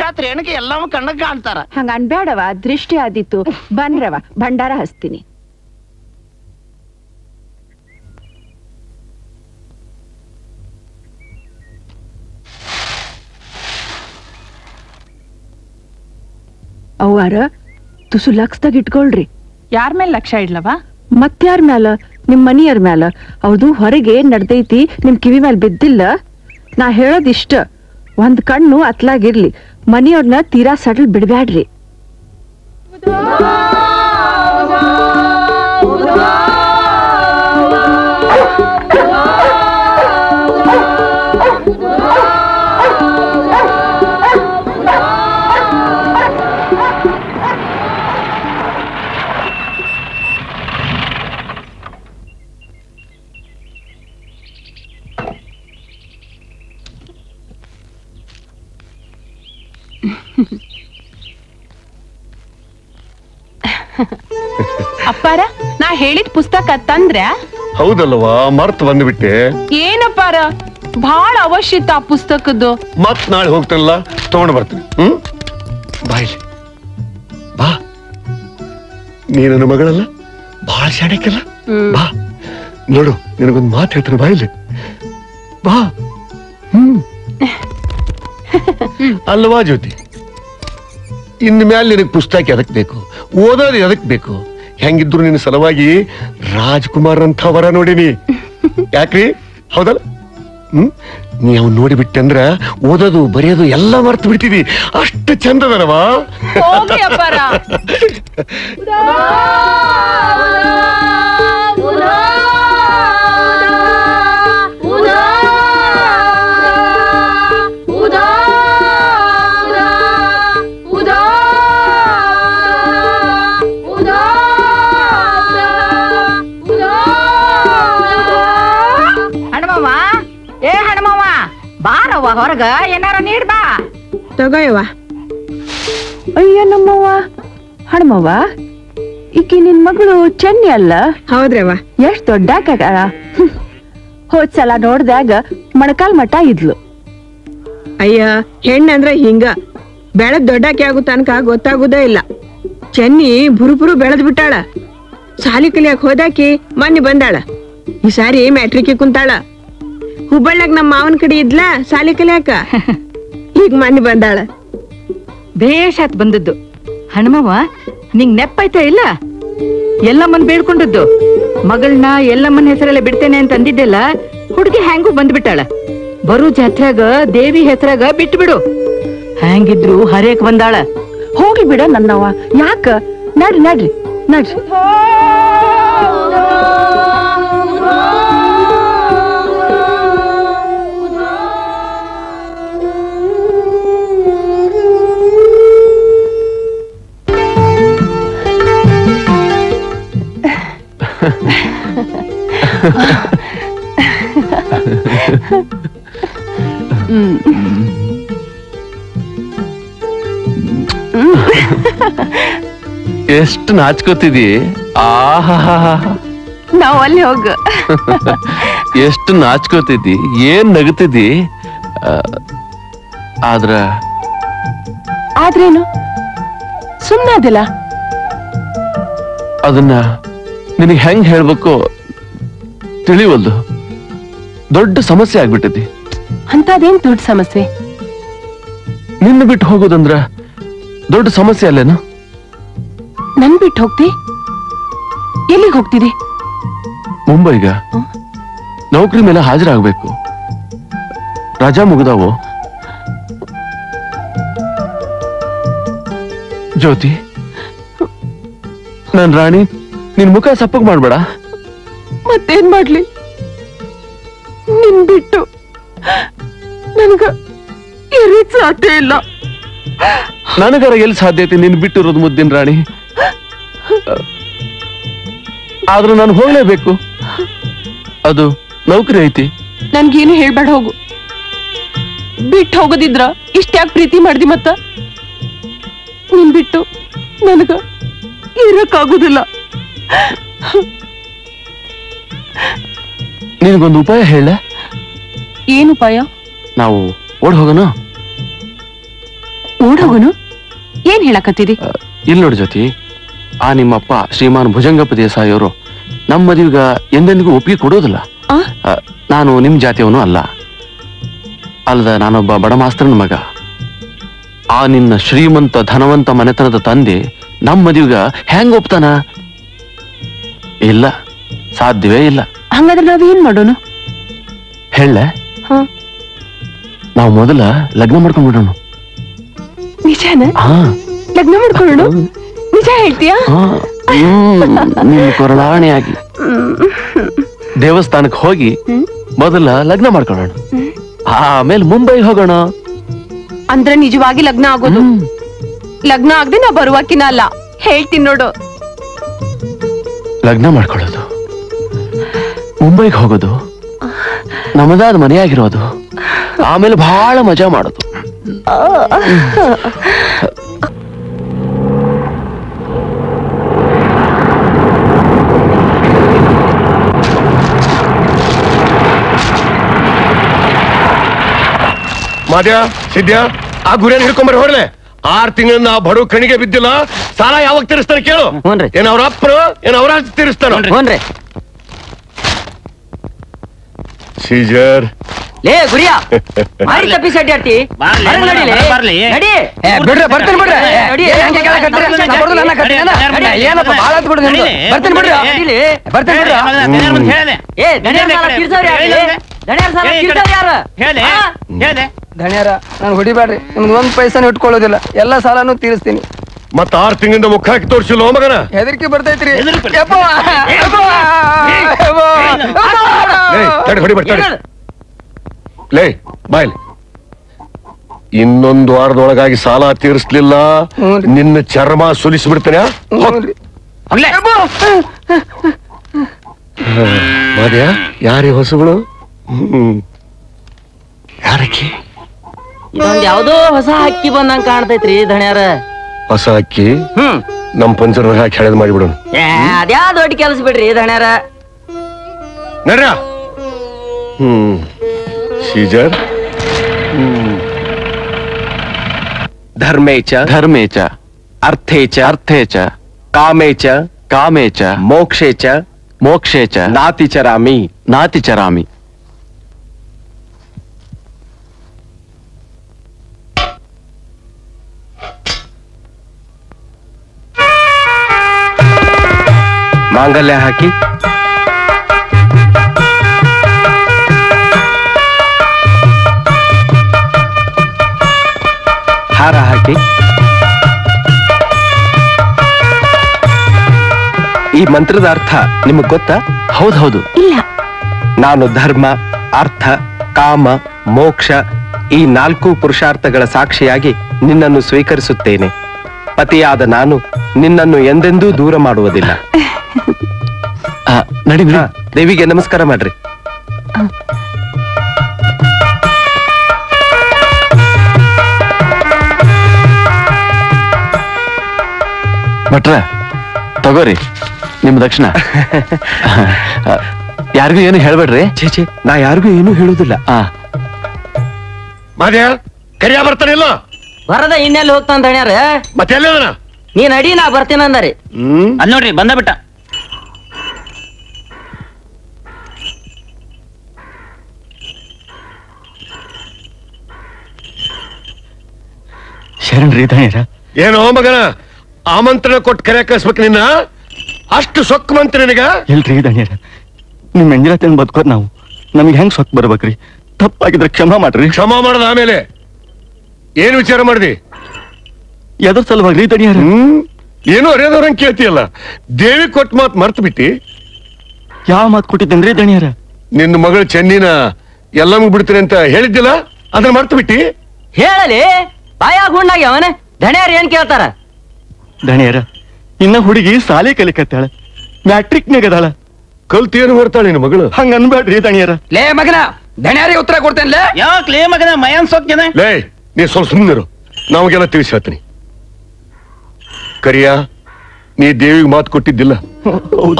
ಸಾಕ್ಷಾತ್ ರೇಣುಗೆ ಎಲ್ಲವೂ ಕಣ್ಣಗ್ ಕಾಣ್ತಾರ? ಹಂಗ ಅನ್ಬೇಡವ ದೃಷ್ಟಿ ಆದಿತ್ತು. ಬನ್ರವ ಭಂಡಾರ ಹಸ್ತೀನಿ ಅವ್ವಾರ ತುಸು ಲಕ್ಷದಾಗ ಇಟ್ಕೊಳ್ರಿ. ಯಾರ ಮೇಲೆ ಲಕ್ಷ ಇಡ್ಲವ? ಮತ್ಯಾರ ಮ್ಯಾಲ ನಿಮ್ ಮನಿಯರ್ ಮ್ಯಾಲ. ಹೌದು ಹೊರಗೆ ನಡ್ದೈತಿ ನಿಮ್ ಕಿವಿ ಮ್ಯಾಲ ಬಿದ್ದಿಲ್ಲ. ನಾ ಹೇಳೋದಿಷ್ಟ ಒಂದ್ ಕಣ್ಣು ಅತ್ಲಾಗಿರ್ಲಿ ಮನಿಯವ್ರನ್ನ ತೀರಾ ಸಡಲ್ ಬಿಡ್ಬ್ಯಾಡ್ರಿ. ಅಪ್ಪಾರ ನಾ ಹೇಳಿದ ಪುಸ್ತಕ ತಂದ್ರ? ಹೌದಲ್ವಾ ಮರ್ತ್ ಬಂದ್ಬಿಟ್ಟೆ. ಏನಪ್ಪಾರ? ಬಹಳ ಅವಶ್ಯಕ ಆ ಪುಸ್ತಕದ್ದು. ಮತ್ ನಾಳೆ ಹೋಗ್ತಾನಲ್ಲ ತಗೊಂಡ್ ಬರ್ತೀನಿ. ಹ್ಮ್? ಬಾಯ್ಲಿ ಬಾ. ನೀ ನನ್ನ ಮಗಳಲ್ಲ? ಬಹಳ ಶಾಣಕ್ಯಲ್ಲ ಬಾ. ನೋಡು ನಿನಗೊಂದ್ ಮಾತು ಹೇಳ್ತಾನೆ ಬಾಯಲ್ಲಿ ಬಾ. ಹ್ಮ್. ಅಲ್ವಾ ಜ್ಯೋತಿ? ಇನ್ ಮ್ಯಾಲ ನಿನಗೆ ಪುಸ್ತಕ ಎದಕ್ ಬೇಕು? ಓದೋದು ಎದಕ್ ಬೇಕು? ಹೆಂಗಿದ್ರು ನಿನ್ನ ಸಲುವಾಗಿ ರಾಜ್ಕುಮಾರ್ ಅಂತ ವರ ನೋಡಿನಿ. ಯಾಕ್ರಿ? ಹೌದಲ್ಲ? ಹ್ಮ್? ನೀ ಅವ್ನು ನೋಡಿಬಿಟ್ಟೆ ಅಂದ್ರ ಓದೋದು ಬರೆಯೋದು ಎಲ್ಲ ಮರ್ತು ಬಿಡ್ತೀವಿ ಅಷ್ಟು ಚಂದದನವಾ ಅಪ್ಪಾರ. ಹೊರಗ ಏನಾರ ನೀಡ್ಬಾ ತಗೋಯವ್ವ. ಅಯ್ಯ ನಮ್ಮವ್ವ. ಹಣಮವ್ವ ಈಕಿ ನಿನ್ ಮಗಳು ಚೆನ್ನಿ ಅಲ್ಲ? ಹೌದ್ರವ್ವ. ಎಷ್ಟ್ ದೊಡ್ಡ ಹೋದ್ ಸಲ ನೋಡ್ದಾಗ ಮಣಕಾಲ್ ಮಠ ಇದ್ಲು. ಅಯ್ಯ ಹೆಣ್ಣಂದ್ರ ಹಿಂಗ. ಬೆಳದ್ ದೊಡ್ಡಾಕಿ ಆಗು ತನಕ ಗೊತ್ತಾಗುದೇ ಇಲ್ಲ. ಚೆನ್ನಿ ಬುರುಬುರು ಬೆಳೆದ್ ಬಿಟ್ಟಾಳ. ಸಾಲಿ ಕಲಿಯಾಕ್ ಹೋದಾಕಿ ಮೊನ್ನೆ ಬಂದಾಳ. ಈ ಸಾರಿ ಮ್ಯಾಟ್ರಿಕ್ ಕುಂತಾಳ. ಹುಬ್ಬಳ್ಳ್ಯಾಗ ನಮ್ಮ ಮಾವನ ಕಡೆ ಇದ್ಲಾ ಸಾಲಿ ಕಲಿಯಾಕ ಈಗ ಮನೆ ಬಂದಾಳ. ಬೇಷ್ ಆತ್ ಬಂದದ್ದು. ಹಣಮವ್ವ ನಿಂಗ್ ನೆಪ್ಪಾಯ್ತಾ ಇಲ್ಲ? ಎಲ್ಲಮ್ಮನ್ ಬೇಡ್ಕೊಂಡದ್ದು. ಮಗಳನ್ನ ಎಲ್ಲಮ್ಮನ್ ಹೆಸರಲ್ಲೇ ಬಿಡ್ತೇನೆ ಅಂತ ಅಂದಿದ್ದೆಲ್ಲ ಹುಡುಗಿ ಹ್ಯಾಂಗೂ ಬಂದ್ಬಿಟ್ಟಾಳ. ಬರು ಜಾತ್ರಾಗ ದೇವಿ ಹೆಸರಾಗ ಬಿಟ್ಬಿಡು. ಹ್ಯಾಂಗಿದ್ರು ಹರೇಕ್ ಬಂದಾಳ. ಹೋಗ್ಲಿ ಬಿಡ ನನ್ನವ್ವ ಯಾಕ? ನಡ್ರಿ ನಡ್ರಿ ನಡ್ರಿ. ಎಷ್ಟು ನಾಚ್ಕೋತಿದಿ? ಆಹಾ. ನಾವು ಅಲ್ಲಿ ಹೋಗ. ಎಷ್ಟು ನಾಚ್ಕೋತಿದ್ದಿ ಏನ್ ನಗತಿದ್ದಿ ಆದ್ರ? ಆದ್ರೇನು? ಸುಮ್ಮನಾದಿಲ್ಲ ಅದನ್ನ ನಿನಗೆ ಹೆಂಗ್ ಹೇಳ್ಬೇಕು ತಿಳಿವಲ್ದು. ದೊಡ್ಡ ಸಮಸ್ಯೆ ಆಗ್ಬಿಟ್ಟೈತಿ ಅಂತದೇನ್ ದೊಡ್ಡ ಸಮಸ್ಯೆ? ನಿನ್ನ ಬಿಟ್ಟು ಹೋಗೋದಂದ್ರ ದೊಡ್ಡ ಸಮಸ್ಯೆ ಅಲ್ಲೇನು? ನನ್ ಬಿಟ್ಟು ಹೋಗ್ತಿ? ಎಲ್ಲಿಗೆ ಹೋಗ್ತಿದಿ? ಮುಂಬೈಗ? ನೌಕರಿ ಮೇಲೆ ಹಾಜರಾಗಬೇಕು. ರಜಾ ಮುಗಿದಾವು? ಜ್ಯೋತಿ ನನ್ ರಾಣಿ ನಿನ್ ಮುಖ ಸಪ್ಪಗ್ ಮಾಡ್ಬೇಡ. ಮತ್ತೇನ್ ಮಾಡ್ಲಿ? ನಿನ್ ಬಿಟ್ಟು ನನ್ಗ ಇರಿಕ್ ಸಾಧ್ಯ ಇಲ್ಲ. ನನಗರ ಎಲ್ಲಿ ಸಾಧ್ಯ ಐತಿ? ನಿನ್ ಬಿಟ್ಟಿರೋದು ಮುದ್ದಿನ ರಾಣಿ. ಆದ್ರೂ ನಾನು ಹೋಗ್ಲೇಬೇಕು. ಅದು ನೌಕರಿ ಐತಿ. ನನ್ಗೇನು ಹೇಳ್ಬೇಡ ಹೋಗು. ಬಿಟ್ಟು ಹೋಗೋದಿದ್ರ ಇಷ್ಟ್ಯಾಕ್ ಪ್ರೀತಿ ಮಾಡ್ದಿ ಮತ್ತ? ನಿನ್ ಬಿಟ್ಟು ನನಗ ಇರಕ್ಕಾಗುದಿಲ್ಲ. ನಿನಗೊಂದು ಉಪಾಯ ಹೇಳ ಏನು ಉಪಾಯ? ನಾವು ಓಡ್ ಹೋಗೋಣ ಓಡ್ ಹೋಗೋಣ ಏನ್ ಹೇಳಕತ್ತಿದಿ ಇಲ್ಲಿ ನೋಡಿ ಜ್ಯೋತಿ ಆ ನಿಮ್ಮಪ್ಪ ಶ್ರೀಮಾನ್ ಭುಜಂಗಪ್ಪ ದೇಸಾಯಿ ಅವರು ನಮ್ಮ ಮದುವೆಗ ಎಂದೆಂದಿಗೂ ಒಪ್ಪಿಗೆ ಕೊಡೋದಿಲ್ಲ. ಆ? ಆ, ನಾನು ನಿಮ್ ಜಾತಿಯವನು ಅಲ್ಲ. ಅಲ್ಲದ ನಾನೊಬ್ಬ ಬಡ ಮಾಸ್ತರನ ಮಗ. ಆ ನಿನ್ನ ಶ್ರೀಮಂತ ಧನವಂತ ಮನೆತನದ ತಂದೆ ನಮ್ಮ ಮದುವೆಗ ಹೆಂಗ್ ಒಪ್ತಾನ? ಇಲ್ಲ ಸಾಧ್ಯವೇ ಇಲ್ಲ. ಹಂಗಾದ್ರೆ ನಾವ್ ಏನ್ ಮಾಡೋಣ ಹೇಳ. ಹಾ. ನಾವು ಮೊದಲ ಲಗ್ನ ಮಾಡ್ಕೊಂಡ್ಬಿಡೋಣ ನಿಜಾನ? ಹಾ. ಲಗ್ನ ಮಾಡ್ಕೊಳ್ಳೋಣ ನಿಜ ಹೇಳ್ತೀಯಾ? ಕೊರಳಾಣೆಯಾಗಿ. ದೇವಸ್ಥಾನಕ್ಕೆ ಹೋಗಿ ಮೊದಲ ಲಗ್ನ ಮಾಡ್ಕೊಳ್ಳೋಣ. ಆಮೇಲೆ ಮುಂಬೈ ಹೋಗೋಣ. ಅಂದ್ರೆ ನಿಜವಾಗಿ ಲಗ್ನ ಆಗೋದು? ಲಗ್ನ ಆಗದೆ ನಾ ಬರುವಾಕಿನ ಅಲ್ಲ. ಹೇಳ್ತೀನಿ ನೋಡು. ಲಗ್ನ ಮಾಡ್ಕೊಳ್ಳೋದು. ಮುಂಬೈಗೆ ಹೋಗೋದು. ನಮ್ಮದಾದ ಮನೆಯಾಗಿರೋದು. ಆಮೇಲೆ ಬಹಳ ಮಜಾ ಮಾಡೋದು. ಮಾದ್ಯ, ಸಿದ್ಯ, ಆ ಗುರಿಯನ್ನು ಹಿಡ್ಕೊಂಬರ್ ಹೊರಲೆ. ಆರ್ ತಿಂಗಳಿಂದ ಆ ಬಡವ ಕಣಿಗೆ ಬಿದ್ದಿಲ್ಲ ಸಾಲ ಯಾವಾಗ ತೀರಿಸ್ತಾನೆ ಕೇಳು ಹ್ಞೂನ್ರಿ. ಏನ್ ಅವ್ರ ಅಪ್ಪರು ಏನ್ ಅವರ ತೀರಿಸ್ತಾನ ಹ್ಞೂನ್ರಿ ಸೀಜರ್ ಲೇ ಗುರಿಯ ಮಾರಿ ತಪ್ಪಿಸಿ ಸಡ್ಡಿ ಆಡ್ತಿ ಬರ್ಲಿ, ಹೊರಗ್. ಬರ್ಲಿ. ನಡಿ ಏ, ಬಿಡ್ರಿ, ಬರ್ತೀನಿ ಬಿಡ್ರಿ. ಏ, ನಡಿ. ಏ, ಹಂಗೆ ಕೆಳಗಟ್ರಿ? ನಾ ಬರೋದಿಲ್ಲ ಅನ್ನೋ ಕತ್ತಿ ನಡಿ. ಏನಪ್ಪ, ಭಾಳ ಆತ್ ಬಿಡು ನಿಮ್ದು. ಬರ್ತೀನಿ ಬಿಡ್ರಿ. ಬರ್ತೀನಿ ಬಿಡ್ರಿ. ಏ ಹೇಳಿ? ಹೇಳಿ. ಧನ್ಯರ ನಾನು ಹೊಡಿಬೇಡ್ರಿ. ನಿಮ್ದು ಒಂದ್ ಪೈಸಾನು ಇಟ್ಕೊಳ್ಳೋದಿಲ್ಲ. ಎಲ್ಲ ಸಾಲನು ತೀರಿಸ್ತೀನಿ. ಮತ್ತ ಆರ್ ತಿಂಗಳಿಂದ ಮುಖ ಹಾಕಿ ತೋರ್ಸಿಲ್ಲ ಮಗನ? ಹೆದರಿಕೆ ಬರ್ತೈತ್ರಿ. ಹೆದರಿಕೆ? ಯಪ್ಪಾ, ಯಪ್ಪಾ, ಯಪ್ಪಾ, ಲೇ ಬಾಯ್ಲಿ ಇನ್ನೊಂದು ವಾರದೊಳಗಾಗಿ ಸಾಲ ತೀರಿಸ್ಲಿಲ್ಲ. ನಿನ್ನ ಚರ್ಮ ಸುಲಿಸ್ಬಿಡ್ತೇನೆ ಯಾರೇ ಹೊಸಗಳು? ಯಾರಕ್ಕೆ? ಇದೊಂದ್ ಯಾವ್ದೋ ಹೊಸ ಅಕ್ಕಿ ಬಂದಂಗ ಕಾಣ್ತೈತ್ರಿ ಧಣ್ಯಾರ ಹೊಸ ಅಕ್ಕಿ ಹ್ಮ್. ನಮ್ ಪಂಚರ ಹಾಕಿ ಹಳದ್ ಮಾಡಿಬಿಡೋಣ. ಏ, ಅದ್ಯಾ ದೊಡ್ಡ ಕೆಲಸ ಬಿಡ್ರಿ ಧಣ್ಯಾರ ನಡ್ರ. ಹ್ಮ್. ಸೀಜರ್. ಧರ್ಮೇ ಚ ಧರ್ಮೇ ಚ ಅರ್ಥೇ ಚ ಅರ್ಥೇ ಚ ಕಾಮೇ ಚ ಕಾಮೇ ಚ ಮೋಕ್ಷೇ ಚ ಮೋಕ್ಷೇ ಚ ನಾತಿ ಚರಾಮಿ ಮಾಂಗಲ್ಯ ಹಾಕಿ. ಹಾರ ಹಾಕಿ. ಈ ಮಂತ್ರದ ಅರ್ಥ ನಿಮಗ್ ಗೊತ್ತಾ? ಹೌದೌದು. ಹೌದು ಇಲ್ಲ. ನಾನು ಧರ್ಮ ಅರ್ಥ ಕಾಮ ಮೋಕ್ಷ ಈ ನಾಲ್ಕು ಪುರುಷಾರ್ಥಗಳ ಸಾಕ್ಷಿಯಾಗಿ ನಿನ್ನನ್ನು ಸ್ವೀಕರಿಸುತ್ತೇನೆ. ಪತಿಯಾದ ನಾನು ನಿನ್ನನ್ನು ಎಂದೆಂದೂ ದೂರ ಮಾಡುವುದಿಲ್ಲ. ನಡಿ ದೇವಿಗೆ ನಮಸ್ಕಾರ ಮಾಡ್ರಿ. ಭಟ್ರ ತಗೋರಿ ನಿಮ್ ದಕ್ಷಿಣ. ಯಾರಿಗೂ ಏನು ಹೇಳ್ಬೇಡ್ರಿ? ಛೇ ಛೇ ನಾ ಯಾರಿಗೂ ಏನು ಹೇಳುದಿಲ್ಲ. ಆ. ಕರಿಯ ಬರ್ತಾನಿಲ್ಲ ಬರದ ಇನ್ನೆಲ್ಲಿ ಹೋಗ್ತಾನ ಧಣ್ಯಾರ ಮತ್ತೆ ನೀನ್ ಅಡಿ ನಾ ಬರ್ತೀನಿ ಅಂದಾರಿ ಹ್ಮ್. ಅಲ್ಲಿ ನೋಡ್ರಿ ಬಂದ ಬಿಟ್ಟ. ಶರಣ್ರಿ ಧಣ್ಯರ ಏನೋ ಮಗನ? ಆಮಂತ್ರಣ ಕೊಟ್ಟು ಕರೆ ಕಳಿಸ್ಬೇಕು ನಿನ್ನ? ಅಷ್ಟು ಸೊಕ್ಕ ಮಂತ್ರ ನಿನಗ? ಇಲ್ರಿ ದಣ್ಯರ ನಿಮ್ ಎಂಜಲತನ ಬದುಕೋದ್ ನಾವು. ನಮ್ಗೆ ಹೆಂಗ್ ಸೊಕ್ ಬರ್ಬೇಕ್ರಿ? ತಪ್ಪಾಗಿದ್ರೆ ಕ್ಷಮ ಮಾಡ್ರಿ. ಕ್ಷಮ ಮಾಡದ ಆಮೇಲೆ ಏನ್ ವಿಚಾರ ಮಾಡ್ದಿ? ಎದ್ರ ಸಲುವಾಗ್ರಿ ದಣಿಯರ ಹ್ಮ್? ಏನೋ ಅರಿಯದವ್ರಂಗ್ ಕೇಳ್ತೀಯಲ್ಲ. ದೇವಿ ಕೊಟ್ಟ ಮಾತ್ ಮರ್ತು ಬಿಟ್ಟಿ? ಯಾವ ಮಾತು ಕೊಟ್ಟಿದ್ದೇನ್ರಿ ದಣಿಯರ ನಿನ್ನ ಮಗಳು ಚೆನ್ನಿನ ಎಲ್ಲಮ್ಮ ಬಿಡ್ತೀನಿ ಅಂತ ಹೇಳಿದ್ದಿಲ್ಲ? ಅದನ್ನ ಮರ್ತು ಬಿಟ್ಟಿ? ಹೇಳಲಿ. ಬಾಯಾಗ ಹುಣ್ಣಾಗಿ ಅವನ? ಧಣಿಯರ್ ಏನ್ ಕೇಳ್ತಾರ? ದಣಿಯರ ಇನ್ನ ಹುಡುಗಿ ಸಾಲಿ ಕಲಿಕತ್ತಾಳ ಮ್ಯಾಟ್ರಿಕ್ ಅದಾಳ ಕಲ್ತಿ ಏನು ಹೊರ್ತಾಳೆ ನಿನ್ನ ಮಗಳು? ಹಂಗ ಅನ್ಬೇಡ್ರಿ ದಣಿಯರ ಲೇ ಮಗನ ಧಣ್ಯಾರಿ ಉತ್ತರ ಕೊಡ್ತೇನೆ ಯಾಕ್ ಲೇ ಮಗನ ಮಯನ್ ಸೋಕ್ತೇನೆ ಲೇ ನೀ ಸ್ವಲ್ಪ ಸುಮ್ಮನಿರು ನಮಗೆಲ್ಲ ತಿಳಿಸಿ ಹೇಳ್ತೀನಿ. ಕರಿಯ ನೀ ದೇವಿಗೆ ಮಾತು ಕೊಟ್ಟಿದ್ದಿಲ್ಲ.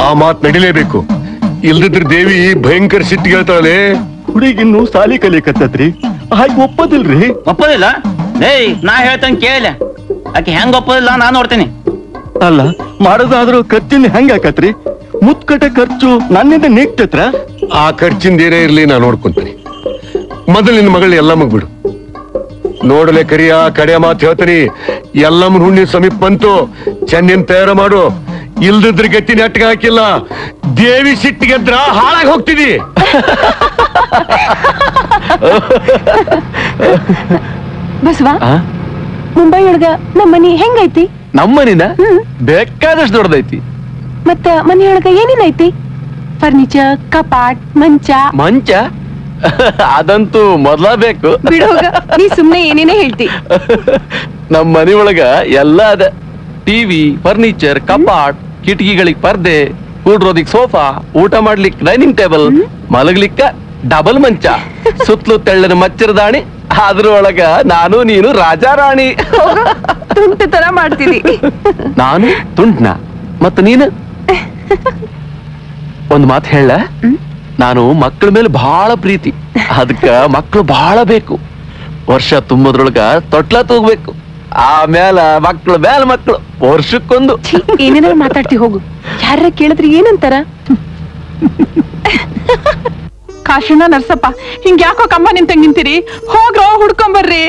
ಆ ಮಾತು ನಡಿಲೇಬೇಕು. ಇಲ್ದಿದ್ರ ದೇವಿ ಭಯಂಕರ ಸಿಟ್ಟಿಗೆ ಹೇಳ್ತಾಳೆ ಹುಡುಗಿನ್ನು ಸಾಲಿ ಕಲಿಕತ್ತತ್ರಿ ಹಾಗೆ ಒಪ್ಪದಿಲ್ರಿ. ಒಪ್ಪೋದಿಲ್ಲ? ಏಯ್ ನಾ ಹೇಳ್ತಂಗ್ ಕೇಳಿ ಆಕೆ ಹೆಂಗ ಒಪ್ಪದಿಲ್ಲ ನಾ ನೋಡ್ತೀನಿ. ಅಲ್ಲ ಮಾಡೋದಾದ್ರೂ ಖರ್ಚಿಂದ ಹೆಂಗ ಆಕತ್ರಿ? ಮುತ್ಕಟ ಖರ್ಚು ನನ್ನಿಂದ ನೀಕ್ತತ್ರ ಆ ಖರ್ಚಿಂದ ಏನೇ ಇರ್ಲಿ ನಾ ನೋಡ್ಕೊಂತೀನಿ. ಮೊದಲು ನಿನ್ನ ಮಗಳು ಎಲ್ಲಮ್ಮಗ್ ಬಿಡು. ನೋಡಲೆ ಕರಿಯ ಕಡೆ ಮಾತು ಹೇಳ್ತೀನಿ. ಎಲ್ಲಮ್ಮನ ಹುಣ್ಣಿ ಸಮೀಪ ಬಂತು. ಚೆನ್ನಿನ ತಯಾರ ಮಾಡು. ಇಲ್ದಿದ್ರ ಗತಿ ನೆಟ್ಗೆ ಹಾಕಿಲ್ಲ. ದೇವಿ ಸಿಟ್ಟಿಗೆದ್ರ ಹಾಳಾಗಿ ಹೋಗ್ತಿದಿ. ಬಸವ? ಮುಂಬೈ ಒಳಗ ನಮ್ಮ ಮನಿ ಹೆಂಗೈತಿ? ನಮ್ಮನಿನ? ಬೇಕಾದಷ್ಟು ದೊಡ್ಡದೈತಿ. ಮತ್ತ ಮನಿಯೊಳಗ ಏನೇನೈತಿ ಫರ್ನಿಚರ್ ಕಪಾಟ್ ಮಂಚ. ಮಂಚ? ಅದಂತೂ ಮೊದ್ಲ ಬೇಕು. ಬಿಡೋಗ ನೀ ಸುಮ್ನೆ ಏನೇನೇ ಹೇಳ್ತಿ. ನಮ್ ಮನಿ ಒಳಗ ಎಲ್ಲ ಅದ. ಟಿವಿ ಫರ್ನಿಚರ್ ಕಪಾಟ್ ಕಿಟಕಿಗಳಿಗೆ ಪರ್ದೆ ಕೂಡ್ರೋದಿಕ್ ಸೋಫಾ ಊಟ ಮಾಡ್ಲಿಕ್ ಡೈನಿಂಗ್ ಟೇಬಲ್ ಮಲಗ್ಲಿಕ್ಕ ಡಬಲ್ ಮಂಚ ಸುತ್ತಲೂ ತೆಳ್ಳನ ಮಚ್ಚರ ದಾಣಿ ಅದ್ರೊಳಗ ನಾನು ನೀನು ರಾಜಾರಾಣಿ ತುಂಟ ತರ ಮಾಡ್ತೀನಿ ನಾನು ತುಂಟ್ನ ಮತ್ತ ನೀನು? ಒಂದ್ ಮಾತು ಹೇಳ. ನಾನು ಮಕ್ಕಳ ಮೇಲೆ ಬಹಳ ಪ್ರೀತಿ. ಅದಕ್ಕ ಮಕ್ಕಳು ಬಹಳ ಬೇಕು. ವರ್ಷ ತುಂಬದ್ರೊಳಗ ತೊಟ್ಲ ತೂಗ್ಬೇಕು. ಆಮೇಲ ಮಕ್ಕಳು ಮೇಲೆ ಮಕ್ಕಳು ವರ್ಷಕ್ಕೊಂದು. ಏನೇನಾರು ಮಾತಾಡ್ತಿ ಹೋಗು. ಯಾರ ಕೇಳಿದ್ರೆ ಏನಂತಾರ? ಕಾಶಣ್ಣ ನರ್ಸಪ್ಪ ಹಿಂಗ್ ಯಾಕೋ ಕಮ್ಮ ನಿಂತಂಗಿಂತೀರಿ ಹೋಗ್ರೋ ಹುಡ್ಕೊಂಬರ್ರಿ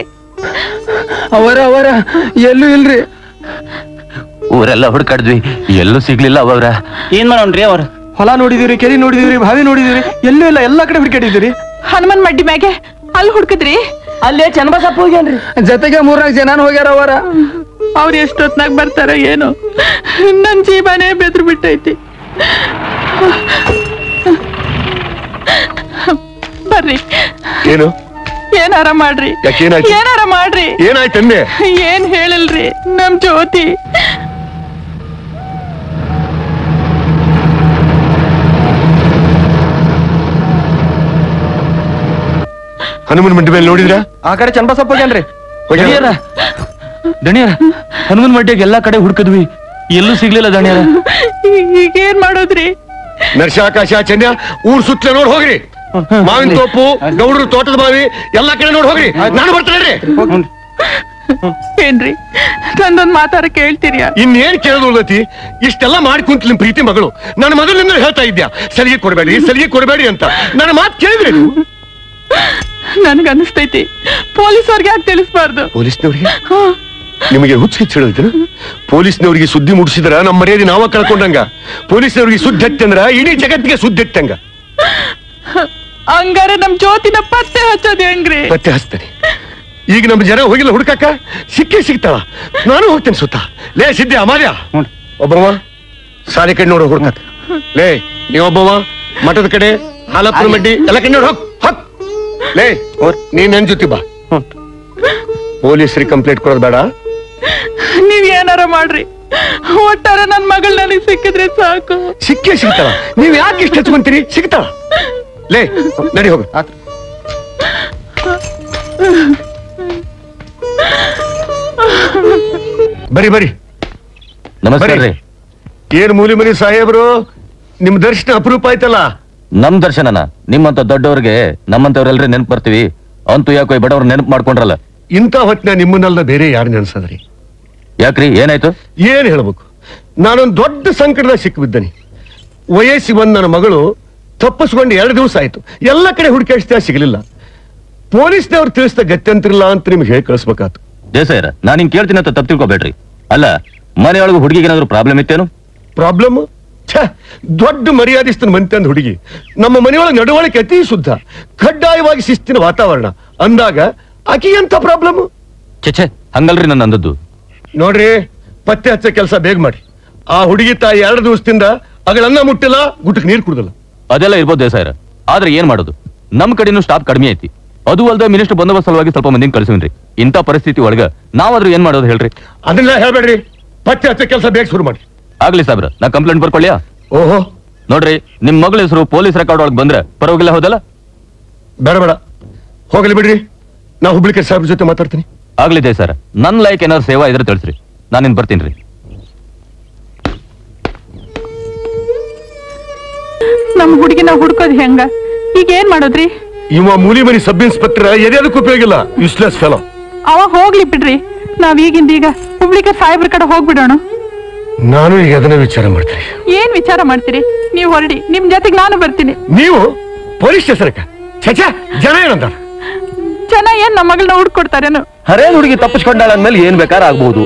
ಅವರ ಅವರ ಎಲ್ಲೂ ಇಲ್ರಿ. ಊರೆಲ್ಲ ಹುಡ್ಕಾಡಿದ್ವಿ ಎಲ್ಲೂ ಸಿಗ್ಲಿಲ್ಲ ಅವರ ಏನ್ ಮಾಡೋಣ್ರಿ ಅವ್ರ? ಹೊಲ ನೋಡಿದಿರಿ ಕೆರಿ ನೋಡಿದಿರಿ ಬಾವಿ ನೋಡಿದಿರಿ ಎಲ್ಲೂ ಇಲ್ಲ ಎಲ್ಲಾ ಕಡೆ ಹುಡ್ಕಾಡಿದಿರಿ ಹನುಮನ್ ಮಡ್ಡಿ ಮ್ಯಾಗೆ ಅಲ್ಲಿ ಹುಡ್ಕದ್ರಿ? ಅಲ್ಲೇ ಚನ್ನಬಸಪ್ಪ ಹೋಗ್ಯಾನ್ರಿ. ಜೊತೆಗೆ ಮೂರ್ನಾಲ್ಕು ಜನ ಹೋಗ್ಯಾರ ಅವರ. ಅವ್ರು ಎಷ್ಟೊತ್ನಾಗ ಬರ್ತಾರ ಏನು. ನನ್ ಜೀವನೇ ಬೆದ್ರು ಬಿಟ್ಟೈತಿ ಬರ್ರಿ. ಏನು? ಏನಾರ ಮಾಡ್ರಿ. ಯಾಕೇನಾಯ್ತು? ಏನಾರ ಮಾಡ್ರಿ. ಏನಾಯ್ತಂದೆ ಏನ್ ಹೇಳಲ್ರಿ ನಮ್ ಜ್ಯೋತಿ. ಹನುಮನ್ ಮಂಡಿ ಮೇಲೆ ನೋಡಿದ್ರ? ಆ ಕಡೆ ಚನ್ನಬಸಪ್ಪ ಹೋಗ್ಯಾನ್ರಿ. ದಣಿಯರ. ದಣಿಯರ ಹನುಮನ್ ಮಡ್ಡಿಯಾಗ ಎಲ್ಲಾ ಕಡೆ ಹುಡ್ಕದ್ವಿ. ಎಲ್ಲೂ ಸಿಗ್ಲಿಲ್ಲ ದಣಿಯರ. ಈಗ ಏನ್ ಮಾಡೋದ್ರಿ? ನರ್ಶಾಕಾಶ ಚಂದ್ರ ಊರ್ ಸುತ್ತಲೇ ನೋಡ್ ಹೋಗ್ರಿ. ಮಾವಿನ ತೋಪು ಗೌಡರು ತೋಟದ ಬಾವಿ ಎಲ್ಲಾ ಕಡೆ ನೋಡಿ ಹೋಗ್ರಿ. ನಾನು ಬರ್ತೇನೆ ಏನ್ರಿ ನಂದೊಂದ್ ಮಾತಾರ ಕೇಳ್ತೀರಿ ಇನ್ನೇನ್ ಕೇಳೋದು ಉಳ್ದತಿ? ಇಷ್ಟೆಲ್ಲ ಮಾಡಿ ಕುಂತ ನಿಮ್ ಪ್ರೀತಿ ಮಗಳು. ನನ್ನ ಮೊದಲಿಂದ ಹೇಳ್ತಾ ಇದ್ಯಾ ಸಲಿಗೆ ಕೊಡಬೇಡಿ ಸಲಿಗೆ ಕೊಡಬೇಡಿ ಅಂತ. ನನ್ನ ಮಾತು ಕೇಳಿದ್ರಿ ನನ್ಗ ಅನಿಸ್ತೈತಿ ಪೊಲೀಸವ್ರಿಗೆ ಯಾಕೆ ತಿಳಿಸ್ಬಾರ್ದು? ಪೊಲೀಸ್ನವ್ರಿಗೆ? ನಿಮಗೆ ಹುಚ್ಚು ಹೆಚ್ಚಿಡಿದ್ರು ಪೊಲೀಸ್ನವ್ರಿಗೆ ಸುದ್ದಿ ಮುಡಿಸಿದ್ರ ನಮ್ಮ ಮರ್ಯಾದೆ ನಾವ ಕಳ್ಕೊಂಡಂಗ. ಪೊಲೀಸ್ನವ್ರಿಗೆ ಸುದ್ದಿ ಹತ್ತಂದ್ರ ಇಡೀ ಜಗತ್ತಿಗೆ ಸುದ್ದಿ ಹತ್ತಂಗ. ಹಂಗಾರೆ ನಮ್ ಜ್ಯೋತಿನ ಪತ್ತೆ ಹಚ್ಚೋದ್ ಹೆಂಗ್ರಿ? ಪತ್ತೆ ಹಚ್ತೇನೆ. ಈಗ ನಮ್ಮ ಜನ ಹೋಗಿಲ್ಲ ಹುಡುಕಾಕ? ಸಿಕ್ಕಿ ಸಿಗ್ತಾವ ನಾನು ಹೋಗ್ತೇನೆ ಸುತ್ತ. ಲೇ ಸಿದ್ದೆ ಅಮಾರ್ಯ ಒಬ್ಬವ ಸಾಲಿ ಕಡೆ ನೋಡು ಹುಡುಕ ಲೇ ನೀವೊಬ್ಬವ ಮಠದ ಕಡೆ ಹಾಲಪ್ಪನ ಮಡ್ಡಿ ಎಲ್ಲ ಕಡೆ ನೋಡು ಹೋಗ್ ಹೋಗ್. ಲೇ ನೀ ನನ್ ಜೊತೆ ಬಾ. ಪೊಲೀಸರಿಗೆ ಕಂಪ್ಲೇಂಟ್ ಕೊಡೋದು ಬೇಡ. ನೀವ್ ಏನಾರ ಮಾಡ್ರಿ. ಒಟ್ಟಾರ ನನ್ ಮಗಳ್ ನನಗ್ ಸಿಕ್ಕಿದ್ರೆ ಸಾಕು. ಸಿಕ್ಕೇ ಸಿಗ್ತಾವ ನೀವ್ ಯಾಕೆ ಇಷ್ಟ ಹಚ್ಕೊಂತೀರಿ? ಸಿಗ್ತಾವ ಲೇ ನಡಿ ಹೋಗು. ಬರಿ ಬರಿ. ನಮಸ್ಕಾರ ರೀ. ಏನ್ ಮೂಲಿ ಮನಿ ಸಾಹೇಬ್ರು? ನಿಮ್ ದರ್ಶನ ಅಪರೂಪ ಆಯ್ತಲ್ಲ? ನಮ್ ದರ್ಶನನ? ನಿಮ್ಮಂತ ದೊಡ್ಡವ್ರಿಗೆ ನಮ್ಮಂತವ್ರೆಲ್ರಿ ನೆನ್ಪ್ ಬರ್ತೀವಿ ಅಂತೂ ಯಾಕೋ ಈ ಬಡವ್ರ ನೆನಪು ಮಾಡ್ಕೊಂಡ್ರಲ್ಲ. ಇಂಥ ಹೊತ್ತಿನ ನಿಮ್ಮನ್ನೆಲ್ಲ ಬೇರೆ ಯಾರು ನೆನ್ಸದ್ರಿ? ಯಾಕ್ರಿ ಏನಾಯ್ತು? ಏನ್ ಹೇಳ್ಬೇಕು? ನಾನೊಂದ್ ದೊಡ್ಡ ಸಂಕಟದಾಗ ಸಿಕ್ಕಿಬಿದ್ದೇನೆ ವಯಸ್ಸಿ ಬಂದ ನನ್ನ ಮಗಳು ತಪ್ಪಿಸ್ಕೊಂಡು ಎರಡು ದಿವಸ ಆಯ್ತು. ಎಲ್ಲ ಕಡೆ ಹುಡುಕಾಡಿಸ್ತಾ ಸಿಗಲಿಲ್ಲ. ಪೊಲೀಸ್ನವ್ರು ತಿಳಿಸಿದ ಗತ್ಯಂತಿರಲ್ಲ ಅಂತ ನಿಮ್ಗೆ ಹೇಳಿ ಕಳಿಸ್ಬೇಕಾತು ದೇಸಾಯರ ನಾನು ನಿಮ್ಗೆ ಕೇಳ್ತೀನಿ ಅಂತ ತಪ್ಪು ತಿಳ್ಕೊಬೇಡ್ರಿ. ಅಲ್ಲ ಮನೆಯೊಳಗೆ ಹುಡುಗಿಗೆ ಏನಾದ್ರು ಪ್ರಾಬ್ಲಮ್ ಇತ್ತೇನು? ಪ್ರಾಬ್ಲಮ್ ಛ ದೊಡ್ಡ ಮರ್ಯಾದಿಸ್ತನ ಮಂತಂದ್ ಹುಡುಗಿ. ನಮ್ಮ ಮನೆಯೊಳಗೆ ನಡವಳಿಕೆ ಅತಿ ಶುದ್ಧ. ಕಡ್ಡಾಯವಾಗಿ ಶಿಸ್ತಿನ ವಾತಾವರಣ. ಅಂದಾಗ ಆಕಿ ಎಂತ ಪ್ರಾಬ್ಲಮ್ ಛೆ ಹಂಗಲ್ರಿ ನನ್ನ ಅಂದದ್ದು. ನೋಡ್ರಿ ಪತ್ತೆ ಹಚ್ಚ ಕೆಲಸ ಬೇಗ ಮಾಡಿ. ಆ ಹುಡುಗಿ ತಾಯಿ ಎರಡು ದಿವಸದಿಂದ ಅಗಳನ್ನ ಮುಟ್ಟಿಲ್ಲ ಗುಟ್ಟಕ್ಕೆ ನೀರು ಕುಡ್ದಲ್ಲ. ಅದೆಲ್ಲ ಇರ್ಬೋದು ದೇಸಾಯರ ಆದ್ರೆ ಏನ್ ಮಾಡೋದು? ನಮ್ ಕಡೆನೂ ಸ್ಟಾಪ್ ಕಡಿಮೆ ಐತಿ. ಅದು ಅಲ್ಲದೆ ಮಿನಿಸ್ಟರ್ ಬಂದೋಬಸ್ತ್ ಸಲುವಾಗಿ ಸ್ವಲ್ಪ ಮಂದಿನ ಕಳಿಸಿನ್ರಿ ಇಂಥ ಪರಿಸ್ಥಿತಿ ಒಳಗ ನಾವಾದ್ರೂ ಏನ್ ಮಾಡೋದು ಹೇಳ್ರಿ? ಅದನ್ನ ಹೇಳ್ಬೇಡ್ರಿ. ಪತ್ತೆ ಹಚ್ಚ ಕೆಲಸ ಬೇಗ ಶುರು ಮಾಡಿ. ಆಗ್ಲಿ ಸಾಬ್ರ ನಾ ಕಂಪ್ಲೇಂಟ್ ಬರ್ಕೊಳ್ಳಿಯಾ ಓಹೋ. ನೋಡ್ರಿ ನಿಮ್ ಮಗಳ ಹೆಸರು ಪೊಲೀಸ್ ರೆಕಾರ್ಡ್ ಒಳಗೆ ಬಂದ್ರೆ ಪರವಾಗಿಲ್ಲ ಹೌದಲ್ಲ? ಬೇಡ ಬೇಡ. ಹೋಗಲಿ ಬಿಡ್ರಿ. ನಾ ಹುಬ್ಳಿಕೆ ಸಾಬ್ರ ಜೊತೆ ಮಾತಾಡ್ತೀನಿ. ಆಗ್ಲಿದೆ ಸರ್ ನನ್ ಲೈಕ್ ಏನಾದ್ರು ಸೇವಾ ಇದ್ರೆ ತಿಳಿಸ್ರಿ. ನಾನಿನ್ ಬರ್ತೀನಿ ರೀ. ನಮ್ ಹುಡುಗಿನ ಹುಡ್ಕೋದ್ ಹೆಂಗ? ಈಗ ಏನ್ ಮಾಡೋದ್ರಿ? ಇವ ಮೂಲಿ ಮನಿ ಸಬ್ ಇನ್ಸ್ಪೆಕ್ಟರ್ ಎದೆದಕ್ಕೂ ಉಪಯೋಗ ಇಲ್ಲ ಯೂಸ್ಲೆಸ್ ಫೆಲೋ ಅವ ಹೋಗ್ಲಿ ಬಿಡ್ರಿ. ನಾವ್ ಈಗಿಂದ ಈಗ ಹುಬ್ಳಿಕ ಸಾಹೇಬ್ರ ಕಡೆ ಹೋಗ್ಬಿಡೋಣ. ನಾನು ಈಗ ಅದನ್ನ ವಿಚಾರ ಮಾಡ್ತೀನಿ. ಏನ್ ವಿಚಾರ ಮಾಡ್ತೀರಿ? ನೀವ್ ಹೊರಡಿ. ನಿಮ್ ಜೊತೆಗ್ ನಾನು ಬರ್ತೀನಿ. ನೀವು ಪೊಲೀಸ್ ಸ್ಟೇಷನ್ಕ ಛೆ ಜನ ಏನಂತ ಜನ ಏನ್ ನಮ್ಮ ಮಗಳನ್ನ ಹುಡ್ಕೊಡ್ತಾರೇನು? ಹರೇ ಹುಡುಗಿ ತಪ್ಪಿಸ್ಕೊಂಡಾಳ ಅಂದ್ಮೇಲೆ ಏನ್ ಬೇಕಾದ್ರೆ ಆಗ್ಬಹುದು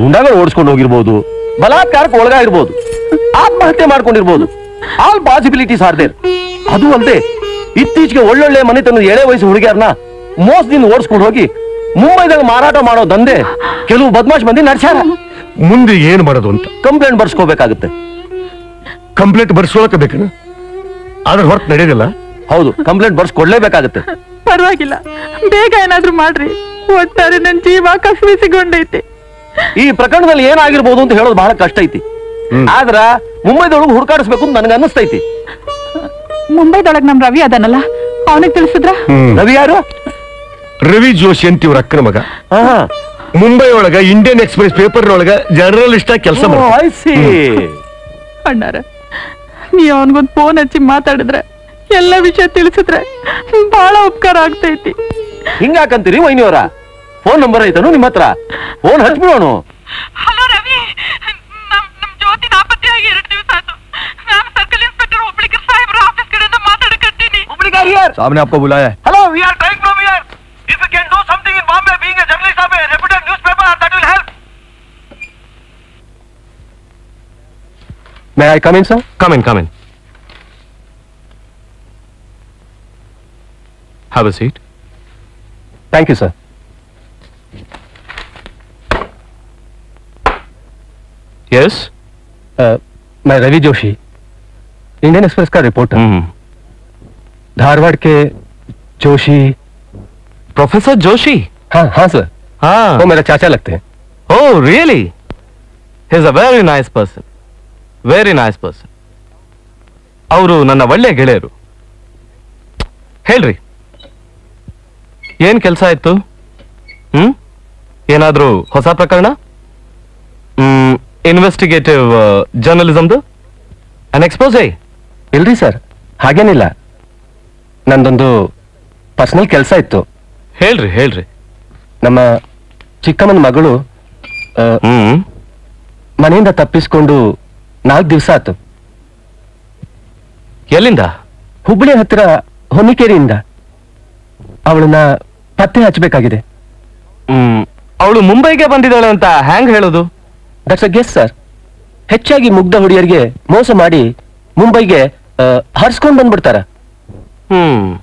ಗುಂಡಾಗಳು ಓಡಿಸ್ಕೊಂಡು ಹೋಗಿರ್ಬೋದು. ಬಲಾತ್ಕಾರಕ್ಕೆ ಒಳಗಾಗಿರ್ಬೋದು. ಆತ್ಮಹತ್ಯೆ ಮಾಡ್ಕೊಂಡಿರ್ಬೋದು. ಆಲ್ ಪಾಸಿಬಿಲಿಟೀಸ್ ಆರ್ ದೇರ್ ಅದು ಅಲ್ಲದೆ ಇತ್ತೀಚೆಗೆ ಒಳ್ಳೊಳ್ಳೆ ಮನೆತನದ ಎಳೆ ವಯಸ್ಸು ಹುಡುಗಿಯರ್ನ ಮೋಸದಿಂದ ಓಡಿಸ್ಕೊಂಡು ಹೋಗಿ ಮುಂಬೈದಾಗ ಮಾರಾಟ ಮಾಡೋ ದಂಧೆ ಕೆಲವು ಬದಮಾಶ್ ಮಂದಿ ನಡೆಸ್ಯಾರ. ಮುಂದೆ ಏನ್ ಮಾಡೋದು ಅಂತ? ಕಂಪ್ಲೇಂಟ್ ಬರ್ಸ್ಕೋಬೇಕಾಗುತ್ತೆ. ಕಂಪ್ಲೇಂಟ್ ಬರ್ಸ್ಕೊಳಕ ಬೇಕನ? ಅದ್ರ ಹೊರತು ನಡೆಯೋದಿಲ್ಲ? ಹೌದು ಕಂಪ್ಲೇಂಟ್ ಬರ್ಸ್ಕೊಡ್ಲೇಬೇಕಾಗುತ್ತೆ. ಪರವಾಗಿಲ್ಲ. ಬೇಗ ಏನಾದ್ರೂ ಮಾಡ್ರಿ. ಒಟ್ಟಾರೆ ನನ್ನ ಜೀವ ಕಸಿಸಿಕೊಂಡೈತೆ ಈ ಪ್ರಕರಣದಲ್ಲಿ ಏನಾಗಿರ್ಬೋದು ಅಂತ ಹೇಳೋದು ಬಹಳ ಕಷ್ಟ ಐತಿ. ಆದ್ರ ಮುಂಬೈದೊಳಗೆ ಹುಡುಕಾಡಿಸ್ಬೇಕು ಅಂತ ನನಗೆ ಅನ್ನಿಸ್ತೈತಿ. ಮುಂಬೈದೊಳಗ್ ನಮ್ ರವಿ ಅದನ್ನಲ್ಲ ಅವನಿಗೆ ತಿಳಿಸಿದ್ರ? ರವಿ ಯಾರು? ರವಿ ಜೋಶಿ ಅಂತ ಇವ್ರ ಅಕ್ಕನ ಮಗ. ಮುಂಬೈ ಒಳಗ ಇಂಡಿಯನ್ ಎಕ್ಸ್ಪ್ರೆಸ್ ಪೇಪರ್ ಒಳಗ ಜರ್ನಲಿಸ್ಟ್ ಆಗಿ ಕೆಲಸ ಅಣ್ಣಾರ ನೀವ್ ಅವನ್ಗೊಂದ್ ಫೋನ್ ಹಚ್ಚಿ ಮಾತಾಡಿದ್ರೆ ಎಲ್ಲ ವಿಷಯ ತಿಳಿಸಿದ್ರೆ ಬಹಳ ಉಪಕಾರ ಆಗ್ತೈತಿ. ಹಿಂಗಾಕಂತೀರಿ ವೈನಿಯವರ? ಫೋನ್ ನಂಬರ್ ಐತನು ನಿಮ್ಮ ಹತ್ರ? ಫೋನ್ ಹಚ್ಬಿಡೋಣ ಹಲೋ करियर साहब ने आपको बुलाया hello we are trying to mere if you can do something in Bombay being a journalist of a reputed newspaper that will help मैं I come in sir come in come in have a seat thank you sir yes मैं Ravi Joshi Indian Express का reporter हूँ mm -hmm. के Joshi professor Joshi हाँ हाँ sir हाँ वो मेरा चाचा लगते हैं Oh, really? He's a very nice person. Very nice person. ಅವರು ನನ್ನ ಒಳ್ಳೆಯ ಗೆಳೆಯರು ಹೇಳ್ರಿ ಏನ್ ಕೆಲಸ ಆಯ್ತು ಹ್ಮ್ ಏನಾದ್ರೂ ಹೊಸ ಪ್ರಕರಣ ಹ್ಮ್ ಇನ್ವೆಸ್ಟಿಗೇಟಿವ್ ಜರ್ನಲಿಸಮ್ದು ಅನ್ ಎಕ್ಸ್ಪೋಸೆ ಇಲ್ರಿ ಸರ್ ಹಾಗೇನಿಲ್ಲ ನಂದೊಂದು ಪರ್ಸನಲ್ ಕೆಲಸ ಇತ್ತು. ಹೇಳ್ರಿ ಹೇಳ್ರಿ. ನಮ್ಮ ಚಿಕ್ಕಮ್ಮನ ಮಗಳು ಆ, ಮನೆಯಿಂದ ತಪ್ಪಿಸ್ಕೊಂಡು ನಾಲ್ಕು ದಿವಸ ಆತು. ಎಲ್ಲಿಂದ? ಹುಬ್ಬಳ್ಳಿ ಹತ್ತಿರ ಹೊನ್ನಿಕೇರಿಯಿಂದ. ಅವಳನ್ನ ಪತ್ತೆ ಹಚ್ಚಬೇಕಾಗಿದೆ. ಹ್ಮ್. ಅವಳು ಮುಂಬೈಗೆ ಬಂದಿದ್ದಾಳೆ ಅಂತ ಹ್ಯಾಂಗ್ ಹೇಳೋದು? ದಟ್ಸ್ ಅ ಗೆಸ್ ಸರ್ ಹೆಚ್ಚಾಗಿ ಮುಗ್ಧ ಹುಡುಗಿಯರಿಗೆ ಮೋಸ ಮಾಡಿ ಮುಂಬೈಗೆ ಹರ್ಸ್ಕೊಂಡು ಬಂದ್ಬಿಡ್ತಾರ. ಹ್ಮ್.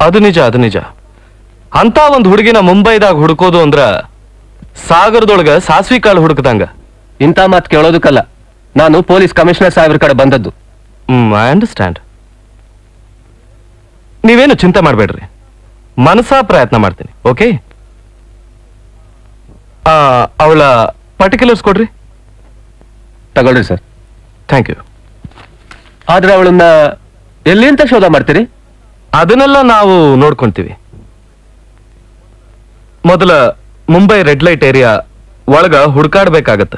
ಅದು ನಿಜ ಅದು ನಿಜ. ಅಂತ ಒಂದು ಹುಡುಗಿನ ಮುಂಬೈದಾಗ ಹುಡುಕೋದು ಅಂದ್ರ ಸಾಗರದೊಳಗ ಸಾಸ್ವಿ ಕಾಳು ಹುಡುಕದಂಗ. ಇಂಥ ಮಾತು ಕೇಳೋದಕ್ಕಲ್ಲ. ನಾನು ಪೊಲೀಸ್ ಕಮಿಷನರ್ ಸಾಹೇಬ್ರ ಕಡೆ ಬಂದದ್ದು. Hmm I understand. ನೀವೇನು ಚಿಂತೆ ಮಾಡಬೇಡ್ರಿ. ಮನಸಾ ಪ್ರಯತ್ನ ಮಾಡ್ತೀನಿ ಓಕೆ? ಅವಳ ಪರ್ಟಿಕ್ಯುಲರ್ಸ್ ಕೊಡ್ರಿ. ತಗೊಳ್ರಿ ಸರ್. Thank you. ಆದ್ರೆ ಅವಳನ್ನ ಎಲ್ಲಿ ಅಂತ ಶೋಧ ಮಾಡ್ತೀರಿ? ಅದನ್ನೆಲ್ಲ ನಾವು ನೋಡ್ಕೊಂತೀವಿ. ಮೊದಲ ಮುಂಬೈ ರೆಡ್ ಲೈಟ್ ಏರಿಯಾ ಒಳಗ ಹುಡ್ಕಾಡ್ಬೇಕಾಗತ್ತ.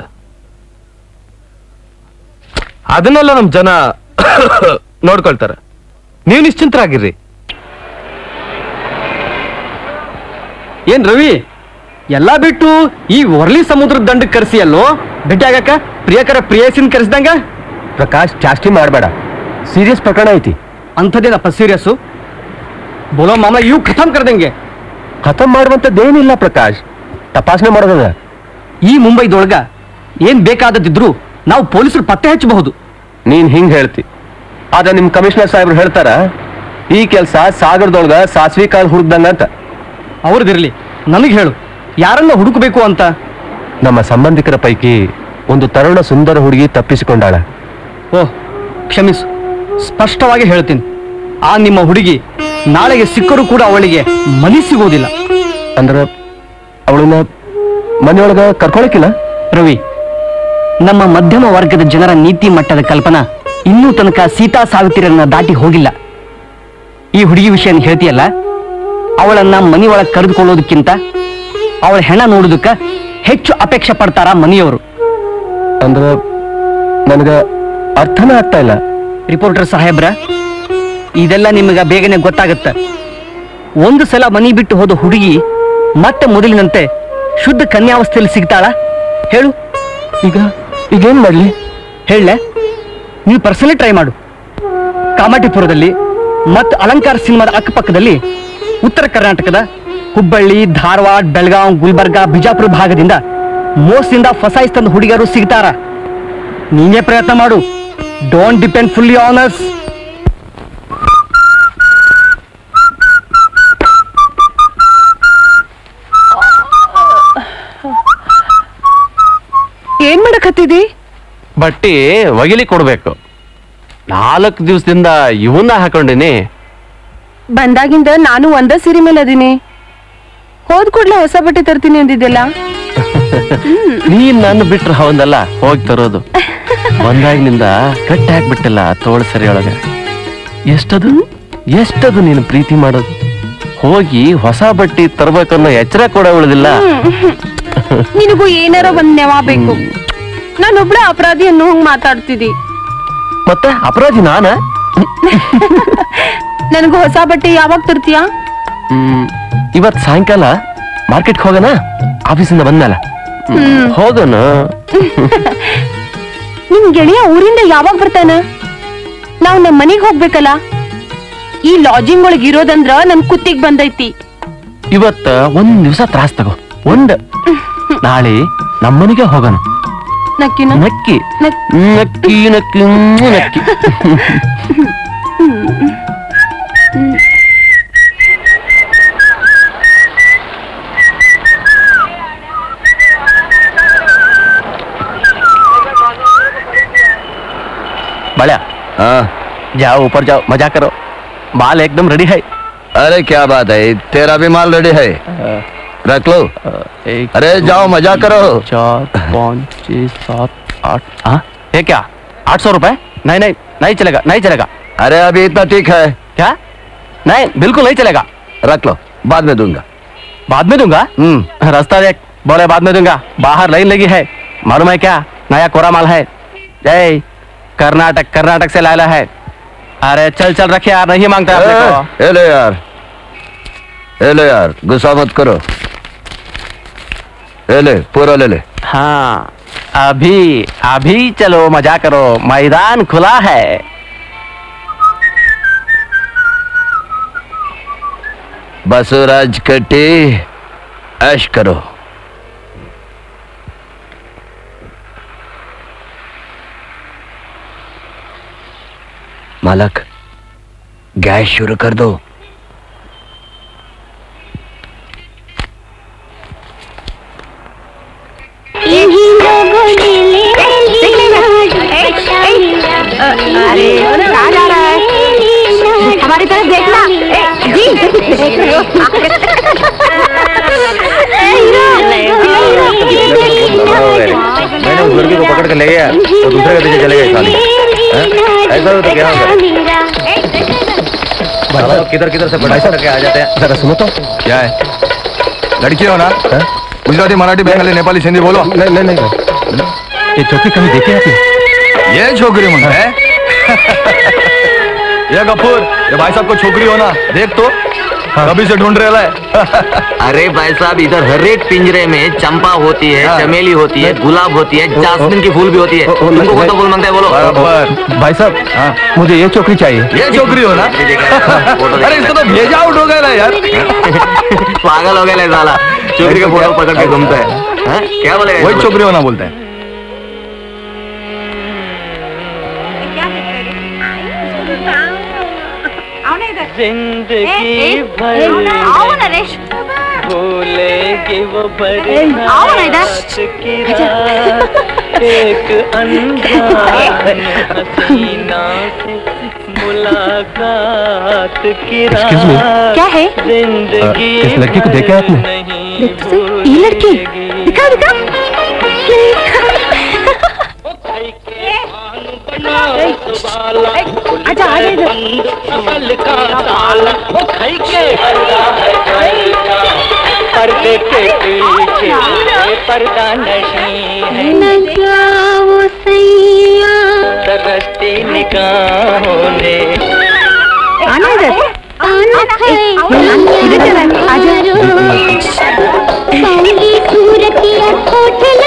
ಅದನ್ನೆಲ್ಲ ನಮ್ ಜನ ನೋಡ್ಕೊಳ್ತಾರ. ನೀವು ನಿಶ್ಚಿಂತರಾಗಿರ್ರಿ. ಏನ್ ರವಿ ಎಲ್ಲಾ ಬಿಟ್ಟು ಈ ವರ್ಲಿ ಸಮುದ್ರದ ದಂಡಕ್ಕೆ ಕರೆಸಿ ಅಲ್ಲೋ? ಭೇಟಿ ಆಗಕ್ಕ? ಪ್ರಿಯಕರ ಪ್ರಿಯಸಿನ ಕರೆಸಿದಂಗ? ಪ್ರಕಾಶ್ ಜಾಸ್ತಿ ಮಾಡಬೇಡ. ಸೀರಿಯಸ್ ಪ್ರಕರಣ ಐತಿ. ಅಂಥದ್ದೇನಪ್ಪ ಸೀರಿಯಸ್ಸು ಬೋಲೋ ಮಾಮ ಇವು ಖತಮ್ ಕರೆದಂಗೆ. ಖತಮ್ ಮಾಡುವಂಥದ್ದೇನಿಲ್ಲ ಪ್ರಕಾಶ್. ತಪಾಸಣೆ ಮಾಡೋದದ. ಈ ಮುಂಬೈದೊಳಗ ಏನು ಬೇಕಾದದಿದ್ರು ನಾವು ಪೊಲೀಸರು ಪತ್ತೆ ಹಚ್ಚಬಹುದು. ನೀನು ಹಿಂಗ್ ಹೇಳ್ತಿ. ಆದ್ರೆ ನಿಮ್ಮ ಕಮಿಷನರ್ ಸಾಹೇಬ್ರು ಹೇಳ್ತಾರ ಈ ಕೆಲಸ ಸಾಗರದೊಳಗ ಸಾಸ್ವಿ ಕಾಲ್ ಹುಡುಕ್ದಂಗ ಅಂತ. ಅವ್ರದಿರ್ಲಿ ನನಗೆ ಹೇಳು ಯಾರನ್ನ ಹುಡುಕಬೇಕು ಅಂತ? ನಮ್ಮ ಸಂಬಂಧಿಕರ ಪೈಕಿ ಒಂದು ತರುಣ ಸುಂದರ ಹುಡುಗಿ ತಪ್ಪಿಸಿಕೊಂಡಾಳ. ಓ ಕ್ಷಮಿಸು. ಸ್ಪಷ್ಟವಾಗಿ ಹೇಳ್ತೀನಿ. ಆ ನಿಮ್ಮ ಹುಡುಗಿ ನಾಳೆಗೆ ಸಿಕ್ಕರೂ ಕೂಡ ಅವಳಿಗೆ ಮನಿ ಸಿಗೋದಿಲ್ಲ. ಅಂದ್ರೆ ಅವಳನ್ನ ಮನೆಯೊಳಗ ಕರ್ಕೊಳಕಿಲ್ಲ? ರವಿ ನಮ್ಮ ಮಧ್ಯಮ ವರ್ಗದ ಜನರ ನೀತಿ ಮಟ್ಟದ ಕಲ್ಪನಾ ಇನ್ನೂ ತನಕ ಸೀತಾ ಸಾವಿತ್ರಿಯರನ್ನ ದಾಟಿ ಹೋಗಿಲ್ಲ. ಈ ಹುಡುಗಿ ವಿಷಯ ಹೇಳ್ತೀಯಲ್ಲ ಅವಳನ್ನ ಮನೆಯೊಳಗೆ ಕರೆದುಕೊಳ್ಳೋದಕ್ಕಿಂತ ಅವಳ ಹೆಣ ನೋಡೋದಕ್ಕ ಹೆಚ್ಚು ಅಪೇಕ್ಷೆ ಪಡ್ತಾರ ಮನೆಯವರು? ಅಂದ್ರೆ ನನಗ ಅರ್ಥನೇ ಆಗ್ತಾ ಇಲ್ಲ. ರಿಪೋರ್ಟರ್ ಸಾಹೇಬ್ರ ಇದೆಲ್ಲ ನಿಮಗೆ ಬೇಗನೆ ಗೊತ್ತಾಗತ್ತ. ಒಂದು ಸಲ ಮನಿ ಬಿಟ್ಟು ಹೋದ ಹುಡುಗಿ ಮತ್ತೆ ಮೊದಲಿನಂತೆ ಶುದ್ಧ ಕನ್ಯಾವಸ್ಥೆಯಲ್ಲಿ ಸಿಗ್ತಾಳ? ಹೇಳು. ಈಗ ಈಗೇನ್ ಮಾಡಲಿ? ಹೇಳ ನೀವು ಪರ್ಸನಲಿ ಟ್ರೈ ಮಾಡು. ಕಾಮಾಟಿಪುರದಲ್ಲಿ ಮತ್ತು ಅಲಂಕಾರ ಸಿನಿಮಾದ ಅಕ್ಕಪಕ್ಕದಲ್ಲಿ ಉತ್ತರ ಕರ್ನಾಟಕದ ಹುಬ್ಬಳ್ಳಿ ಧಾರವಾಡ ಬೆಳಗಾಂ ಗುಲ್ಬರ್ಗಾ ಬಿಜಾಪುರ ಭಾಗದಿಂದ ಮೋಸದಿಂದ ಫಸಾಯಿಸ್ತಂದ ಹುಡುಗಿಯರು ಸಿಗ್ತಾರ. ನೀನೇ ಪ್ರಯತ್ನ ಮಾಡು. Don't depend fully on us. ಏನ್ ಮಾಡಕತ್ತಿದಿ? ಬಟ್ಟಿ ಒಗಿಲಿ ಕೊಡ್ಬೇಕು. ನಾಲ್ಕು ದಿವಸದಿಂದ ಇವನ್ನ ಹಾಕೊಂಡಿನಿ. ಬಂದಾಗಿಂದ ನಾನು ಒಂದ ಸಿರಿ ಮೇಲೆ ಅದೀನಿ. ಹೋದ್ ಕೂಡ್ಲೆ ಹೊಸ ಬಟ್ಟೆ ತರ್ತೀನಿ ಅಂದಿದ್ದೆಲ್ಲ. ನೀನ್ ನನ್ನ ಬಿಟ್ರೆ ಹೌದಲ್ಲ ಹೋಗಿ ತರೋದು. ಬಂದಾಗಿನಿಂದ ಕಟ್ಟಿ ಹಾಕ್ಬಿಟ್ಟಲ್ಲ ತೋಳ ಸರಿ ಒಳಗ ಎಷ್ಟದು? ಎಷ್ಟದು ನೀನು ಪ್ರೀತಿ ಮಾಡೋದು? ಹೋಗಿ ಹೊಸ ಬಟ್ಟಿ ತರ್ಬೇಕನ್ನೋ ಎಚ್ಚರ ಕೂಡ ಉಳಿದಿಲ್ಲ. ನಿನಗೂ ಏನಾರ ಒಂದ್ ನೆವ ಬೇಕು. ನಾನೊಬ್ಳೆ ಅಪರಾಧಿ ಅನ್ನೋ ಹಂಗ್ ಮಾತಾಡ್ತಿದ್ದಿ. ಮತ್ತೆ ಅಪರಾಧಿ ನಾನ? ನನಗೂ ಹೊಸ ಬಟ್ಟೆ ಯಾವಾಗ ತರ್ತೀಯ? ಇವತ್ ಸಾಯಂಕಾಲ ಮಾರ್ಕೆಟ್ ಹೋಗೋಣ? ಆಫೀಸಿಂದ ಬಂದ್ಮೇಲೆ ಹ್ಮ್. ಹೋಗೋಣ. ನಿಮ್ ಗೆಳೆಯ ಊರಿಂದ ಯಾವಾಗ ಬರ್ತಾನ? ನಾವ್ ನಮ್ ಮನೆಗ್ ಹೋಗ್ಬೇಕಲ್ಲ? ಈ ಲಾಜಿಂಗ್ ಒಳಗ್ ಇರೋದಂದ್ರ ನನ್ ಕುತ್ತಿಗ್ ಬಂದೈತಿ. ಇವತ್ತ ಒಂದ್ ದಿವಸ ತ್ರಾಸ್ ತಗೋ. ಒಂದ್. ನಾಳೆ ನಮ್ಮನಿಗೆ ಹೋಗೋಣ. ನಕ್ಕಿನ? ನಕ್ಕಿ. ನಕ್ಕಿ ನಕ್ಕಿ ನಕ್ಕಿ. हाँ। जाओ ऊपर जाओ मज़ा करो। माल एकदम रेडी है। अरे क्या बात है तेरा भी माल रेडी है। रख लो। अरे जाओ मज़ा करो। चार पाँच सात आठ। हाँ ये क्या? आठ सौ रुपए? नहीं नहीं नहीं चलेगा नहीं चलेगा। अरे अभी इतना ठीक है। क्या? नहीं बिल्कुल नहीं चलेगा। रख लो बाद में दूँगा। बाद में दूँगा? रास्ता देख बोले बाद में दूँगा। बाहर लाइन लगी है। मालूम है क्या? नया कोरा माल है। जय। कर्नाटक कर्नाटक से लाया है। अरे चल चल रखे यार नहीं माँगता ए ले यार। ए ले यार गुस्सा मत करो। ए ले पूरा ले ले। हाँ अभी अभी चलो मज़ा करो। मैदान खुला है। बसवराज कटी ऐश करो। मालक गैस शुरू कर दो। अरे कहाँ जा रहा है। हमारी तरफ़ देखना। जी उस लड़की को पकड़ कर ले गया और दूसरे के पीछे चले गए हैं? ऐसा हो तो क्या होगा किधर किधर से पढ़ाई करके आ जाते हैं? जरा सुनो तो। क्या है? लड़की हो ना? गुजराती मराठी बंगाली नेपाली सिंधी बोलो। नहीं नहीं नहीं ये चौकी कहीं देखे आपने ये छोकरी मुझे है? ये गफूर ये भाई साहब को छोकरी हो ना? देख तो। कभी से ढूंढ रहा है? अरे भाई साहब इधर हर एक पिंजरे में चंपा होती है चमेली होती है गुलाब होती है जासमीन की फूल भी होती है। तुमको कौन सा फूल माँगता है बोलो। भाई साहब मुझे ये चौकरी चाहिए। ये छोकरी हो ना? अरे इसको तो भेजा आउट हो गया यार। पागल हो गया साला। चोकरी का फ़ोटो पकड़ के घूमता है। हाँ? क्या बोलेगा वही छोकरी होना बोलते हैं। ज़िंदगी भर आओ ना नरेश। भूलेगी वो बरसात की अच्छा। रात। एक अनजान से मुलाकात की रात। क्या है? ज़िंदगी इस लड़की को देखा आपने? नहीं ये लड़की। दिखा दिखा अच्छा आ जाए अमल का ताला। वो खाई के पर्दे के पीछे। पर्दा नशी न जाओ सैया। तरसती निगाहों ने आना इधर। आना इधर चला। आजा। सूरत या होठल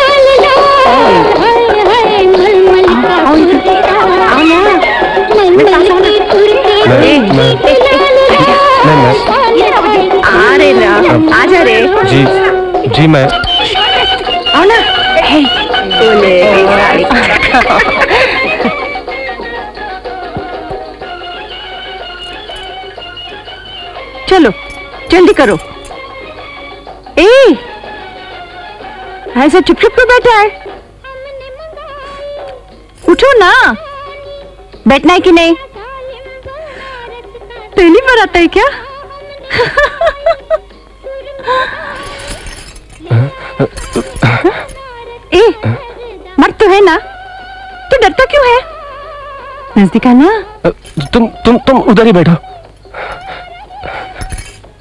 आ रे ना आजा रे जी जी मैं आओ ना बोले चलो जल्दी करो। ए, ऐसा चुप चुप क्यों बैठा है? उठो ना। बैठना है कि नहीं? पहली बार आता है क्या? ए मर तो है ना? तू डरता क्यों है? नज़दीक आना। तुम तुम तुम उधर ही बैठो।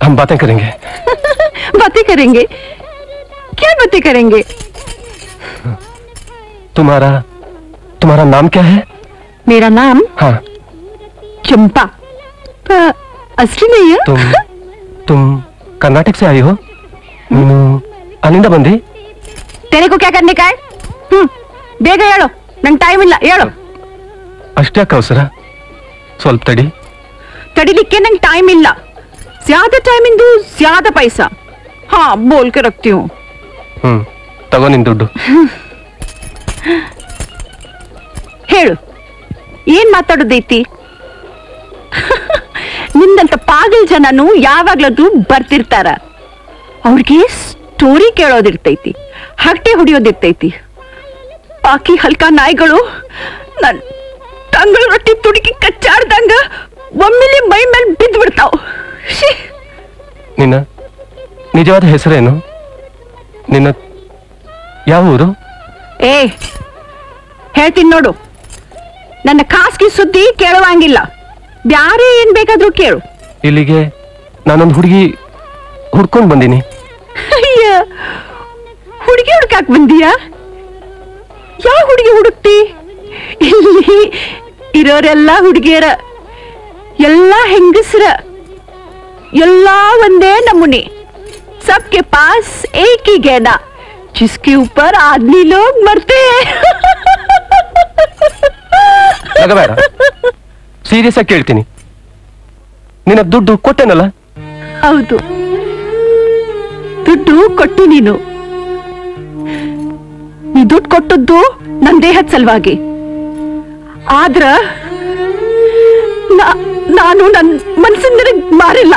हम बातें करेंगे। बातें करेंगे? क्या बातें करेंगे? तुम्हारा तुम्हारा नाम क्या है? मेरा नाम हाँ चंपा पर असली नहीं है तुम तुम कर्नाटक से आई हो ನೀನು ಅಲ್ಲಿಂದ ಬಂದಿ तेरे को क्या करने का है हम्म ಬೇಗ ಹೇಳು ನಂಗೆ ಟೈಮ್ ಇಲ್ಲ ಹೇಳು ಅಷ್ಟೇ ಅವಸರ ಸ್ವಲ್ಪ ತಡಿ ತಡಿಲಿಕ್ಕೆ ನಂಗೆ ಟೈಮ್ ಇಲ್ಲ ज्यादा टाइम इंदू ज्यादा पैसा हाँ बोल के रखती हूँ ಹ್ಮ್ ತಗೋ ನಿನ್ ದುಡ್ಡು ಹೇಳು ಏನ್ ಮಾತಾಡೋದೈತಿ? ನಿಂದಂತ ಪಾಗಲ್ ಜನನು ಯಾವಾಗ್ಲಾದ್ರೂ ಬರ್ತಿರ್ತಾರ. ಅವ್ರಿಗೆ ಸ್ಟೋರಿ ಕೇಳೋದಿರ್ತೈತಿ ಹಟ್ಟೆ ಹೊಡಿಯೋದಿರ್ತೈತಿ. ಪಾಕಿ ಹಲ್ಕಾ ನಾಯಿಗಳು ನನ್ ತಂಗಳ ರೊಟ್ಟಿ ತುಡುಕಿ ಕಚ್ಚಾಡ್ದಂಗ ಒಮ್ಮೆಲೆ ಮೈ ಮೇಲೆ ಬಿದ್ದು ಬಿಡ್ತಾವ್. ನಿನ್ನ ನಿಜವಾದ ಹೆಸರೇನು? ನಿನ್ನ ಯಾವ ಊರು? ಏ ಹೇಳ್ತೀನಿ ನೋಡು. ನನ್ನ ಖಾಸಗಿ ಸುದ್ದಿ ಕೇಳುವಂಗಿಲ್ಲ ಬ್ಯಾರೆ ಏನ್ ಬೇಕಾದ್ರೂ ಕೇಳು ಇಲ್ಲಿಗೆ ನಾನೊಂದು ಹುಡುಗಿ ಹುಡ್ಕೊಂಡ್ ಬಂದೀನಿ ಅಯ್ಯ ಹುಡುಗಿ ಹುಡುಕಾಕ್ ಬಂದೀಯಾ ಯಾವ ಹುಡುಗಿ ಹುಡುಕ್ತಿ ಇಲ್ಲಿ ಇರೋರೆಲ್ಲ ಹುಡುಗಿಯರ ಎಲ್ಲಾ ಹೆಂಗಸ್ರ ಎಲ್ಲಾ ಒಂದೇ ನಮೂನಿ सबके पास एक ही गहना जिसके ऊपर आदमी लोग मरते हैं ನಗಬೇಡ. ಸೀರಿಯಸ್ ಆಗಿ ಕೇಳ್ತೀನಿ. ನಿನ್ನ ದುಡ್ಡು ಕೊಟ್ಟೆನಲ್ಲ? ಹೌದು. ದುಡ್ಡು ಕೊಟ್ಟು ನೀನು. ನೀ ದುಡ್ಡು ಕೊಟ್ಟದ್ದು ನನ್ನ ದೇಹದ ಸಲುವಾಗಿ. ಆದ್ರ ನಾನು ನನ್ನ ಮನಸ್ಸಿನ ಮಾರಿಲ್ಲ.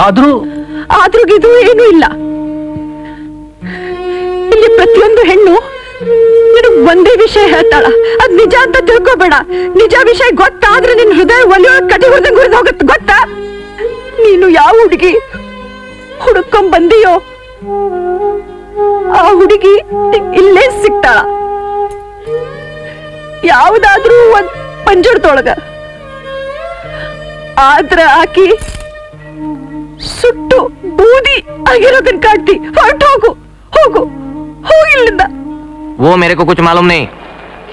ಆದ್ರೂ? ಆದ್ರೂ ಇದು ಏನೂ ಇಲ್ಲ. ಇಲ್ಲಿ ಪ್ರತಿಯೊಂದು ಹೆಣ್ಣು ಒಂದೇ ವಿಷಯ ಹೇಳ್ತಾಳ. ಅದ್ ನಿಜ ಅಂತ ತಿಳ್ಕೊಬೇಡ. ನಿಜ ವಿಷಯ ಗೊತ್ತಾದ್ರೆ ನಿನ್ ಹೃದಯ ಒಲಿಯೋ ಕಟಿ ಹುರಿದಂಗ್ ಹುರಿದ್ ಹೋಗುತ್ತೆ, ಗೊತ್ತಾ? ನೀನು ಯಾವ ಹುಡುಗಿ? ಹುಡುಕೊಂಡ್ ಬಂದಿಯೋ ಆ ಹುಡುಗಿ ಇಲ್ಲೇ ಸಿಗ್ತಾಳ. ಯಾವ್ದಾದ್ರೂ ಒಂದ್ ಪಂಜರದೊಳಗ. ಆದ್ರ ಆಕಿ ಸುಟ್ಟು ಬೂದಿ ಆಗಿರೋದನ್ ಕಾಡ್ತಿ ಹೊರಟು ಹೋಗು ಹೋಗು ಹೋಗಿಲ್ಲಿಂದ वो मेरे को कुछ मालूम नहीं।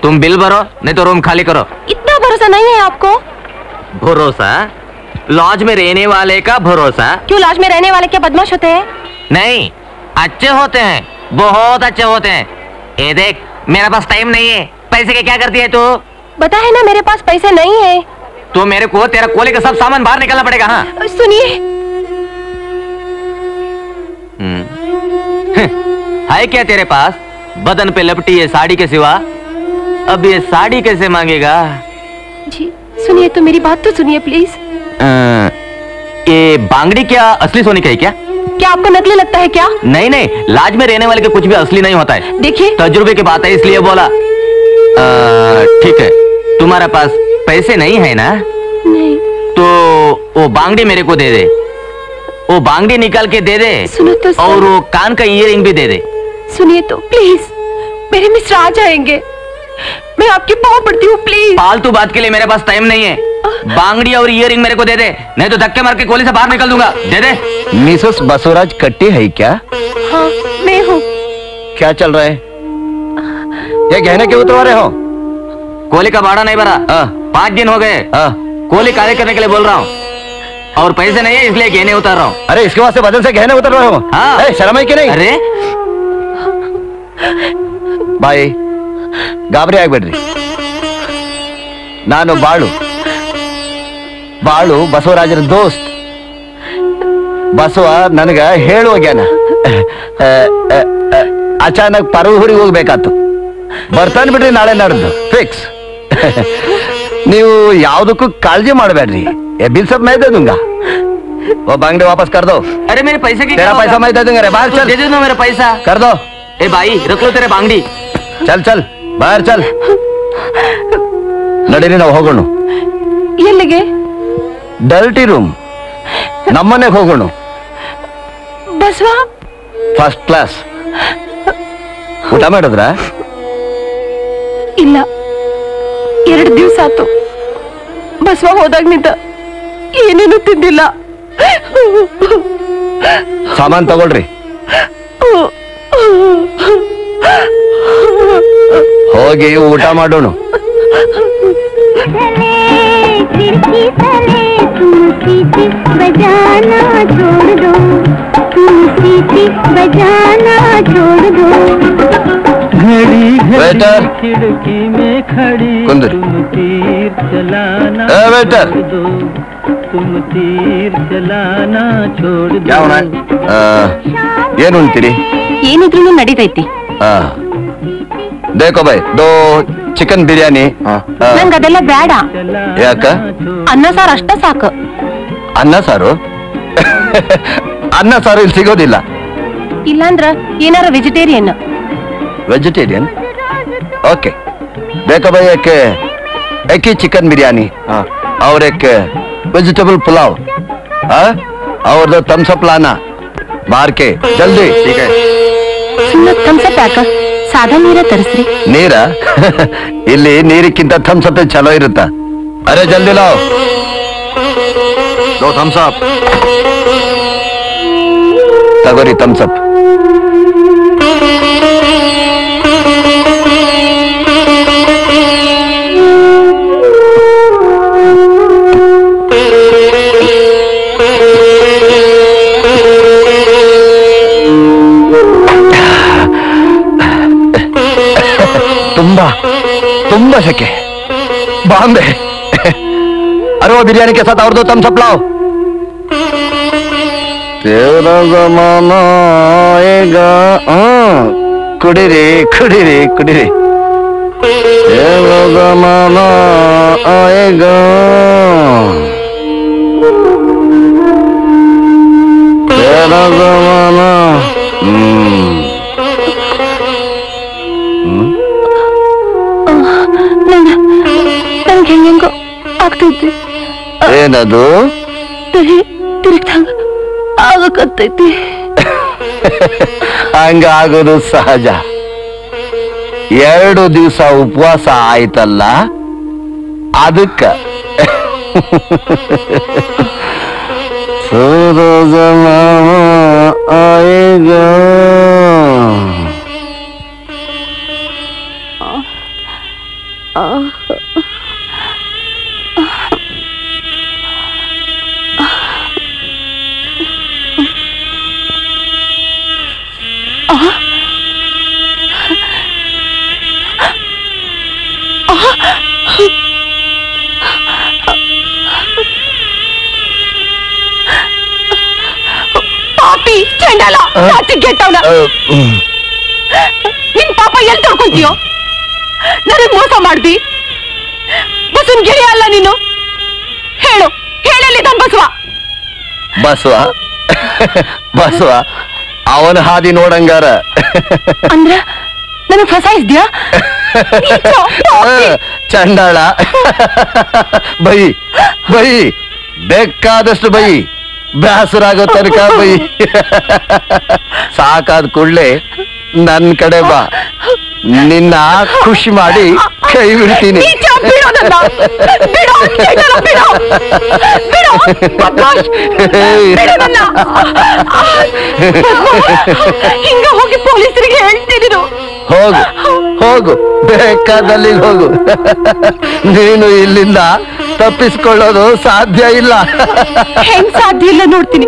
तुम बिल भरो नहीं तो रूम खाली करो। इतना भरोसा नहीं है आपको? भरोसा? लॉज में रहने वाले का भरोसा? क्यों लॉज में रहने वाले क्या बदमाश होते हैं? नहीं अच्छे होते हैं बहुत अच्छे होते हैं। ये देख मेरे पास टाइम नहीं है। पैसे के क्या करती है तू? बता है ना मेरे पास पैसे नहीं है। तो मेरे को तेरा कोले का सब सामान बाहर निकालना पड़ेगा हाँ? सुनिए। हम्म। है क्या तेरे पास? बदन पे लपटी है साड़ी के सिवा। अब ये साड़ी कैसे मांगेगा? जी सुनिए तो मेरी बात तो सुनिए प्लीज़ अ, ये बांगड़ी क्या असली सोने का है क्या? क्या आपको नकली लगता है क्या? नहीं नहीं लाज में रहने वाले का कुछ भी असली नहीं होता है। देखिए। तजुर्बे की बात है इसलिए बोला। ठीक है तुम्हारे पास पैसे नहीं है ना? नहीं। तो वो बांगड़ी मेरे को दे दे। वो बांगड़ी निकाल के दे दे। सुनो तो और वो कान का इयरिंग भी दे दे। सुनिए तो प्लीज़ मेरे मिस्टर आ जाएँगे मैं आपके पाँव पड़ती हूँ प्लीज़ फालतू बात के लिए मेरे पास टाइम नहीं है. बांगड़ी और इयरिंग मेरे को दे दे नहीं तो धक्के मार के कोली से बाहर निकल दूँगा. दे दे. मिसेस बसवराज कट्टी है क्या? हाँ मैं हूँ. क्या चल रहा है? ये गहने क्यों उतरवा रहे हो? कोली का भाड़ा नहीं भरा. पाँच दिन हो गए. कोली कार्य करने के लिए बोल रहा हूँ. और पैसे नहीं है इसलिए गहने उतार रहा हूँ. अरे इसके वास्ते बदन से गहने उतर रहे हो? हाँ. ए, शर्म है कि नहीं? अरे ಬಾಯಿ ಗಾಬರಿ ಆಗ್ಬೇಡ್ರಿ ನಾನು ಬಾಳು ಬಾಳು ಬಸವರಾಜರ ದೋಸ್ತ್ ಬಸವ ನನಗ ಹೇಳುವ ಜ್ಞಾನ ಅ, ಅ, ಅ, ಅಚಾನಕ್ ಪರವೂರಿಗೆ ಹೋಗ್ಬೇಕಾತು ಬರ್ತಾನೆ ಬಿಡ್ರಿ ನಾಳೆ ನಾಡ್ದು ಫಿಕ್ಸ್ ನೀವು ಯಾವ್ದಕ್ಕೂ ಕಾಳಜಿ ಮಾಡಬೇಡ್ರಿ ಬಿಲ್ ಸಬ್ ಮೈ दे दूंगा वो बांगड़े वापस कर दो अरे मेरे पैसे की तेरा क्या पैसा होगा? मैं दे दूंगा रे बाहर तो चल दे दे दो मेरा पैसा कर दो ए भाई रख लो तेरे बांगड़ी ಚಲ್ ಚಲ್ ಬಾಹರ್ ಚಲ್ ನಡೀರಿ ನಾವು ಹೋಗೋಣ ಎಲ್ಲಿಗೆ ಡರ್ಟಿ ರೂಮ್ ನಮ್ಮನೆಗೆ ಹೋಗೋಣ ಬಸವ ಫಸ್ಟ್ ಕ್ಲಾಸ್ ಊಟ ಮಾಡಿದ್ರ ಇಲ್ಲ ಎರಡು ದಿವಸ ಆತು ಬಸವ ಹೋದಾಗ್ನಿಂದ ಏನೇನು ತಿಂದಿಲ್ಲ ಸಾಮಾನ್ ತಗೊಳ್ರಿ ಹೋಗಿ ಊಟ ಮಾಡೋಣ खिड़की तले तुम सीटी बजाना छोड़ दो तुम सीटी बजाना छोड़ दो घड़ी वेटर खिड़की में खड़ी कुंदर तुम तीर चलाना ए वेटर छोड़ दो तुम तीर चलाना छोड़ दो ಯಾವ ಏನು ಉಣ್ತೀರಿ ಏನಿದ್ರು ನಡೀತೈತಿ ಆ. ದೇಖೋ ಬೈ ದೋ ಚಿಕನ್ ಬಿರಿಯಾನಿ ಆ, ನಂಗ್ ಅದೆಲ್ಲ ಬೇಡ ಯಾಕ ಅನ್ನ ಸಾರ್ ಅಷ್ಟ ಸಾಕು ಅನ್ನ ಸಾರು ಅನ್ನ ಸಾರು ಇಲ್ಲಿ ಸಿಗೋದಿಲ್ಲ ಇಲ್ಲಾಂದ್ರ ಏನಾರ ವೆಜಿಟೇರಿಯನ್ ವೆಜಿಟೇರಿಯನ್ ಓಕೆ ಬೇಕಾ ಬಯ್ಯಕ್ಕೆ ಎಕ್ಕಿ ಚಿಕನ್ ಬಿರಿಯಾನಿ ಹಾಂ ಅವರಕ್ಕೆ ವೆಜಿಟೇಬಲ್ ಪುಲಾವ್ ಹಾಂ ಅವ್ರದ್ದು ತಮ್ಸಪ್ಲಾನ ಮಾರ್ಕೆ ಜಲ್ದಿ ಥಮ್ಸಪ್ ನೀರ ಇಲ್ಲಿ ನೀರಿಕ್ಕಿಂತ ಥಮ್ಸಪ್ ಚಲೋ ಇರುತ್ತ? ಅರೆ ಜಲ್ದಿ ಲಾವ್. ಲೋ ಅಪ್ ತಗೋರಿ ಥಮ್ಸಪ್ ತುಂಬಾ ಶೆಕೆ ಬಾಂಬೆ ಅರೋ ಬಿರಿಯಾನಿ ಕೆ ಸಾತ್ ಅವ್ರದ್ದು ತಮ್ಮ ಸಪ್ಲಾವ್ ದೇವರ ಜಮಾನ ಈಗ ಕುಡಿರಿ ಕುಡಿರಿ ಕುಡಿರಿ ದೇವರ ಜಮಾನ ಈಗ ದೇವರ ಜಮಾನ ಏನದು ಆಗಕತ್ತೈತಿ. ಹಂಗಾಗೋದು ಸಹಜ. ಎರಡು ದಿವಸ ಉಪವಾಸ ಆಯ್ತಲ್ಲ ಅದಕ್ಕ. ಸೂರಜನ ಆಯ್ಗ ಜಾತಿ ಗೆಟ್ಟವನ ನಿನ್ ಪಾಪ ಎಲ್ಲಿ ತೊಡ್ಕೊಂತೀಯೋ ನನಗ್ ಮೋಸ ಮಾಡ್ದಿ? ಬಸವನ್ ಗಿಳಿ ಅಲ್ಲ ನೀನು? ಹೇಳು ಹೇಳಲ್ಲಿದ್ದಾನ್ ಬಸವ. ಬಸವ? ಬಸವ ಅವನ ಹಾದಿ ನೋಡಂಗಾರ. ಅಂದ್ರ ನನಗ್ ಫಸಾಯಿಸ್ದ್ಯಾ ಚಂಡಾಳ. ಬೈ ಬೈ ಬೇಕಾದಷ್ಟು ಬೈ. ಬೇಸರಾಗೋ ತನಕ ಬೈ. ಸಾಕಾದ ಕೂಡ್ಲೆ ನನ್ ಕಡೆ ಬಾ. ನಿನ್ನ ಖುಷಿ ಮಾಡಿ ಕೈ ಬಿಡ್ತೀನಿ. ಪೊಲೀಸರಿಗೆ. ಹೋಗು ಹೋಗು ಬೇಕಾದಲ್ಲಿ ಹೋಗು. ನೀನು ಇಲ್ಲಿಂದ ತಪ್ಪಿಸ್ಕೊಳ್ಳೋದು ಸಾಧ್ಯ ಇಲ್ಲ. ಸಾಧ್ಯ ಇಲ್ಲ ನೋಡ್ತೀನಿ.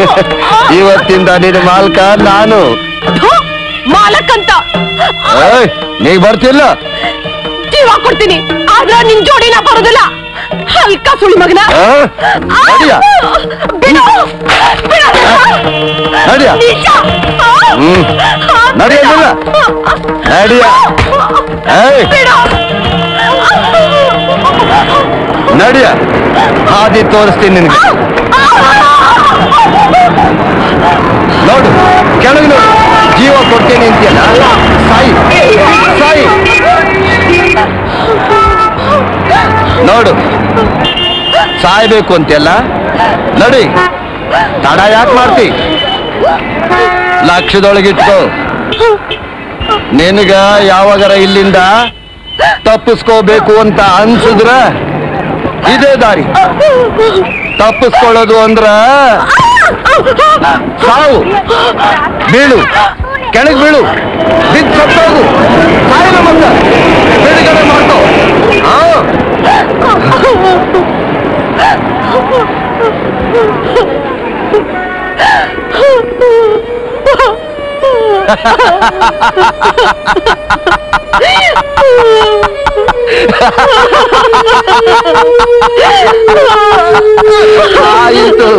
ಇವತ್ತಿಂದ ನಿನ್ ಮಾಲಕ ನಾನು. ಮಾಲಕ್ಕಂತ ಮಾಲಕ್ ಅಂತ ಏಯ್, ನೀ ಬರ್ತಿಲ್ಲ. ಜೀವ ಕೊಡ್ತೀನಿ ಆದ್ರ ನಿನ್ ಜೋಡಿನ ಬರೋದಿಲ್ಲ. ಹಲ್ಕ ಸುಳಿ ಮಗನ? ನಡಿಯ? ಬಿಡು ನಡಿಯ? ನಡಿಯ ಬಿಡು. ನಡಿಯ? ಹಾದಿ ತೋರಿಸ್ತೀನಿ ನಿನಗೆ. ನೋಡು ಕೆಳಗೆ ನೋಡು. ಜೀವ ಕೊಡ್ತೇನೆ ಅಂತೀಯಲ್ಲ? ಸಾಯಿ ಸಾಯಿ. ನೋಡು. ಸಾಯ್ಬೇಕು ಅಂತೆಲ್ಲ ನಡಿ. ತಡ ಯಾಕೆ ಮಾಡ್ತಿ? ಲಕ್ಷದೊಳಗಿಟ್ಕೋ ನಿನಗ ಯಾವಾಗರ ಇಲ್ಲಿಂದ ತಪ್ಪಿಸ್ಕೋಬೇಕು ಅಂತ ಅನ್ಸಿದ್ರ ಇದೇ ದಾರಿ. ತಪ್ಪಿಸ್ಕೊಳ್ಳೋದು ಅಂದ್ರ ಸಾವು. ಬೀಳು. ಕೆಳಗೆ ಬೀಳು. ಬಿದ್ದು ಸಾಯಿನ ಮತ್ತ ಬಿಡುಗಡೆ ಹಾ. 啊哈哈哈哈哈哈哈哈 ಆಯಿತು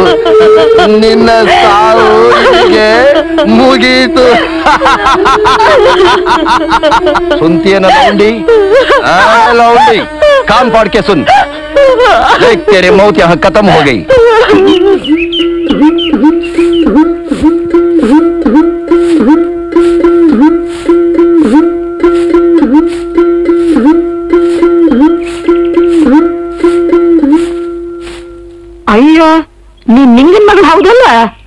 ನಿನ್ನ ಸಾವು ಇಲ್ಲಿಗೆ ಮುಗೀತು सुनती है ना लौंडी आ, लौंडी कान फाड़ के सुन देख तेरे मौत यहाँ खत्म हो गई 我懂了。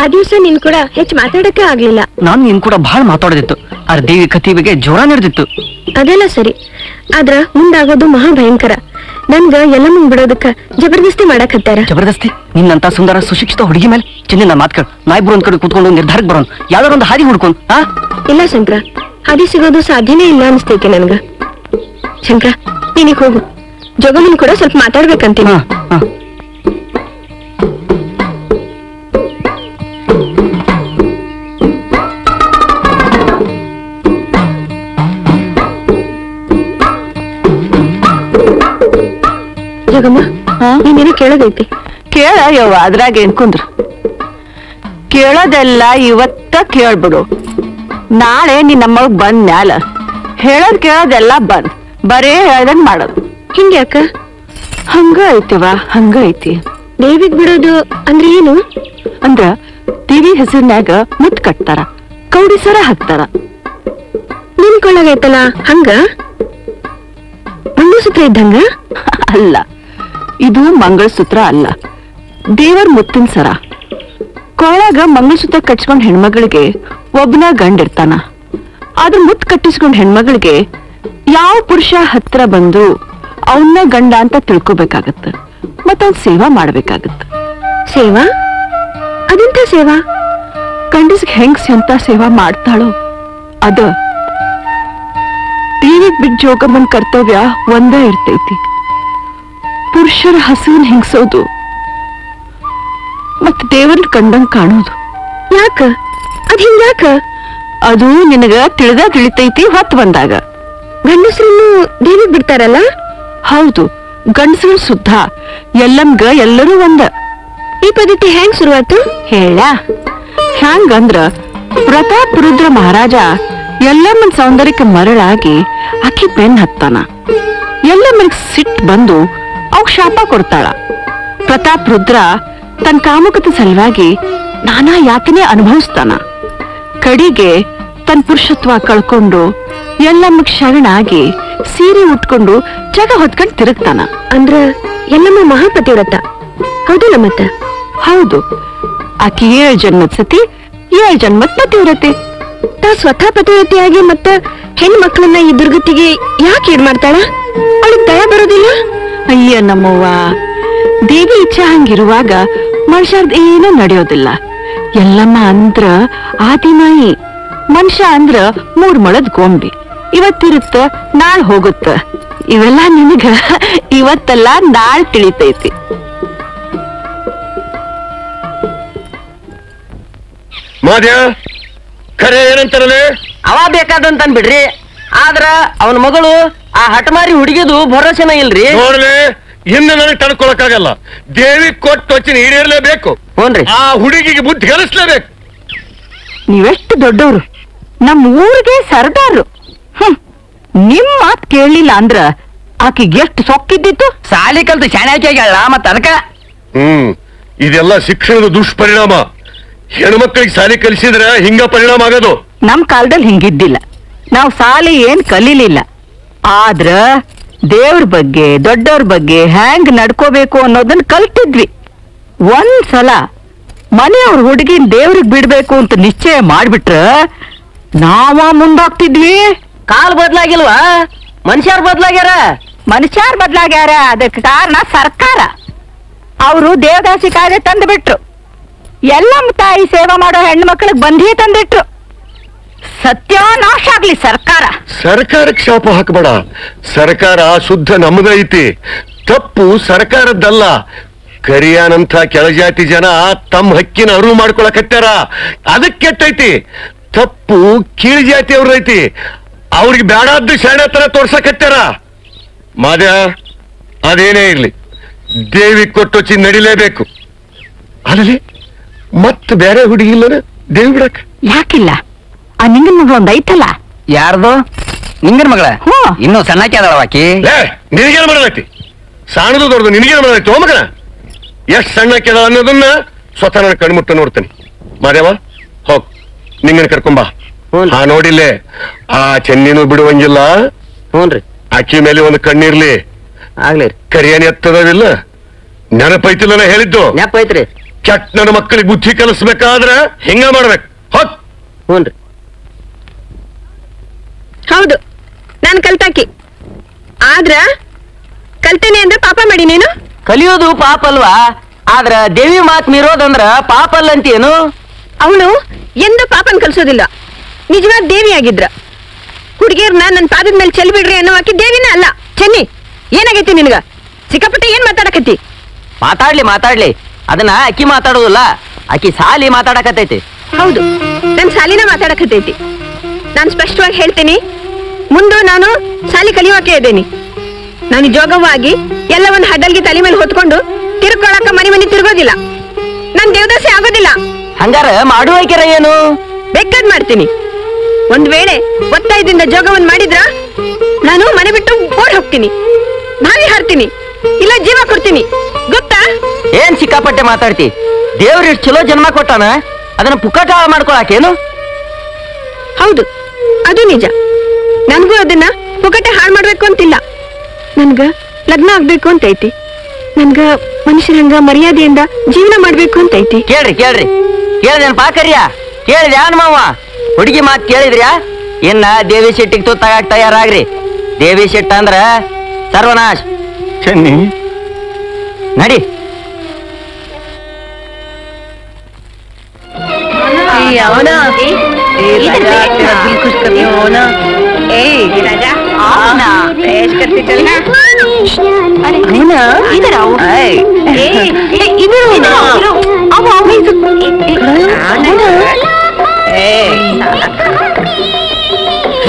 ಆ ದಿವಸ ನಿನ್ ಕೂಡ ಹೆಚ್ಚು ಮಾತಾಡಕ್ಕೆ ಆಗ್ಲಿಲ್ಲ. ನಾನು ನಿನ್ ಕೂಡ ಬಹಳ ಮಾತಾಡೋದಿತ್ತು. ಅದ್ರ ದೇವಿ ಕತಿ ಬಗ್ಗೆ ಜ್ವರ ನಡೆದಿತ್ತು. ಅದೆಲ್ಲ ಸರಿ. ಆದ್ರ ಮುಂದಾಗೋದು ಮಹಾ ಭಯಂಕರ ನನ್ಗ ಎಲ್ಲ ಮುಂದ್ ಬಿಡೋದಕ್ಕ ಜಬರ್ದಸ್ತಿ ಮಾಡಕ್ ಹತ್ತಾರ. ಜಬರ್ದಸ್ತಿ? ನಿನ್ನಂತ ಸುಂದರ ಸುಶಿಕ್ಷಿತ ಹುಡುಗಿ ಮೇಲೆ ಚಿನ್ನ ಮಾತ್ಕಳ್ ನಾಯಿಬ್ರು ಒಂದ್ ಕಡೆ ಕುತ್ಕೊಂಡು ನಿರ್ಧಾರಕ್ ಬರೋನ್. ಯಾವ್ದಾರ ಒಂದು ಹಾದಿ ಹುಡ್ಕೊಂಡ್ ಆ ಇಲ್ಲ ಶಂಕರ ಹಾದಿ ಸಿಗೋದು ಸಾಧ್ಯನೇ ಇಲ್ಲ ಅನ್ಸ್ತೈತಿ ನನ್ಗ. ಶಂಕರ ನೀನಿಗ್ ಹೋಗು. ಜೋಗಮನ್ ಕೂಡ ಸ್ವಲ್ಪ ಮಾತಾಡ್ಬೇಕಂತೀನಿ. ಜಗಮ್ಮ ಕೇಳದೈತಿ ಕೇಳೋದೈತಿ. ಕೇಳ ಯವ್ವ ಅದ್ರಾಗ ಏನ್ ಕುಂದ್ರು? ಕೇಳೋದೆಲ್ಲ ಇವತ್ತ ಕೇಳ್ಬಿಡು. ನಾಳೆ ನಿನ್ನ ನಮ್ಮಗ್ ಬಂದ್ ಮ್ಯಾಲ. ಹೇಳದ್ ಕೇಳೋದೆಲ್ಲ ಬಂದ್. ಬರೇ ಹೇಳ್ದಂಗ್ ಮಾಡೋದು. ಹಿಂಗ್ಯಾಕ ಹಂಗ ಐತಿವ ಹಂಗ ಐತಿ. ದೇವಿಗ್ ಬಿಡೋದು ಅಂದ್ರೆ ಏನು? ಅಂದ್ರ ದೇವಿ ಹೆಸರಿನ್ಯಾಗ ಮುಟ್ ಕಟ್ತಾರ ಕೌಡಿ ಸರ ಹಾಕ್ತಾರ. ನಿನ್ ಕೊಳ್ಳಾಗೈತಲ್ಲ ಹಂಗ ಮಂಗಳಸೂತ್ರ ಇದ್ದಂಗ? ಅಲ್ಲ. ಇದು ಮಂಗಳಸೂತ್ರ ಅಲ್ಲ. ದೇವರ ಮುತ್ತಿನ ಸರ. ಕೊಳಗ ಮಂಗಳಸೂತ್ರ ಕಟ್ಸ್ಕೊಂಡ್ ಹೆಣ್ಮಗಳಿಗೆ ಒಬ್ನ ಗಂಡಿರ್ತಾನ. ಆದ್ರ ಮುತ್ ಕಟ್ಟಿಸ್ಕೊಂಡ್ ಹೆಣ್ಮಗಳಿಗೆ ಯಾವ ಪುರುಷ ಹತ್ರ ಬಂದು ಅವನ್ನ ಗಂಡ ಅಂತ ತಿಳ್ಕೊಬೇಕಾಗತ್ತ. ಮತ್ತ ಅವ್ನ್ ಸೇವಾ ಮಾಡ್ಬೇಕಾಗತ್ತ. ಸೇವಾ? ಅದಂತ ಸೇವಾ? ಗಂಡಸ್ಗೆ ಹೆಂಗ್ ಎಂತ ಸೇವಾ ಮಾಡ್ತಾಳೋ ಅದ. ಟಿವಿ ಬಿಟ್ ಜೋಗಮ್ಮನ್ ಕರ್ತವ್ಯ ಒಂದೇ ಇರ್ತೈತಿ. ಪುರುಷರ ಹಸುವನ್ ಹಿಂಗ್ಸೋದು? ಮತ್ತೆ ದೇವರನ್ನ ಕಂಡಂಗ್ ಕಾಣೋದು. ಯಾಕ? ಅದ್ ಹಿಂಗ್ಯಾಕ? ಅದು ನಿನಗ ತಿಳಿದ ತಿಳಿತೈತಿ ಹೊತ್ತು ಬಂದಾಗ. ಗಂಡಸರನ್ನು ದೇವಿಗೆ ಬಿಡ್ತಾರಲ್ಲ? ಹೌದು, ಗಂಡಸರು ಸುದ್ದ. ಎಲ್ಲಮ್ಗ ಎಲ್ಲರೂ ಒಂದ. ಈ ಪದ್ಧತಿ ಹೆಂಗ್ ಶುರುವಾತು ಹೇಳ. ಹ್ಯಾಂಗಂದ್ರ ಪ್ರತಾಪ್ ರುದ್ರ ಮಹಾರಾಜ ಎಲ್ಲಮ್ಮನ ಸೌಂದರ್ಯಕ್ಕೆ ಮರಳಾಗಿ ಅಕ್ಕಿ ಬೆನ್ ಹತ್ತಾನ. ಎಲ್ಲಮ್ಮನಿಗೆ ಸಿಟ್ ಬಂದು ಅವ್ ಶಾಪ ಕೊಡ್ತಾಳ. ಪ್ರತಾಪ್ ರುದ್ರ ತನ್ನ ಕಾಮುಕತೆ ಸಲುವಾಗಿ ನಾನಾ ಯಾತನೆ ಅನುಭವಿಸ್ತಾನ. ಕಡಿಗೆ ತನ್ನ ಪುರುಷತ್ವ ಕಳ್ಕೊಂಡು ಎಲ್ಲಮ್ಮಗ್ ಶರಣಾಗಿ ಸೀರೆ ಉಟ್ಕೊಂಡು ಜಗ ಹೊತ್ಕೊಂಡು ತಿರುಗ್ತಾನ. ಅಂದ್ರ ಎಲ್ಲಮ್ಮ ಮಹಾಪತಿವ್ರತ ಹೌದಲ್ಲ ಮತ್ತ? ಹೌದು. ಆಕಿ ಏಳ್ ಜನ್ಮದ ಸತಿ ಏಳ್ ಜನ್ಮದ ಪತಿವ್ರತೆ ತಾ ಸ್ವತಃ ಪತಿವ್ರತೆಯಾಗಿ ಮತ್ತ ಹೆಣ್ಮಕ್ಳನ್ನ ಈ ದುರ್ಗತಿಗೆ ಯಾಕೆ ಏನ್ ಮಾಡ್ತಾಳ? ಅವಳಿಗೆ ದಯ ಬರೋದಿಲ್ಲ? ಅಯ್ಯ ನಮ್ಮವ್ವ ದೇವಿ ಇಚ್ಛೆ ಹಂಗಿರುವಾಗ ಮನುಷ್ಯರ್ದ ಏನೂ ನಡೆಯೋದಿಲ್ಲ. ಎಲ್ಲಮ್ಮ ಅಂದ್ರ ಆದಿಮಾಯಿ ಮನುಷ್ಯ ಅಂದ್ರ ಮೂರ್ ಮೊಳದ್ ಗೊಂಬಿ. ಇವತ್ತಿರುತ್ತ ನಾಳ್ ಹೋಗುತ್ತ. ಇವೆಲ್ಲ ನಿನಗ ಇವತ್ತೆಲ್ಲ ನಾಳ್ ತಿಳಿತೈತಿ. ಮಾದ್ಯ ಖರೆ ಏನಂತಾರಲ್ಲ ಅವ ಬೇಕಾದಂತನ್ ಬಿಡ್ರಿ. ಆದ್ರ ಅವನ ಮಗಳು ಆ ಹಠಮಾರಿ ಹುಡುಗಿದು ಭರೋಸೆನ ಇಲ್ರಿ? ನೋಡ್ಲೆ ಇನ್ನು ನನಗೆ ತಡ್ಕೊಳಕ್ಕಾಗಲ್ಲ. ದೇವಿ ಕೊಟ್ಟು ವಚನ ಈಡೇರ್ಲೇಬೇಕು. ಆ ಹುಡುಗಿಗೆ ಬುದ್ಧಿ ಕಲಿಸ್ಲೇಬೇಕು ನೀವೆಷ್ಟು ದೊಡ್ಡವರು? ನಮ್ಮ ಊರಿಗೆ ಸರ್ದಾರು ಹ್ಮ್. ನಿಮ್ ಮಾತ್ ಕೇಳಲಿಲ್ಲ ಅಂದ್ರ ಆಕಿಗೆ ಎಷ್ಟು ಸೊಕ್ಕಿದ್ದಿತ್ತು? ಸಾಲಿ ಕಲ್ತು ಶಾಣಾಕಿಯಾಗ್ಯಾಳ ಮತ್ತ ಅದಕ್ಕ? ಹ್ಮ್. ಇದೆಲ್ಲ ಶಿಕ್ಷಣದ ದುಷ್ಪರಿಣಾಮ. ಹೆಣ್ಮಕ್ಳಿಗೆ ಸಾಲಿ ಕಲಿಸಿದ್ರೆ ಹಿಂಗ ಪರಿಣಾಮ ಆಗೋದು. ನಮ್ ಕಾಲದಲ್ಲಿ ಹಿಂಗಿದ್ದಿಲ್ಲ. ನಾವು ಸಾಲಿ ಏನ್ ಕಲೀಲಿಲ್ಲ. ಆದ್ರ ದೇವ್ರ ಬಗ್ಗೆ ದೊಡ್ಡವ್ರ ಬಗ್ಗೆ ಹ್ಯಾಂಗ್ ನಡ್ಕೋಬೇಕು ಅನ್ನೋದನ್ನ ಕಲ್ತಿದ್ವಿ. ಒಂದ್ಸಲ ಮನೆಯವ್ರ ಹುಡುಗಿನ ದೇವ್ರಿಗೆ ಬಿಡ್ಬೇಕು ಅಂತ ನಿಶ್ಚಯ ಮಾಡ್ಬಿಟ್ರ ನಾವ ಮುಂದಾಗ್ತಿದ್ವಿ. ಕಾಲ್ ಬದ್ಲಾಗಿಲ್ವಾ? ಮನುಷ್ಯರ್ ಬದ್ಲಾಗ್ಯಾರ? ಮನುಷ್ಯರ್ ಬದ್ಲಾಗ್ಯಾರ ಅದಕ್ಕೆ ಕಾರಣ ಸರ್ಕಾರ. ಅವರು ದೇವದಾಸಿ ಕಾಯ್ದೆ ತಂದು ಬಿಟ್ರು ಎಲ್ಲಮ್ಮ ತಾಯಿ ಸೇವೆ ಮಾಡೋ ಹೆಣ್ಣು ಮಕ್ಕಳಿಗೆ ಬಂಧಿಯೇ ತಂದಿಟ್ರು. ಸತ್ಯಾನಾಶ ಆಗ್ಲಿ ಸರ್ಕಾರ. ಸರ್ಕಾರಕ್ಕೆ ಶಾಪ ಹಾಕಬೇಡ. ಸರ್ಕಾರ ಶುದ್ಧ ನಮ್ಮದೈತಿ ತಪ್ಪು ಸರ್ಕಾರದ್ದಲ್ಲ. ಕರಿಯಾನಂತ ಕೆಳಜಾತಿ ಜನ ತಮ್ಮ ಹಕ್ಕಿನ ಅರಿವು ಮಾಡ್ಕೊಳಕತ್ತಾರ ಅದಕ್ಕೆ ಕೆಟ್ಟೈತಿ. ತಪ್ಪು ಕೀಳ್ ಜಾತಿ ಅವ್ರದೈತಿ ಅವ್ರಿಗೆ ಬೇಡಾದ್ದು ಶಾಣೆತನ ತೋರ್ಸಕತ್ತಾರ ಮಾದ ಅದೇನೇ ಇರ್ಲಿ. ದೇವಿ ಕೊಟ್ಟೊಚ್ಚಿ ನಡಿಲೇಬೇಕು ಅಲ್ಲದೆ ಮತ್ತೆ ಬೇರೆ ಹುಡುಗಿ ಇಲ್ಲನ? ದೇವಿ ಬಿಡಕ್ ಯಾಕಿಲ್ಲ? ಆ ನಿಂಗನ್ ಮಗಳು ಒಂದ್ ಐತಲ್ಲ? ಯಾರ್ದು? ನಿಂಗನ್ ಮಗಳ? ಇನ್ನು ಸಣ್ಣಕ್ಕೆ ಅದಾಳ ಆಕಿ? ನಿನಗೇನು ಮಾಡೋದೈತಿ ಸಣ್ಣದು ದೊಡ್ಡದು ನಿನಗೇನು ಮಾಡೋದೈತಿ ಓ ಮಗನ? ಎಷ್ಟ್ ಸಣ್ಣಕ್ಕೆ ಅದ ಅನ್ನೋದನ್ನ ಸ್ವತಃ ನಾನು ಕಣ್ಮುಟ್ಟ ನೋಡ್ತೇನೆ. ಮಾದೇವ ಹೋಗ್. ನಿಂಗನ ಕರ್ಕೊಂಬಾ ಹಾ ನೋಡಿಲ್ಲೇ. ಆ ಚೆನ್ನಿನೂ ಬಿಡುವಂಗಿಲ್ಲ. ಹ್ಞೂನ್ರಿ ಅಕ್ಕಿ ಮೇಲೆ ಒಂದು ಕಣ್ಣಿರ್ಲಿ. ಆಗ್ಲಿ ಕರಿಯನ್ ಎತ್ತದವಿಲ್ಲ. ನೆನಪೈತಿಲ್ಲ ನಾ ಹೇಳಿದ್ದು? ನೆನಪೈತ್ರಿ. ಕೆಟ್ಟ ನನ್ನ ಮಕ್ಕಳಿಗೆ ಬುದ್ಧಿ ಕಲಿಸ್ಬೇಕಾದ್ರೆ ಹಿಂಗ ಮಾಡ್ಬೇಕು. ಹೋಗ್. ಹ್ಞೂನ್ರಿ ಹೌದು. ನಾನು ಕಲ್ತಾಕಿ ಆದ್ರ ಕಲ್ತೇನೆ ಅಂದ್ರೆ ಪಾಪ ಮಾಡಿ ನೀನು? ಕಲಿಯೋದು ಪಾಪ ಅಲ್ವಾ ಆದ್ರ ದೇವಿ ಮಾತ್ ಮೀರೋದಂದ್ರ ಪಾಪ ಅಲ್ಲ ಅಂತೇನು ಅವನು ಎಂದೂ ಪಾಪನ್ ಕಲ್ಸೋದಿಲ್ಲ. ನಿಜವಾದ ದೇವಿ ಆಗಿದ್ರ. ಹುಡುಗಿಯರ್ನ ನನ್ನ ಪಾದದ ಮೇಲೆ ಚೆಲ್ಬಿಡ್ರಿ ಅನ್ನೋ ಆಕಿ ದೇವಿನ ಅಲ್ಲ. ಚೆನ್ನಿ ಏನಾಗೈತಿ ನಿನಗ? ಸಿಕ್ಕಾಪಟ್ಟೆ ಏನ್ ಮಾತಾಡಕತ್ತಿ? ಮಾತಾಡ್ಲಿ ಮಾತಾಡ್ಲಿ. ಅದನ್ನ ಅಕ್ಕಿ ಮಾತಾಡೋದಿಲ್ಲ. ಅಕ್ಕಿ ಸಾಲಿ ಮಾತಾಡಕತ್ತೈತಿ. ಹೌದು ನನ್ ಸಾಲಿನ ಮಾತಾಡಕತ್ತೈತಿ. ನಾನ್ ಸ್ಪಷ್ಟವಾಗಿ ಹೇಳ್ತೀನಿ ಮುಂದೆ ನಾನು ಶಾಲಿ ಕಲಿಯೋಕೆ ಇದ್ದೇನೆ. ನಾನು ಜೋಗವಾಗಿ ಎಲ್ಲವನ್ನ ಹಡ್ಡಲ್ಗೆ ತಲೆ ಮೇಲೆ ಹೊತ್ಕೊಂಡು ತಿರ್ಕೊಳಕ ಮನೆ ಮನೆ ತಿರುಗೋದಿಲ್ಲ. ನನ್ ದೇವದಾಸಿ ಆಗೋದಿಲ್ಲ. ಹಂಗಾರ ಮಾಡುವೈಕ್ಯರ ಏನು? ಬೇಕಾದ್ ಮಾಡ್ತೀನಿ. ಒಂದ್ ವೇಳೆ ಒತ್ತಾಯದಿಂದ ಜೋಗವನ್ನು ಮಾಡಿದ್ರ ನಾನು ಮನೆ ಬಿಟ್ಟು ಓಡ್ ಹೋಗ್ತೀನಿ. ಬಾವಿ ಹಾರ್ತೀನಿ. ಇಲ್ಲ ಜೀವ ಕೊಡ್ತೀನಿ. ಗೊತ್ತಾ? ಏನ್ ಸಿಕ್ಕಾಪಟ್ಟೆ ಮಾತಾಡ್ತಿ? ದೇವ್ರ ಇಷ್ಟು ಚಲೋ ಜನ್ಮ ಕೊಟ್ಟಾನ ಅದನ್ನ ಪುಕ್ಕಟ ಮಾಡ್ಕೊಳಕೇನು? ಹೌದು ಅದು ನಿಜ. ನನ್ಗೂ ಅದನ್ನ ಪುಗಟೆ ಹಾಳು ಮಾಡ್ಬೇಕು ಅಂತಿಲ್ಲ. ನನ್ಗ ಲಗ್ನ ಆಗ್ಬೇಕು ಅಂತ ಐತಿ ನನ್ಗ ಮನುಷ್ಯರಂಗ ಮರ್ಯಾದೆಯಿಂದ ಜೀವನ ಮಾಡ್ಬೇಕು ಅಂತ ಐತಿ ಕೇಳ್ರಿ ಕೇಳ್ರಿ. ಕೇಳಿದ ಪಾಕರ್ಯ? ಕೇಳಿದ್ಯಾ ಮಾವ? ಹುಡುಗಿ ಮಾತು ಕೇಳಿದ್ರ್ಯಾ? ಇನ್ನ ದೇವಿ ಶೆಟ್ಟಿಗೆ ತುತ್ತಾಗಕ್ ತಯಾರಾಗ್ರಿ. ದೇವಿ ಶೆಟ್ಟ ಅಂದ್ರ ಸರ್ವನಾಶ್. ಚೆನ್ನಿ. ನಡಿ. ಅವನ?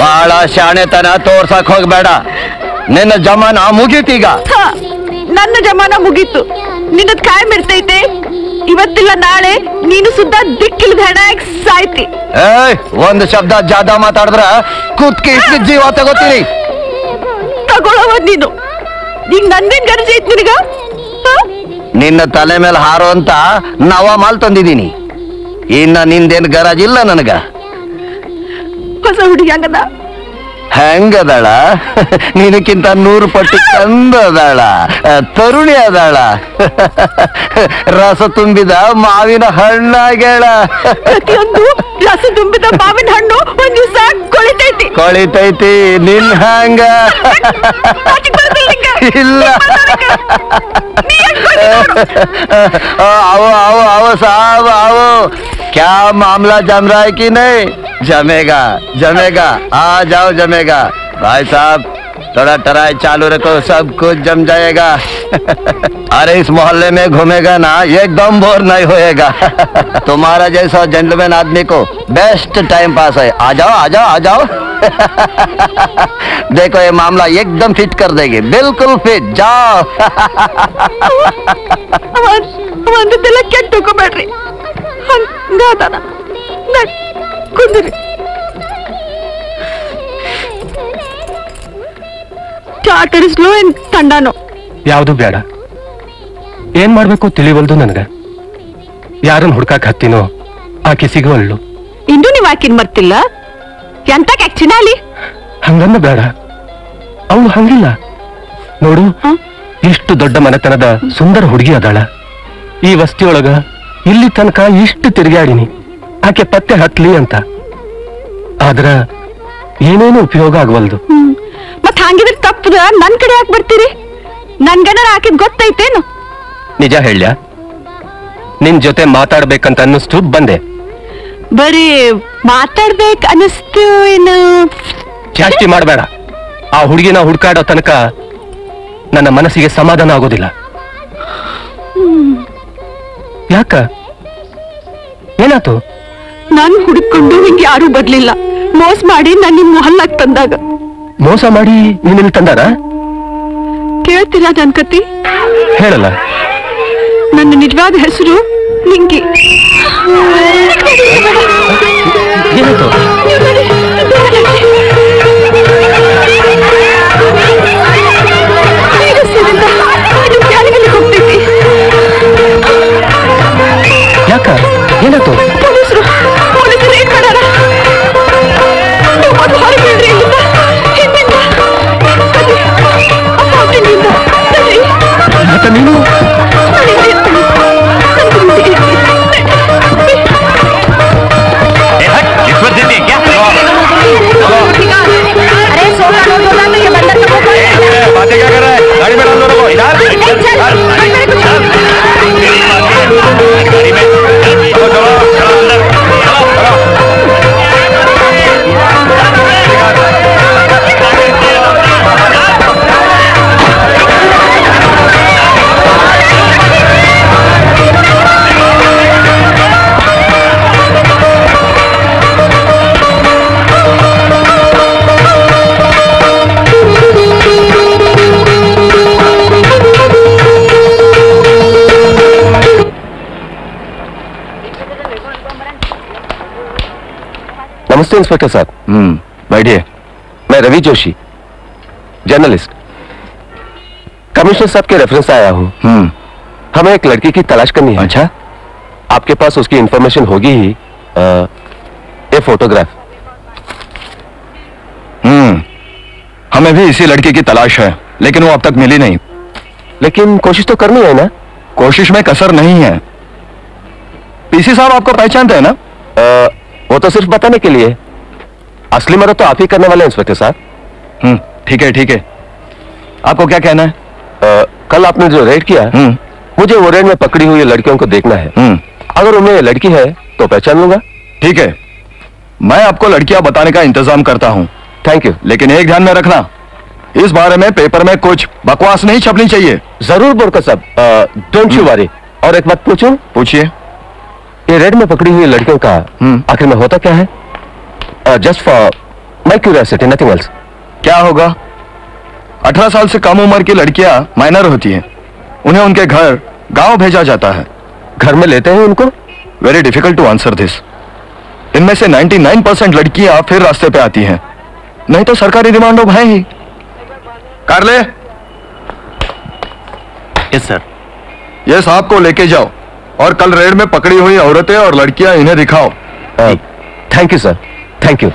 ಬಹಳ ಶಾಣೆತನ ತೋರ್ಸಕ್ ಹೋಗ್ಬೇಡ. ನಿನ್ನ ಜಮಾನ ಮುಗೀತೀಗ ನನ್ನ ಜಮಾನ ಮುಗೀತು. ನಿನ್ನದ್ ಕಾಯಂ ಇರ್ತೈತೆ. ಇವತ್ತಿಲ್ಲ ನಾಳೆ ನೀನು ಸುದ್ದ ದಿಕ್ಕಿಲ್ದ ಬೇಡ ಸಾಯ್ತಿ. ಏಯ್ ಒಂದು ಶಬ್ದ ಜಾದ ಮಾತಾಡಿದ್ರ ಕುತ್ಕಿ ಇಷ್ಟು ಜೀವ ತಗೋತೀನಿ. ತಗೊಳವ ನೀನು. ಈಗ ನಂದೇನ್ ಗರ್ಜೆ ಐತ್ ನಿನಗ? ಹ? ನಿನ್ನ ತಲೆ ಮೇಲೆ ಹಾರೋ ಅಂತ ನವ ಮಾಲ್ ತಂದಿದ್ದೀನಿ. ಇನ್ನ ನಿಂದೇನ್ ಗರಾಜ್ ಇಲ್ಲ ನನಗ. ಹೊಸ ಹುಡುಗಿ ಹಂಗದ? ಹೆಂಗದಾಳ ನಿನಕ್ಕಿಂತ ನೂರು ಪಟ್ಟು ಚಂದ ಅದಾಳ ತರುಣಿ ಅದಾಳ. ರಸ ತುಂಬಿದ ಮಾವಿನ ಹಣ್ಣಾಗ್ಯಾಳ ರಸ ತುಂಬಿದ ಮಾವಿನ ಹಣ್ಣು ಒಂದ್ ಕೊಳಿತೈತಿ. ಕೊಳಿತೈತಿ ನಿನ್ ಹಂಗ ಇಲ್ಲ ಅವ ಅವ ಅವ ಸಾವ ಅವ. ಕ್ಯಾ ಮಾಮಲಾ ಜಮ್ರಾಕಿ ನೈ? ಜಮೇಗಾ ಜಮೇಗಾ. ಆ ಜಾವ್ ಜಮೇ. आ जाओ जमेगा भाई साहब थोड़ा टराई चालू रखो सब कुछ जम जाएगा अरे इस मोहल्ले में घूमेगा ना एकदम बोर नहीं होएगा तुम्हारा जैसा जेंटलमैन आदमी को बेस्ट टाइम पास है आ जाओ आ जाओ आ जाओ देखो ये मामला एकदम फिट कर देगी बिल्कुल फिट जाओ ಒಂದೆಲ್ಲ ಕೆಟ್ಟ ತಗೋಬೇಡ್ರಿ ಹಂಗಾದನ ನಡ್ ಕುಂದ್ರಿ ಚಾಟರಿಸ್ಲು ಏನ್ ತಂಡನೋ? ಯಾವುದು ಬೇಡ. ಏನ್ ಮಾಡ್ಬೇಕು ತಿಳಿವಲ್ದು ನನಗ. ಯಾರನ್ನ ಹುಡ್ಕಾಕ್ ಹತ್ತಿನೋ ಆಕೆ ಸಿಗುವಳ್ಳು ಇಂದು ನೀವ್ ಆಕಿನ್ ಮರ್ತಿಲ್ಲ? ಎಂತ ಚಿನಾಲಿ? ಹಂಗನ್ನ ಬೇಡ. ಅವಳು ಹಂಗಿಲ್ಲ. ನೋಡು ಇಷ್ಟು ದೊಡ್ಡ ಮನೆತನದ ಸುಂದರ ಹುಡುಗಿ ಅದಾಳ. ಈ ವಸ್ತಿಯೊಳಗ ಇಲ್ಲಿ ತನಕ ಇಷ್ಟು ತಿರುಗಾಡಿನಿ ಆಕೆ ಪತ್ತೆ ಹತ್ಲಿ ಅಂತ. ಆದ್ರ ಏನೇನು ಉಪಯೋಗ ಆಗವಲ್ದು? ಮತ್ ಹಂಗಿದ್ರೆ ತಪ್ಪದ ನನ್ ಕಡೆ ಯಾಕೆ ಬರ್ತೀರಿ? ನನ್ ಗಂಡನ ಹಾಕಿದ್ ಗೊತ್ತೈತೇನು? ನಿಜ ಹೇಳ್ಯ? ನಿನ್ ಜೊತೆ ಮಾತಾಡ್ಬೇಕಂತ ಅನ್ನಿಸ್ತು ಬಂದೆ. ಬರೀ ಮಾತಾಡ್ಬೇಕ್ ಅನಿಸ್ತು ಏನು? ಜಾಸ್ತಿ ಮಾಡಬೇಡ. ಆ ಹುಡುಗಿನ ಹುಡ್ಕಾಡೋ ತನಕ ನನ್ನ ಮನಸ್ಸಿಗೆ ಸಮಾಧಾನ ಆಗೋದಿಲ್ಲ. ಯಾಕ? ಏನಾತು? ನಾನು ಹುಡುಕೊಂಡು ಹಿಂಗೆ ಯಾರೂ ಬರ್ಲಿಲ್ಲ. ಮೋಸ ಮಾಡಿ ನನ್ ನಿಮ್ಮ ಮೊಹಲ್ಲಾಗ್ ತಂದಾಗ. ಮೋಸ ಮಾಡಿ ನೀನಿಲ್ಲಿ ತಂದಾರ? ಕೇಳ್ತಿಲ್ಲ ನನ್ ಕತ್ತಿ ಹೇಳಲ್ಲ. ನನ್ನ ನಿಜವಾದ ಹೆಸರು ನಿಂಗಿ. ಏನಾಯ್ತು? ಯಾಕ? ಏನಾಯ್ತು? ಮತ್ತೆ नमस्ते इंस्पेक्टर साहब हम्म बैठिए मैं रवि जोशी जर्नलिस्ट कमिश्नर साहब के रेफरेंस आया हूँ। हम्म हमें एक लड़की की तलाश करनी है। अच्छा। आपके पास उसकी इंफॉर्मेशन होगी ही अ, ये फोटोग्राफ हम्म हमें भी इसी लड़की की तलाश है लेकिन वो अब तक मिली नहीं। लेकिन कोशिश तो करनी है ना। कोशिश में कसर नहीं है। पीसी साहब आपको पहचानते हैं ना? वो तो सिर्फ़ बताने के लिए। असली मदद तो आप ही करने वाले हैं, इंस्पेक्टर साहब। हम्म ठीक है ठीक है। आपको क्या कहना है? अ, कल आपने जो रेड किया मुझे वो रेड में पकड़ी हुई लड़कियों को देखना है। अगर उनमें लड़की है तो पहचान लूँगा। ठीक है। मैं आपको लड़कियाँ बताने का इंतज़ाम करता हूँ। थैंक यू लेकिन एक ध्यान में रखना इस बारे में पेपर में कुछ बकवास नहीं छपनी चाहिए। ज़रूर बोरकर साहब। डोंट यू वरी और एक बात पूछूँ? पूछिए। ये रेड में पकड़ी हुई लड़कियों का आखिर में होता क्या है? Just for my curiosity nothing else क्या होगा? अठारह साल से कम उम्र की लड़कियाँ माइनर होती हैं। उन्हें उनके घर गाँव भेजा जाता है। घर में लेते हैं उनको? Very difficult to answer this इनमें से 99 परसेंट लड़कियाँ फिर रास्ते पे आती हैं। नहीं तो सरकारी रिमांडो है ही। कर ले यस सर ये साहब को लेके जाओ। और कल रेड में पकड़ी हुई औरतें और लड़कियाँ इन्हें दिखाओ। Thank you sir thank you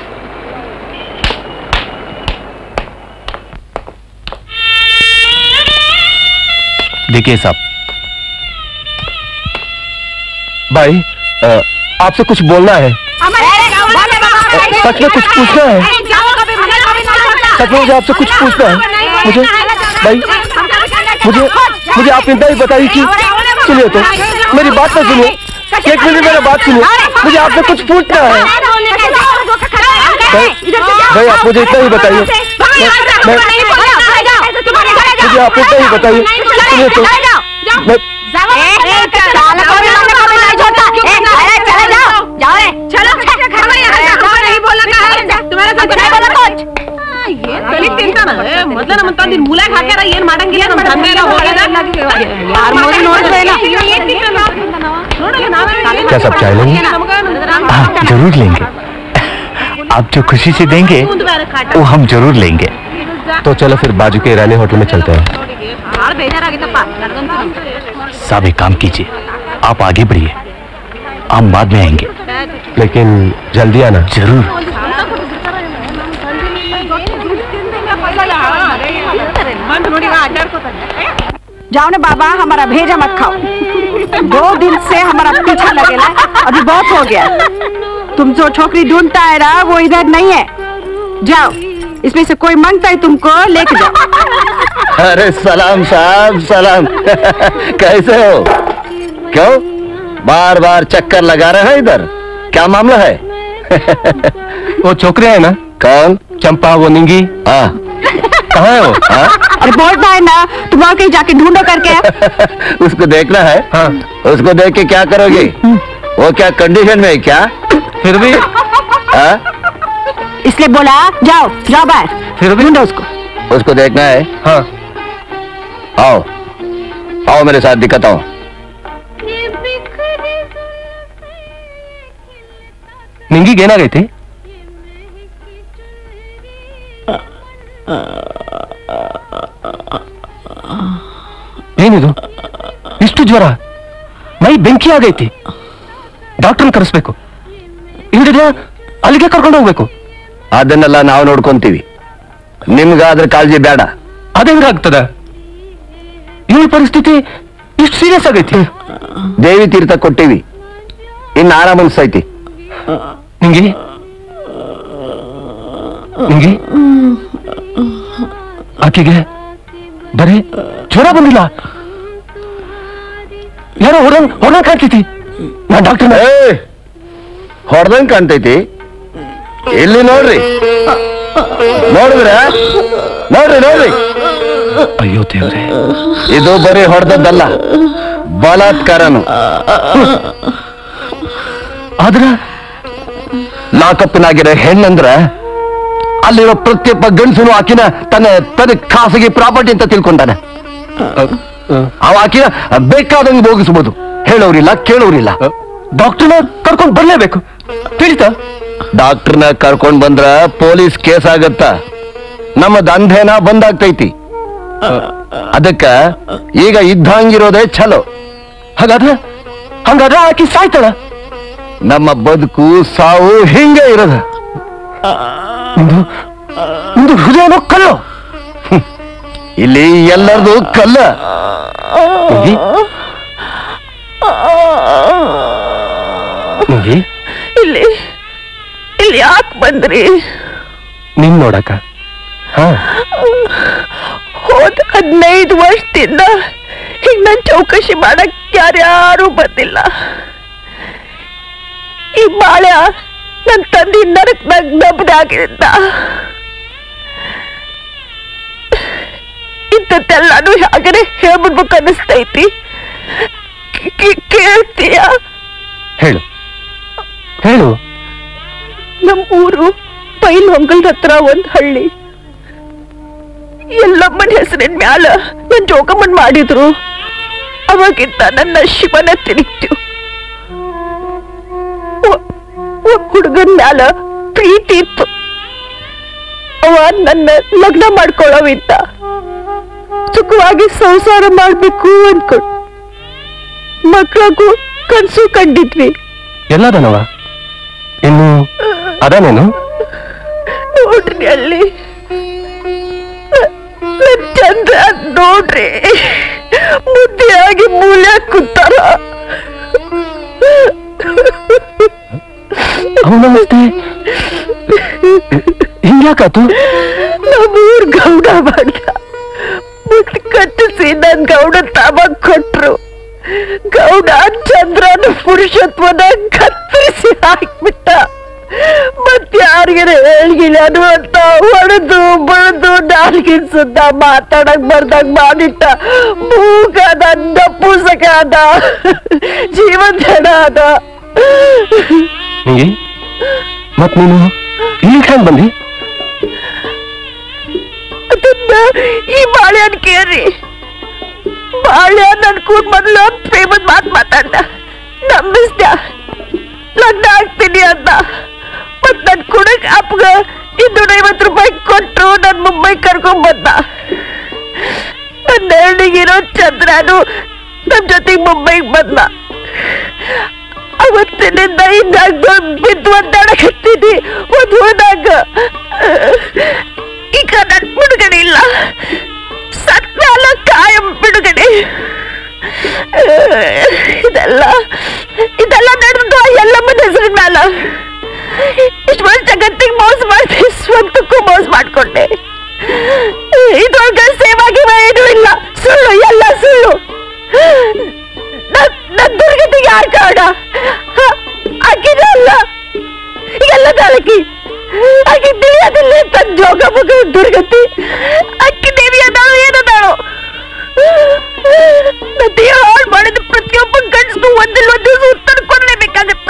देखिए साहब। भाई आपसे कुछ बोलना है। सच में कुछ पूछना है? सच में मुझे आपसे कुछ पूछना है? मुझे भाई मुझे मुझे आप इतना ही बताइए कि सुनिए तो। मेरी बात तो सुनो एक मिनट मेरा बात सुनो मुझे आपसे कुछ पूछना है भाई आप मुझे इतना ही बताइए मुझे आप इतना ही बताइए सुनिए तो चलो चलो घर में तुम्हारे साथ नहीं बोला कुछ ಎಲ್ಲ ಹೋಗ್ಯಾರ ಯಾರ್ ಮೊದ್ಲು ನೋಡಿದ್ರೆ ಇಲ್ಲ. ನೋಡಲ್ಲ ನಾವೇ क्या सब चाय लेंगे हाँ जरूर लेंगे आप जो खुशी से देंगे वो हम जरूर लेंगे तो चलो फिर बाजू के ईरानी होटल में चलते हैं ಭಾಳ ಬೇಜಾರಾಗಿತ್ತಪ್ಪ ನನಗಂತೂ साहब एक काम कीजिए आप आगे बढ़िए हम बाद में आएंगे लेकिन जल्दी आना जरूर जाओ ना बाबा हमारा भेजा मत खाओ। दो दिन से हमारा पीछा लगेला अभी बहुत हो गया तुम जो छोकरी ढूंढता है ना वो इधर नहीं है। जाओ इसमें से कोई माँगता है तुमको लेके जाओ। अरे सलाम साहब सलाम। कैसे हो? क्यों? बार बार चक्कर लगा रहे हैं इधर। क्या मामला है? वो छोकरे है ना? कौन? चंपा वो निंगी। हाँ। कहाँ है वो? हाँ? अरे बोलता है ना तुम और कहीं जाके ढूंढो करके। उसको देखना है। हाँ। उसको देख के क्या करोगे? वो क्या कंडीशन में है क्या? फिर भी? हाँ? इसलिए बोला जाओ जाओ बाहर। फिर भी? ढूंढो उसको। उसको देखना है। हाँ। आओ। आओ मेरे साथ दिखाता हूँ निंगी गेना गई थी। ಏನಿದು ಇಷ್ಟು ಜ್ವರ? ಮೈ ಬೆಂಕಿ ಆಗೈತಿ. ಡಾಕ್ಟರ್ನ ಕರೆಸ್ಬೇಕು. ಇಲ್ದಿದ್ರೆ ಅಲ್ಲಿಗೆ ಕರ್ಕೊಂಡು ಹೋಗ್ಬೇಕು. ಅದನ್ನೆಲ್ಲ ನಾವು ನೋಡ್ಕೊಂತೀವಿ. ನಿಮ್ಗಾದ್ರೆ ಕಾಳಜಿ ಬೇಡ. ಅದೆಂಗಾಗ್ತದ ಈ ಪರಿಸ್ಥಿತಿ ಇಷ್ಟು ಸೀರಿಯಸ್ ಆಗೈತಿ. ದೇವಿ ತೀರ್ಥ ಕೊಟ್ಟಿವಿ. ಇನ್ನು ಆರಾಮ ಅನ್ಸೈತಿ. ನಿಂಗೆ? ನಿಂಗಿ? ಆಕೆಗೆ ಬರೀ ಜ್ವರ ಬಂದಿಲ್ಲ. ಯಾರೋ ಹೊರಂಗ್ ಹೊರಂಗ್ ಕಾಣ್ತೈತಿ. ನಾ ಡಾಕ್ಟರ್ ಹೊಡೆದಂಗ್ ಕಾಣ್ತೈತಿ. ಇಲ್ಲಿ ನೋಡ್ರಿ. ನೋಡಿದ್ರ? ನೋಡ್ರಿ ನೋಡ್ರಿ. ಅಯ್ಯೋ ದೇವ್ರೆ. ಇದು ಬರೀ ಹೊಡೆದದ್ದಲ್ಲ. ಬಲಾತ್ಕಾರನು. ಆದ್ರ? ಲಾಕಪ್ನಾಗಿರೋ ಹೆಣ್ಣಂದ್ರ ಅಲ್ಲಿರೋ ಪ್ರತಿಯೊಬ್ಬ ಗಂಡಸನು ಆಕಿನ ತನ್ನ ತನ್ನ ಖಾಸಗಿ ಪ್ರಾಪರ್ಟಿ ಅಂತ ತಿಳ್ಕೊಂಡಾನೆ. ಅವ ಆಕಿನ ಬೇಕಾದಂಗೆ ಭೋಗಿಸ್ಬೋದು. ಹೇಳೋರಿಲ್ಲ ಕೇಳೋರಿಲ್ಲ. ಡಾಕ್ಟರ್ನ ಕರ್ಕೊಂಡು ಬರ್ಲೇಬೇಕು. ತಿಳಿತಾ? ಡಾಕ್ಟರ್ನ ಕರ್ಕೊಂಡ್ ಬಂದ್ರ ಪೊಲೀಸ್ ಕೇಸ್ ಆಗತ್ತ. ನಮ್ಮ ದಂಧೆನ ಬಂದಾಗ್ತೈತಿ. ಅದಕ್ಕ ಈಗ ಇದ್ದಂಗಿರೋದೇ ಚಲೋ ಹಾಗಾದ್ರೆ ಹಂಗಾದ್ರೆ ಆಕಿ ಸಾಯ್ತಾಳ? ನಮ್ಮ ಬದುಕು ಸಾವು ಹಿಂಗೆ ಇರೋದು. ಹೃದಯನೋ ಕಲ್ಲು. ಇಲ್ಲಿ ಎಲ್ಲರದು ಕಲ್ಲ. ಇಲ್ಲಿ ಇಲ್ಲಿ ಯಾಕೆ ಬಂದ್ರಿ? ನಿನ್ ನೋಡಕ ಹೋದ ಹದಿನೈದು ವರ್ಷದಿಂದ ಹಿಂಗ್ ನನ್ ಚೌಕಶಿ ಮಾಡಕ್ ಯಾರ್ಯಾರು ಬಂದಿಲ್ಲ. ಈ ಬಾಳ್ಯ ನನ್ ತಂದೆ ನರಕ್ನಾಗ ನಬ್ದಾಗಿದ್ದ. ಇಂಥದ್ದೆಲ್ಲಾನು ಹಾಗನೆ ಹೇಳ್ಬಿಡ್ಬೇಕು ಅನಿಸ್ತೈತಿ ಕೇಳ್ತೀಯ? ಹೇಳು. ಹೇಳು. ನಮ್ಮ ಊರು ಪೈಲ್ ಹೊಂಗಲ್ದ ಹತ್ರ ಒಂದ್ ಹಳ್ಳಿ. ಎಲ್ಲಮ್ಮನ ಹೆಸರಿನ ಮ್ಯಾಲ ನನ್ ಜೋಗಮ್ಮನ್ ಮಾಡಿದ್ರು. ಅವಾಗಿಂದ ನನ್ನ ಶಿವನ ತಿರುಗ್ತು ಹುಡುಗನ್ ಮ್ಯಾಲ ಪ್ರೀತಿ ಇತ್ತು. ಅವ ನನ್ನ ಲಗ್ನ ಮಾಡ್ಕೊಳ್ಳೋವಿದ್ದ ಸುಖವಾಗಿ ಸಂಸಾರ ಮಾಡ್ಬೇಕು ಅನ್ಕೊಂಡು. ಮಕ್ಕಳಗೂ ಕನ್ಸು ಕಂಡಿದ್ವಿ. ಎಲ್ಲದನವ? ಇನ್ನು ಅದಾನೇನು? ನೋಡ್ರಿ ಅಲ್ಲಿ. ಚಂದ್ರ ನೋಡ್ರಿ. ಮುದ್ದೆಯಾಗಿ ಮೂಲೆ ಕೂತಾರ ಅವನವಸ್ಥೆ? ಹಿಂಗ್ಯಾಕಾತು? ನಮ್ಮೂರ್ ಗೌಡ ಮಾಡ್ದ ಮುಟ್ಟು ಕಟ್ಟಿಸಿ ನನ್ ಗೌಡ ತಾಮ ಕೊಟ್ರು. ಗೌಡ ಚಂದ್ರನ ಪುರುಷತ್ವದ ಕತ್ತರಿಸಿ ಹಾಕ್ಬಿಟ್ಟ. ಮತ್ ಹೇಳಿಲ್ಲ ಅಂತ ಹೊಡೆದು ಬಡದು ನಾಲ್ಗಿನ ಸುದ್ದ ಮಾತಾಡಕ್ ಬರ್ದಂಗ್ ಮಾಡಿಟ್ಟ. ಮೂಗದ ನಪೂಸಕ ಅದ ಜೀವನ ಅದ ಮತ್ ನೀನು? ಇಲ್ಲಿ ಬಂದಿ? ಅದನ್ನ ಈ ಬಾಳೆಹಣ್ಣು ಬಾಳೆಹಣ್ಣು ನನ್ ಕೂಡ ಮೊದಲು ಪ್ರೇಮದ ಮಾತು ಮಾತಾಡ್ದ. ನಂಬಿಸ್ದ ಲಗ್ನ ಆಗ್ತೀನಿ ಅಂತ. ಮತ್ ನನ್ ಕುಡಕ್ ಅಪ್ಗ ಇನ್ನೂರ ಐವತ್ತು ರೂಪಾಯಿ ಕೊಟ್ರು ನನ್ ಮುಂಬೈ ಕರ್ಕೊಂಡ್ ಬಂದ. ನನ್ನ ಹಳ್ಳಿಗಿರೋ ಚಂದ್ರನು ನಮ್ ಜೊತೆಗೆ ಮುಂಬೈಗೆ ಬಂದ. ಅವತ್ತಿನಿಂದ ಇನ್ನಾಗ ಬಿದ್ದು ಒದ್ದಾಡಕತ್ತೀನಿ ಒಂದು ಹೋದಾಗ ಈಗ ನನ್ ಬಿಡುಗಡೆ ಇಲ್ಲ. ಸತ್ನಾಲ ಕಾಯಂ ಬಿಡುಗಡೆ. ಇದೆಲ್ಲ ಇದೆಲ್ಲ ನಡೆದು ಎಲ್ಲಮ್ಮನ ಹೆಸರಿನ ಮ್ಯಾಲ. ಇಷ್ಟು ವರ್ಷ ಜಗತ್ತಿಗೆ ಮೋಸ ಮಾಡಿದೆ ಸ್ವಂತಕ್ಕೂ ಮೋಸ ಮಾಡ್ಕೊಂಡೆ. ಇದ್ರೊಳಗ ಸೇವಾಗಿ ಏನೂ ಇಲ್ಲ. ಸುಳ್ಳು, ಎಲ್ಲ ಸುಳ್ಳು. ನನ್ನ ದುರ್ಗತಿಗೆ ಯಾರು ಕಾರಣ ಅಲ್ಲ. ಎಲ್ಲ ತಾಳಕಿ ಆಕಿ ದೇಹದಲ್ಲಿ ತನ್ನ ಜೋಗ ಮಗ ದುರ್ಗತಿ. ಅಕ್ಕಿ ದೇವಿ ಅದಾಳು ಏನದಾಳು? ದೇಹ ಹಾಳು ಮಾಡಿದ ಪ್ರತಿಯೊಬ್ಬ ಗಂಡಸ್ಗೂ ಒಂದಿಲ್ಲ ಒಂದು ದಿವಸ ಉತ್ತರ ಕೊಡ್ಲೇಬೇಕಾಗತ್ತ.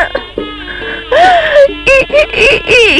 ಈ- ಈ-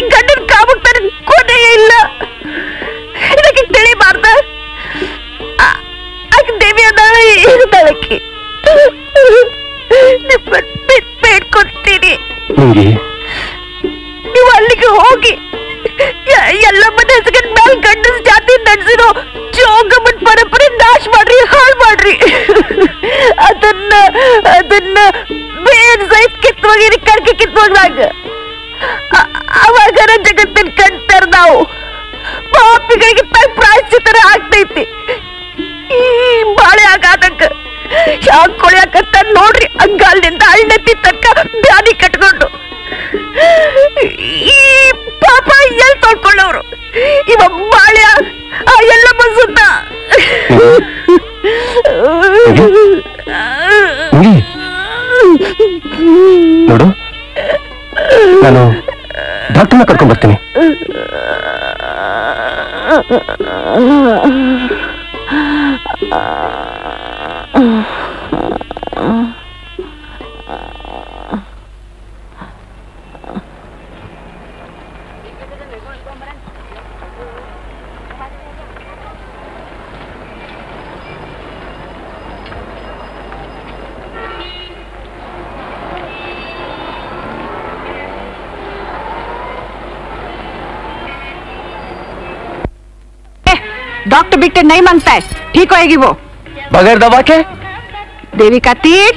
नहीं माँगता है। ठीक होएगी वो। बगैर दवा के? देवी का तीर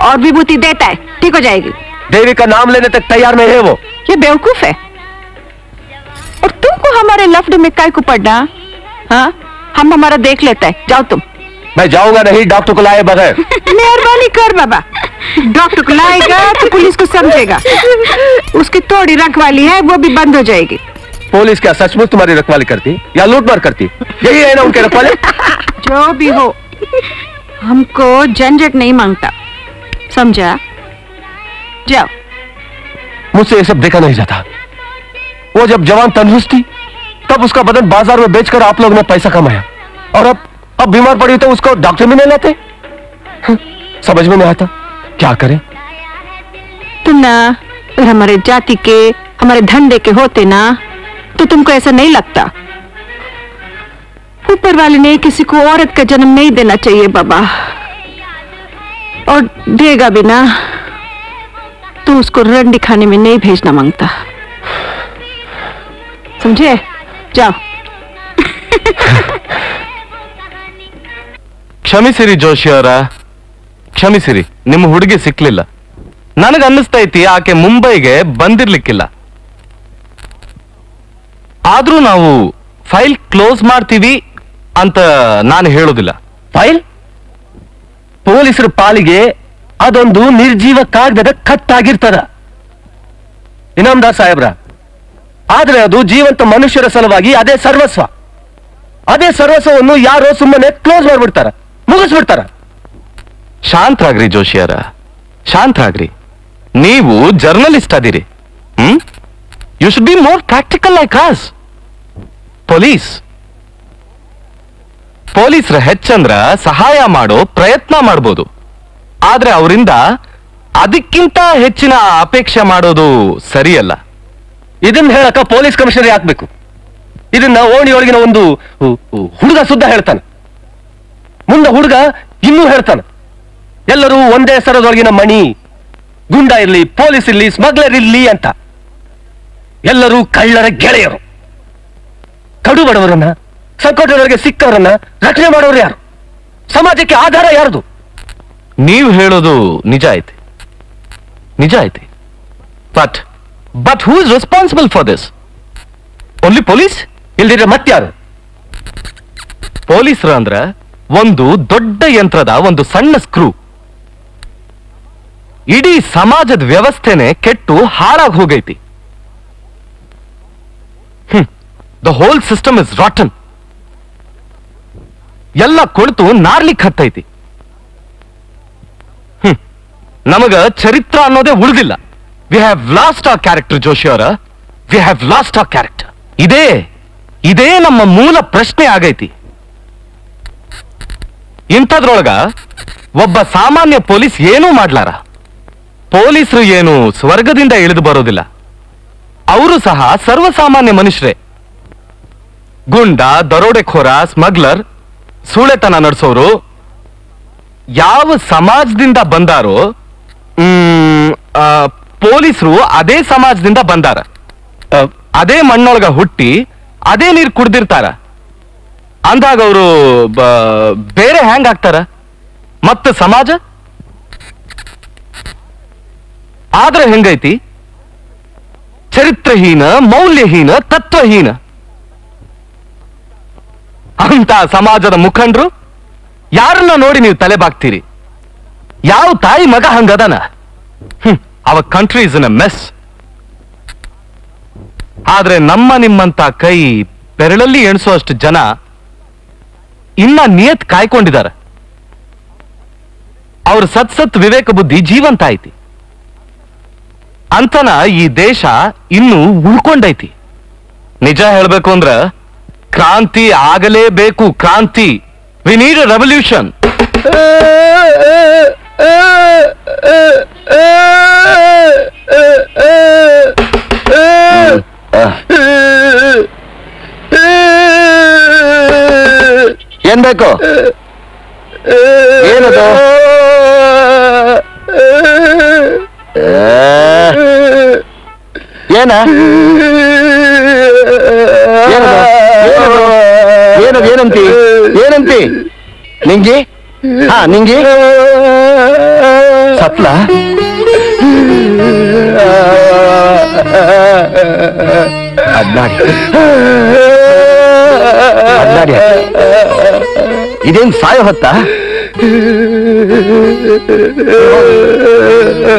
और विभूति देता है। ठीक हो जाएगी। देवी का नाम लेने तक तैयार नहीं है वो। ये बेवकूफ़ है। और तुमको हमारे लफ्ड में काय को पड़ना हाँ? हम हमारा देख लेता है। जाओ तुम। मैं जाऊँगा नहीं डॉक्टर को लाए बगैर। मेहरबानी कर बाबा। डॉक्टर को लाएगा तो पुलिस को समझेगा। उसकी थोड़ी रखवाली है वो भी बंद हो जाएगी। पुलिस क्या सचमुच तुम्हारी रखवाली करती या लूटमार करती? यही है ना उनके रखवाले जो भी हो हमको झंझट नहीं माँगता। समझा? जाओ। मुझसे ये सब देखा नहीं जाता। वो जब जवान तंदुरुस्त थी तब उसका बदन बाज़ार में बेचकर आप लोग ने पैसा कमाया। और अब अब बीमार पड़ी तो उसको डॉक्टर भी नहीं लाते? समझ में नहीं आता। क्या करें? तुम ना अगर हमारे जाति के हमारे धंधे के होते ना तो तुमको ऐसा नहीं लगता? ऊपर वाले ने किसी को औरत का जन्म नहीं देना चाहिए बाबा और देगा भी ना तो उसको रंडी खाने में नहीं भेजना मांगता समझे जाओ ಕ್ಷಮಿಸಿರಿ ಜೋಶಿ ಅವರ ಕ್ಷಮಿಸಿರಿ ನಿಮ್ಮ ಹುಡುಗಿ ಸಿಕ್ಲಿಲ್ಲ ನನಗ ಅನ್ನಿಸ್ತೈತಿ ಆಕೆ ಮುಂಬೈಗೆ ಬಂದಿರ್ಲಿಕ್ಕಿಲ್ಲ ಆದ್ರೂ ನಾವು ಫೈಲ್ ಕ್ಲೋಸ್ ಮಾಡ್ತೀವಿ ಅಂತ ನಾನು ಹೇಳೋದಿಲ್ಲ. ಫೈಲ್? ಪೊಲೀಸರ ಪಾಲಿಗೆ ಅದೊಂದು ನಿರ್ಜೀವ ಕಾಗದದ ಕಟ್ಟಾಗಿರ್ತದ. ದಾಸ್ ಸಾಹೇಬ್ರ ಆದ್ರೆ ಅದು ಜೀವಂತ ಮನುಷ್ಯರ ಸಲುವಾಗಿ ಅದೇ ಸರ್ವಸ್ವ. ಅದೇ ಸರ್ವಸ್ವವನ್ನು ಯಾರೋ ಸುಮ್ಮನೆ ಕ್ಲೋಸ್ ಮಾಡ್ಬಿಡ್ತಾರ ಮುಗಿಸ್ಬಿಡ್ತಾರ. ಶಾಂತರಾಗ್ರಿ ಜೋಶಿಯರ ಶಾಂತರಾಗ್ರಿ ನೀವು ಜರ್ನಲಿಸ್ಟ್ ಅದಿರಿ. ಹ್ಮ್? You should be more practical like as police ಪೊಲೀಸರ ಹೆಚ್ಚಂದ್ರ ಸಹಾಯ ಮಾಡೋ ಪ್ರಯತ್ನ ಮಾಡ್ಬೋದು. ಆದ್ರೆ ಅವರಿಂದ ಅದಕ್ಕಿಂತ ಹೆಚ್ಚಿನ ಅಪೇಕ್ಷೆ ಮಾಡೋದು ಸರಿಯಲ್ಲ. ಇದನ್ನ ಹೇಳಕ ಪೊಲೀಸ್ ಕಮಿಷನರ್ ಹಾಕ್ಬೇಕು ಇದನ್ನ ಓಣಿಯೊಳಗಿನ ಒಂದು ಹುಡುಗ ಸುದ್ದ ಹೇಳ್ತಾನೆ. ಮುಂದೆ ಹುಡುಗ ಇನ್ನೂ ಹೇಳ್ತಾನೆ. ಎಲ್ಲರೂ ಒಂದೇ ಸರದೊಳಗಿನ ಮಣಿ, ಗುಂಡ ಇರ್ಲಿ, ಪೊಲೀಸ್ ಇರ್ಲಿ, ಸ್ಮಗ್ಲರ್ ಇರ್ಲಿ ಅಂತ. ಎಲ್ಲರೂ ಕಳ್ಳರ ಗೆಳೆಯರು. ಕಡು ಬಡವರನ್ನ ಸಂಕಟದವರಿಗೆ ಸಿಕ್ಕವರನ್ನ ರಕ್ಷಣೆ ಮಾಡೋರು ಯಾರು? ಸಮಾಜಕ್ಕೆ ಆಧಾರ ಯಾರದು? ನೀವು ಹೇಳೋದು ನಿಜ ಐತೆ. ನಿಜ ಐತೆ. But but who is responsible for this only police ಇಲ್ದಿದ್ರೆ ಮತ್ಯಾರು ಪೊಲೀಸರು ಅಂದ್ರ ಒಂದು ದೊಡ್ಡ ಯಂತ್ರದ ಒಂದು ಸಣ್ಣ ಸ್ಕ್ರೂ ಇಡೀ ಸಮಾಜದ ವ್ಯವಸ್ಥೆನೆ ಕೆಟ್ಟು ಹಾಳಾಗಿ ಹೋಗೈತಿ. The whole system is rotten ಎಲ್ಲ ಕೊಳ್ತು ನಾರ್ಲಿಕ್ ಹತ್ತೈತಿ. ಹ್ಮ್. ನಮಗ ಚರಿತ್ರ ಅನ್ನೋದೇ ಉಳಿದಿಲ್ಲ. We have lost a character Joshi ಅವರ. We have lost a character ಇದೇ ಇದೇ ನಮ್ಮ ಮೂಲ ಪ್ರಶ್ನೆ ಆಗೈತಿ. ಇಂಥದ್ರೊಳಗ ಒಬ್ಬ ಸಾಮಾನ್ಯ ಪೊಲೀಸ್ ಏನೂ ಮಾಡ್ಲಾರ? ಪೊಲೀಸರು ಏನು ಸ್ವರ್ಗದಿಂದ ಇಳಿದು ಬರೋದಿಲ್ಲ. ಅವರು ಸಹ ಸರ್ವಸಾಮಾನ್ಯ ಮನುಷ್ಯರೇ. ಗುಂಡ, ದರೋಡೆಖೋರ, ಸ್ಮಗ್ಲರ್ ಸೂಳೆತನ ನಡೆಸೋರು ಯಾವ ಸಮಾಜದಿಂದ ಬಂದಾರೋ ಪೊಲೀಸರು ಅದೇ ಸಮಾಜದಿಂದ ಬಂದಾರ. ಅದೇ ಮಣ್ಣೊಳಗ ಹುಟ್ಟಿ ಅದೇ ನೀರು ಕುಡ್ದಿರ್ತಾರ. ಅಂದಾಗ ಅವರು ಬೇರೆ ಹ್ಯಾಂಗ್ ಆಗ್ತಾರ? ಮತ್ತೆ ಸಮಾಜ? ಆದ್ರೆ ಹೆಂಗೈತಿ? ಚರಿತ್ರಹೀನ ಮೌಲ್ಯಹೀನ ತತ್ವಹೀನ. ಅಂತ ಸಮಾಜದ ಮುಖಂಡರು, ಯಾರನ್ನ ನೋಡಿ ನೀವು ತಲೆ ಬಾಕ್ತೀರಿ ಯಾವ ತಾಯಿ ಮಗ ಹಂಗದನ? Our country is in a mess ಆದ್ರೆ ನಮ್ಮ ನಿಮ್ಮಂತ ಕೈ ಬೆರಳಲ್ಲಿ ಎಣಿಸುವಷ್ಟು ಜನ ಇನ್ನ ನಿಯತ್ ಕಾಯ್ಕೊಂಡಿದ್ದಾರೆ. ಅವ್ರ ಸತ್ಸತ್ ವಿವೇಕ ಬುದ್ಧಿ ಜೀವಂತ ಐತಿ. ಅಂತನ ಈ ದೇಶ ಇನ್ನು ಉಳ್ಕೊಂಡೈತಿ. ನಿಜ ಹೇಳ್ಬೇಕು ಅಂದ್ರ ಕ್ರಾಂತಿ ಆಗಲೇಬೇಕು ಕ್ರಾಂತಿ. ವಿ ನೀಡ್ ರೆವಲ್ಯೂಷನ್ ಏನ್ ಬೇಕು? ಏನದು? ಏನ? ಏನದು? ಏನದು? ಏನಂತಿ? ಏನಂತಿ? ನಿಂಗೆ? ಹಾ, ನಿಂಗೆ? ಸತ್ಲ ಅಡ್ನಾಡಿ ಅಡ್ನಾಡಿ ಇದೇನ್ ಸಾಯೋ ಹೊತ್ತ?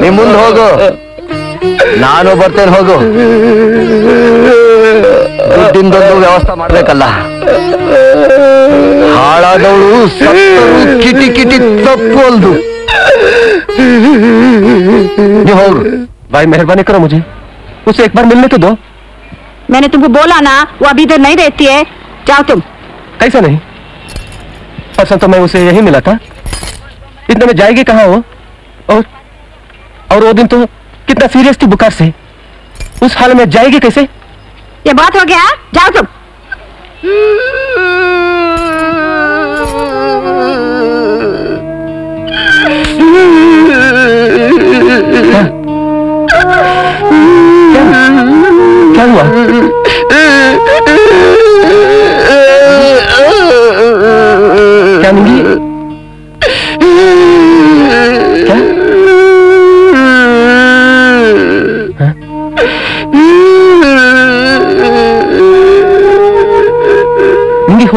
ನಿಮ್ ಮುಂದೆ ಹೋಗು. ನಾನು ಬರ್ತೇನೆ ಹೋಗು ದುಡ್ಡಿಂದೊಂದು ವ್ಯವಸ್ಥೆ ಮಾಡ್ಬೇಕಲ್ಲ ಹಾಳಾದವಳು ಸತ್ತರೂ ಕಿಟಿ ಕಿಟಿ ತಪ್ಪೋಲ್ದು ನೀವು ಹೋಗ್ರು भाई मेहरबानी करो मुझे उसे एक बार मिलने तो दो मैंने तुमको बोला ना वो अभी इधर नहीं रहती है जाओ तुम कैसा नहीं परसों तो मैं उसे यही मिला था इतने में जाएगी कहाँ वो और और वो दिन तो कितना सीरियस थी बुखार से उस हाल में जाएगी कैसे? ये बात हो गया जाओ तुम। क्या हुआ?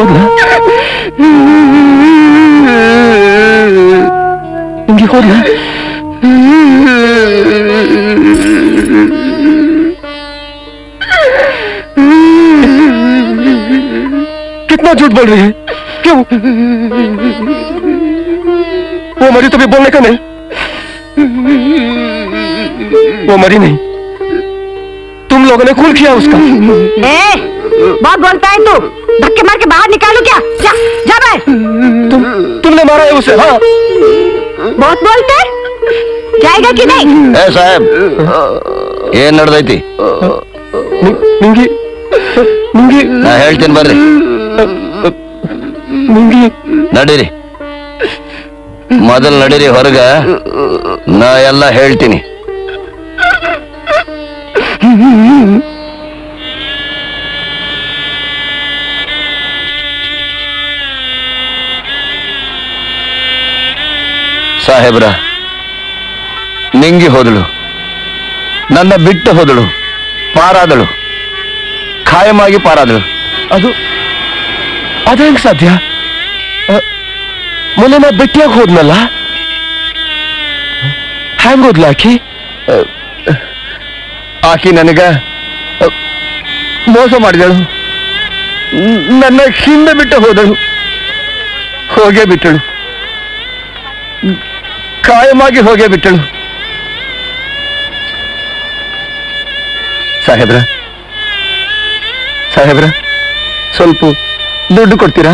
ನಿಂಗೆ ಹೋದ್ಲ ನಿಂಗೆ ಹೋದ್ಲ कितना झूठ बोल रही है क्यों वो मरी तो भी बोलने का नहीं वो मरी नहीं तुम लोगों ने खून किया उसका ए, बहुत बोलता है तू धक्के मार के बाहर निकालू क्या जा जा बाहर तुम तुमने मारा है उसे हाँ बहुत बोलते है? जाएगा कि नहीं ಏ ಸಾಹೇಬ್ ಏನ್ ನಡ್ದೈತಿ ನಿಂಗೆ ನಿಂಗೆ ನಾ ಹೇಳ್ತೀನಿ ಬರ್ರಿ ನಿಂಗೆ ನಡೀರಿ ಮೊದಲು ನಡೀರಿ ಹೊರಗ ನಾ ಎಲ್ಲ ಹೇಳ್ತೀನಿ ಸಾಹೇಬ್ರ, ನಿಂಗಿ ಹೋದಳು. ನನ್ನ ಬಿಟ್ಟು ಹೋದಳು. ಪಾರಾದಳು. ಖಾಯಮಾಗಿ ಪಾರಾದಳು. ಅದು ಅದು ಹೆಂಗ್ ಸಾಧ್ಯ? ಮೊನ್ನೆ ನಾ ಹೋದ್ನಲ್ಲ? ಹ್ಯಾಂಗ್ ಹೋದ್ಲ ಆಕಿ ನನಗ ಮೋಸ ಮಾಡಿದಳು. ನನ್ನ ಹಿಂದೆ ಬಿಟ್ಟು ಹೋದಳು. ಹೋಗೇ ಬಿಟ್ಟಳು. ಕಾಯಮಾಗಿ ಹೋಗೇ ಬಿಟ್ಟಳು. ಸಾಹೇಬ್ರ ಸಾಹೇಬ್ರ, ಸ್ವಲ್ಪ ದುಡ್ಡು ಕೊಡ್ತೀರಾ?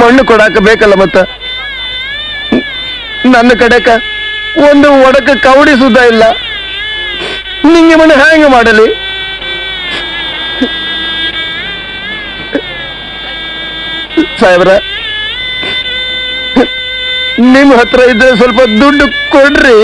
ಮಣ್ಣು ಕೊಡಾಕ ಬೇಕಲ್ಲ ಮತ್ತ? ನನ್ನ ಕಡೆಕ ಒಂದು ಒಡಕ ಕವಡಿ ಸುದ್ದ ಇಲ್ಲ. ನಿಂಗೆ ಮನೆ ಹ್ಯಾಂಗ ಮಾಡಲಿ? ಸಾಹೇಬ್ರ ನಿಮ್ ಹತ್ರ ಇದ್ರೆ ಸ್ವಲ್ಪ ದುಡ್ಡು ಕೊಡ್ರಿ.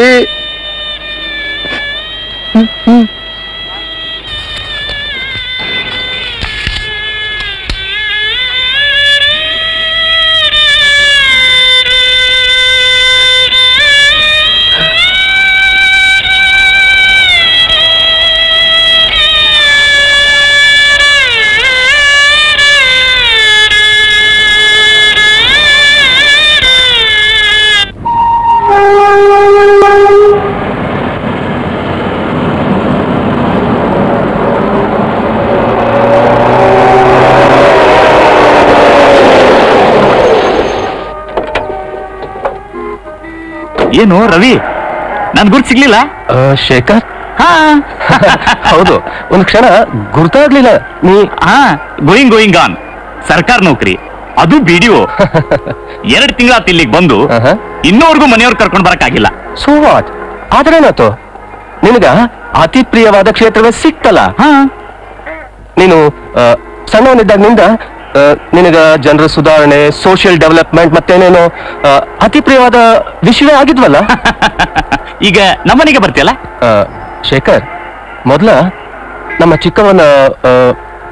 ಏನು ರವಿ? ನನ್ ಗುರ್ತು ಸಿಗ್ಲಿಲ್ಲ? ಶೇಖರ್? ಹೌದು ಒಂದು ಕ್ಷಣ ಗುರ್ತಾಗ್ಲಿಲ್ಲ ನೀ ಹಾ ಗೋಯಿಂಗ್ ಗೋಯಿಂಗ್ ಆನ್ ಸರ್ಕಾರ ನೌಕರಿ ಅದು ಬಿಡಿಒ. ಎರಡ್ ತಿಂಗಳಾತ್ ಇಲ್ಲಿಗೆ ಬಂದು ಇನ್ನೋರ್ಗೂ ಮನೆಯವ್ರು ಕರ್ಕೊಂಡ್ ಬರಕ್ಕಾಗಿಲ್ಲ. ಸೋ ವಾಟ್ ಆದ್ರೇನಾತು ನಿನಗ ಅತಿ ಪ್ರಿಯವಾದ ಕ್ಷೇತ್ರವೇ ಸಿಕ್ತಲ್ಲ? ನೀನು ಆ, ಸಣ್ಣವನಿದ್ದಾಗಿನಿಂದ ಆ, ನಿನಗ ಜನರ ಸುಧಾರಣೆ ಸೋಷಿಯಲ್ ಡೆವಲಪ್ಮೆಂಟ್ ಮತ್ತೇನೇನೋ ಅತಿ ಪ್ರಿಯವಾದ ವಿಷಯವೇ ಆಗಿದ್ವಲ್ಲ? ಈಗ ನಮ್ಮನೆಗೆ ಬರ್ತೀಯಲ್ಲ? ಆ, ಶೇಖರ್ ಮೊದ್ಲ ನಮ್ಮ ಚಿಕ್ಕವನ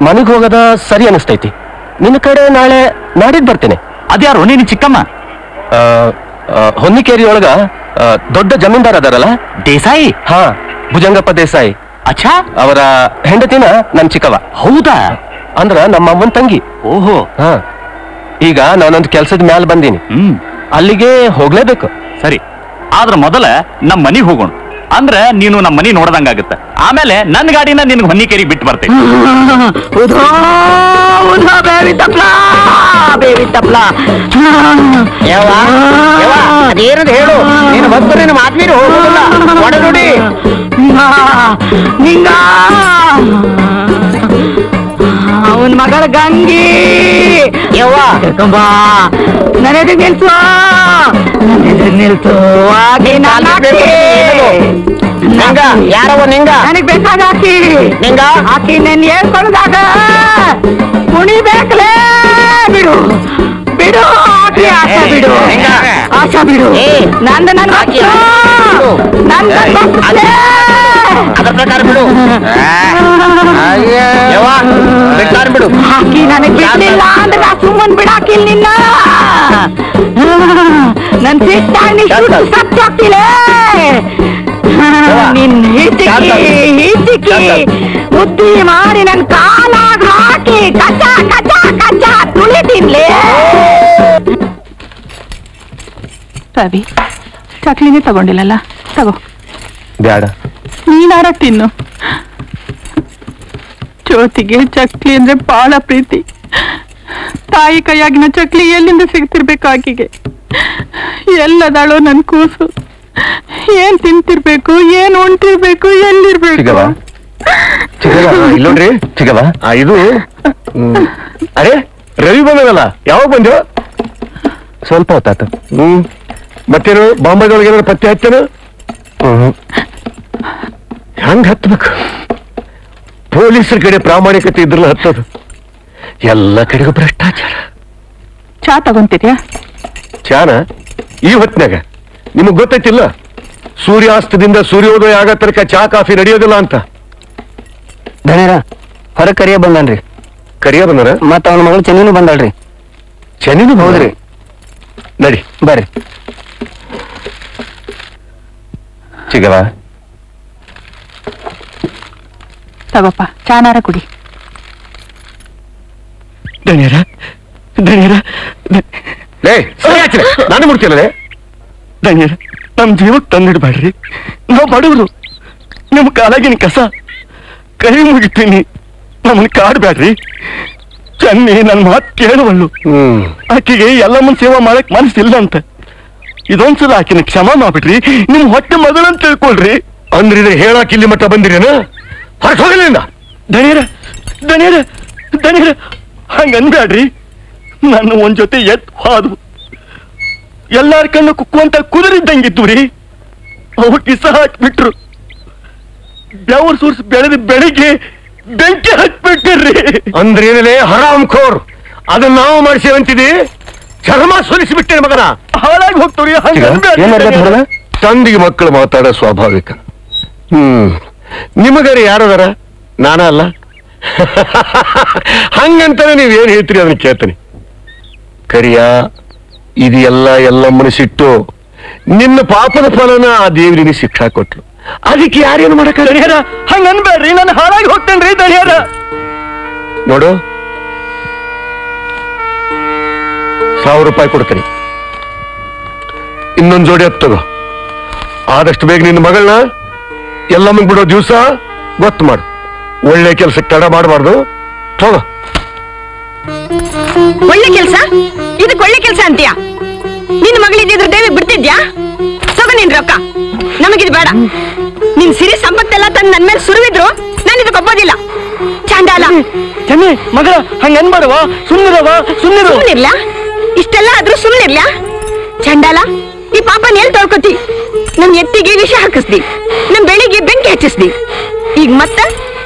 ಮನೆಗೆ ಹೋಗೋದ ಸರಿ ಅನಿಸ್ತೈತಿ. ನಿನ್ನ ಕಡೆ ನಾಳೆ ನಾಡಿದ್ ಬರ್ತೇನೆ. ಅದ್ಯಾರು? ನೀನು ಚಿಕ್ಕಮ್ಮ? ಹೊನ್ನಿಕೇರಿಯೊಳಗ ಆ, ಹೊನ್ನಿಕೇರಿ ಒಳಗ ಆ, ದೊಡ್ಡ ಜಮೀನ್ದಾರ ಅದಾರಲ್ಲ? ದೇಸಾಯಿ? ಹಾ ಭುಜಂಗಪ್ಪ ದೇಸಾಯಿ. ಅಚ್ಛಾ ಅವರ ಹೆಂಡತಿನ ನನ್ನ ಚಿಕ್ಕವ. ಹೌದಾ? ಅಂದ್ರ ನಮ್ಮ ಅಮ್ಮನ್ ತಂಗಿ. ಓಹೋ. ಹಾ. ಈಗ ನಾನೊಂದು ಕೆಲ್ಸದ ಮ್ಯಾಲ ಬಂದೀನಿ. ಹ್ಮ್. ಅಲ್ಲಿಗೆ ಹೋಗ್ಲೇಬೇಕು. ಸರಿ. ಆದ್ರ ಮೊದಲ ನಮ್ಮ ಮನಿಗ್ ಹೋಗೋಣ. ಅಂದ್ರ ನೀನು ನಮ್ಮ ಮನಿ ನೋಡ್ದಂಗಾಗತ್ತ. ಆಮೇಲೆ ನನ್ನ ಗಾಡಿನ ನಿನ್ಗೆ ಹೊನ್ನಿಕೇರಿ ಬಿಟ್ಟು ಬರ್ತೇನೆ. ಉಧೋ ಉಧೋ ಬೇವಿ ತಪ್ಲ ಬೇವಿ ತಪ್ಲ ಅದೇನದು ಹೇಳು? ನೀನು ಭಕ್ತರು ನಿನ್ನ ಮಾತ್ಮೀರು ಹೋಗುದಿಲ್ಲ. ಒಡ ನುಡಿ. ನಿಂಗ. ಅವನ್ ಮಗಳ ಗಂಗಿ. ಯವ್ವ. ಕರ್ಕೊಂಬಾ ನನ್ನ ಎದುರು ನಿಲ್ಸು. ನನ್ನ ಎದುರು ನಿಲ್ಸು. ಆಗಿ ನಾನು ನಿಂಗ ಯಾರವ ನಿಂಗ? ನನಗ್ ಬೇಕಾದ ಆಕಿ. ನಿಂಗ? ಆಕಿ ನೆನ್ ಹೇಳ್ಕೊಳ್ಳೋದಾಗ ಕುಣಿಬೇಕಲೇ ಬಿಡು. ಬಿಡು ಆಕಿ ಆಶಾ ಬಿಡು. ಆಶಾ ಬಿಡು. ನಂದ ನನ್ನ ನಂದ ನನ್ನ. ಅದ್ರ ಪ್ರಕಾರ ಬಿಡು. ಯವ್ವ ಬಿಡು. ಹಾಕಿ ನನಗೆ ಬಿಡ್ಲಿಲ್ಲ ಅಂದ್ರೆ ನಾ ಸುಮ್ಮನ್ ಬಿಡಾಕಿಲ್ ನಿನ್ನ. ನನ್ ಸುಟ್ಟು ನಿನ್ ಹಿಚಿಕಿ ಹಿಚಿಕಿ ಬುದ್ಧಿ ಮಾಡಿ ನನ್ ಕಾಲಾಗ ಹಾಕಿ ಕಚ ಕಚ ಕಚ ತುಳಿ ತಿನ್ಲೇ ರವಿ ಚಕ್ಲಿನೇ ತಗೊಂಡಿಲ್ಲಲ್ಲ? ತಗೋ. ಬ್ಯಾಡ. ನೀನಾರ ತಿನ್ನು. ಜ್ಯೋತಿಗೆ ಚಕ್ಲಿ ಅಂದ್ರೆ ಬಹಳ ಪ್ರೀತಿ. ತಾಯಿ ಕೈಯಾಗಿನ ಚಕ್ಲಿ ಎಲ್ಲಿಂದ ಸಿಗ್ತಿರ್ಬೇಕು ಆಕೆಗೆ ಎಲ್ಲದಾಳೋ ನನ್ ಕೂಸು. ಏನ್ ತಿಂತಿರ್ಬೇಕು ಏನ್ ಉಂಟಿರ್ಬೇಕು ಎಲ್ಲಿರ್ಬೇಕು? ಚಿಗವ. ಚಿಗವ ಆ, ಇದು. ಅರೆ ರವಿ ಬಂದದಲ್ಲ? ಯಾವಾಗ ಬಂದ್ಯೋ? ಸ್ವಲ್ಪ ಹೊತ್ತಾತು ಹ್ಮ್. ಮತ್ತೇನು ಬಾಂಬೆದೊಳಗೆ ಏನಾದ್ರು ಪತ್ತೆ ಹ್ಮ್. ಹೆಂಗ್ ಹತ್ಬೇಕು? ಪೊಲೀಸರ ಕಡೆ ಪ್ರಾಮಾಣಿಕತೆ ಇದ್ರಲ್ಲ ಹತ್ತೋದು ಎಲ್ಲ ಕಡೆಗೂ ಭ್ರಷ್ಟಾಚಾರ. ಚಾ ತಗೊಂತಿದ್ಯಾ? ಚಾನ? ಈ ಹೊತ್ತಿನಾಗ ನಿಮಗ್ ಗೊತ್ತೈತಿಲ್ಲ? ಸೂರ್ಯಾಸ್ತದಿಂದ ಸೂರ್ಯೋದಯ ಆಗ ತನಕ ಚಾ ಕಾಫಿ ನಡೆಯೋದಿಲ್ಲ ಅಂತ. ಧನೇರ ಹೊರ ಕರಿಯ ಬಂದನ್ರಿ. ಕರಿಯ ಬಂದನ ಮತ್ತ ಅವನ ಮಗಳು ಚೆನ್ನಿನೂ ಬಂದಳ್ರಿ. ಚೆನ್ನಿನೂ ಹೌದ್ರಿ. ನಡಿ. ಬರ್ರಿ. ಚಿಗವ. ತಗೋಪ್ಪ ಚಾನಾರ ಕುಡಿ. ಧನ್ಯರ ಧನ್ಯರ ಲೇ ನಾನು ಮುಡ್ತೀನಲ್ಲೇ ನಮ್ ಜೀವಕ್ಕೆ ತಂದಿಡ್ಬೇಡ್ರಿ. ನಾವು ಬಡವರು ನಿಮ್ ಕಾಲಾಗಿನ ಕಸ. ಕೈ ಮುಗಿತೀನಿ ನಮ್ಮನ್ನ ಕಾಡ್ಬೇಡ್ರಿ. ಚನ್ನಿ ನನ್ ಮಾತು ಕೇಳುವಳ್ಳು ಹ್ಮ್. ಆಕೆಗೆ ಎಲ್ಲಮ್ಮನ್ ಸೇವಾ ಮಾಡಕ್ ಮನಸ್ಸಿಲ್ಲ ಅಂತ ಇದೊಂದ್ಸಲ ಆಕಿನ ಕ್ಷಮ ಮಾಡ್ಬಿಟ್ರಿ ನಿಮ್ ಹೊಟ್ಟೆ ಮಗಳಂತ ತಿಳ್ಕೊಳ್ರಿ. ಅಂದ್ರೆ ಹೇಳಾಕಿಲ್ಲಿ ಇಲ್ಲಿ ಮಟ್ಟ ಬಂದಿರೇನ? ಹೊರಗೆ ಹೋಗಲಿಲ್ಲ ದಣಿಯರ ದಣಿಯರ ದಣಿಯರ ಹಂಗ ಅನ್ಬ್ಯಾಡ್ರಿ ನನ್ನ ಒಂದ್ ಜೊತೆ ಎತ್ ಹಾದು. ಎಲ್ಲಾರ ಕಣ್ಣು ಕುಕ್ಕುವಂತ ಕುದುರಿದ್ದಂಗಿದ್ದು ರೀ ಅವು ಕಿಸ ಹಾಕ್ಬಿಟ್ರು. ಬೆವರ್ ಸೂರ್ಸ್ ಬೆಳೆದ ಬೆಳಿಗ್ಗೆ ಬೆಂಕಿ ಹಾಕ್ಬಿಟ್ಟಿರ್ರಿ ಅಂದ್ರೆ ಏನಿದೆ? ಹರಾಮ್ ಖೋರ್. ಅದನ್ನ ನಾವು ಮಾಡಿಸಿವಂತಿದಿ ಚರ್ಮ ಸುಲಿಸಿಬಿಟ್ಟೆ ಮಗನ. ಹಾಳಾಗಿ ಹೋಗ್ತವ್ರಿ. ತಂದಿಗೆ ಮಕ್ಕಳು ಮಾತಾಡೋ ಸ್ವಾಭಾವಿಕ. ಹ್ಮ್. ನಿಮಗರೆ ಯಾರದಾರ? ನಾನ ಅಲ್ಲ? ಹಂಗಂತಾನೆ ನೀವ್ ಏನ್ ಹೇಳ್ತೀರಿ ಅದನ್ನ ಕೇಳ್ತೀನಿ. ಕರಿಯ ಇದು ಎಲ್ಲ ಎಲ್ಲ ಮನಸ್ಸಿಟ್ಟು ನಿನ್ನ ಪಾಪದ ಫಲನ ಆ ದೇವರಿಗೆ ಶಿಕ್ಷಾ ಕೊಟ್ಲು. ಅದಕ್ಕೆ ಯಾರೇನು ಮಾಡಕ ದಣಿಯರ ಹಂಗ ಅನ್ಬೇಡ್ರಿ ನಾನು ಹಾಳಾಗಿ ಹೋಗ್ತೇನ್ರಿ ದಣಿಯರ. ನೋಡು ಸಾವಿರ ರೂಪಾಯಿ ಕೊಡ್ತೀನಿ. ಇನ್ನೊಂದು ಜೋಡಿ ಹತ್ತು ತಗೋ. ಆದಷ್ಟು ಬೇಗ ನಿನ್ನ ಮಗಳನ್ನ ಎಲ್ಲಮ್ಮಂಗ್ ಬಿಡೋ ದಿವಸ ಗೊತ್ತು ಮಾಡು. ಒಳ್ಳೆ ಕೆಲಸಕ್ಕೆ ತಡ ಮಾಡಬಾರ್ದು. ಹೋಗ ಒಳ್ಳೆ ಕೆಲಸ? ಇದಕ್ ಒಳ್ಳೆ ಕೆಲ್ಸ ಅಂತೀಯ? ನಿನ್ ಮಗಳಿದ್ದಿದ್ರೆ ದೇವಿ ಬಿಡ್ತಿದ್ಯಾ? ತಗೋ ನಿನ್ ರೊಕ್ಕ. ನಮಗಿದ್ ಬೇಡ. ನಿನ್ ಸಿರಿ ಸಂಪತ್ತೆಲ್ಲ ತಂದು ನನ್ ಮೇಲೆ ಸುರುವಿದ್ರು ನಾನು ಇದಕ್ಕೆ ಒಪ್ಪೋದಿಲ್ಲ. ಚಾಂಡಾಲ ಚೆನ್ನಿ ಮಗಳ ಹಂಗ ಅನ್ಬೇಡವ ಸುಮ್ಮನಿರವ ಸುಮ್ಮನಿರು ಸುಮ್ನಿರ್ಲ? ಇಷ್ಟೆಲ್ಲ ಆದ್ರೂ ಸುಮ್ಮನಿರ್ಲ ಚಂಡಾಲ ಈ ಪಾಪನ ಎಲ್ಲಿ ತೊಳ್ಕೊತಿ? ನನ್ ಎತ್ತಿಗೆ ವಿಷ ಹಾಕಿಸ್ದಿ ನಮ್ ಬೆಳಿಗ್ಗೆ ಬೆಂಕಿ ಹಚ್ಚಿಸ್ದಿ. ಈಗ ಮತ್ತ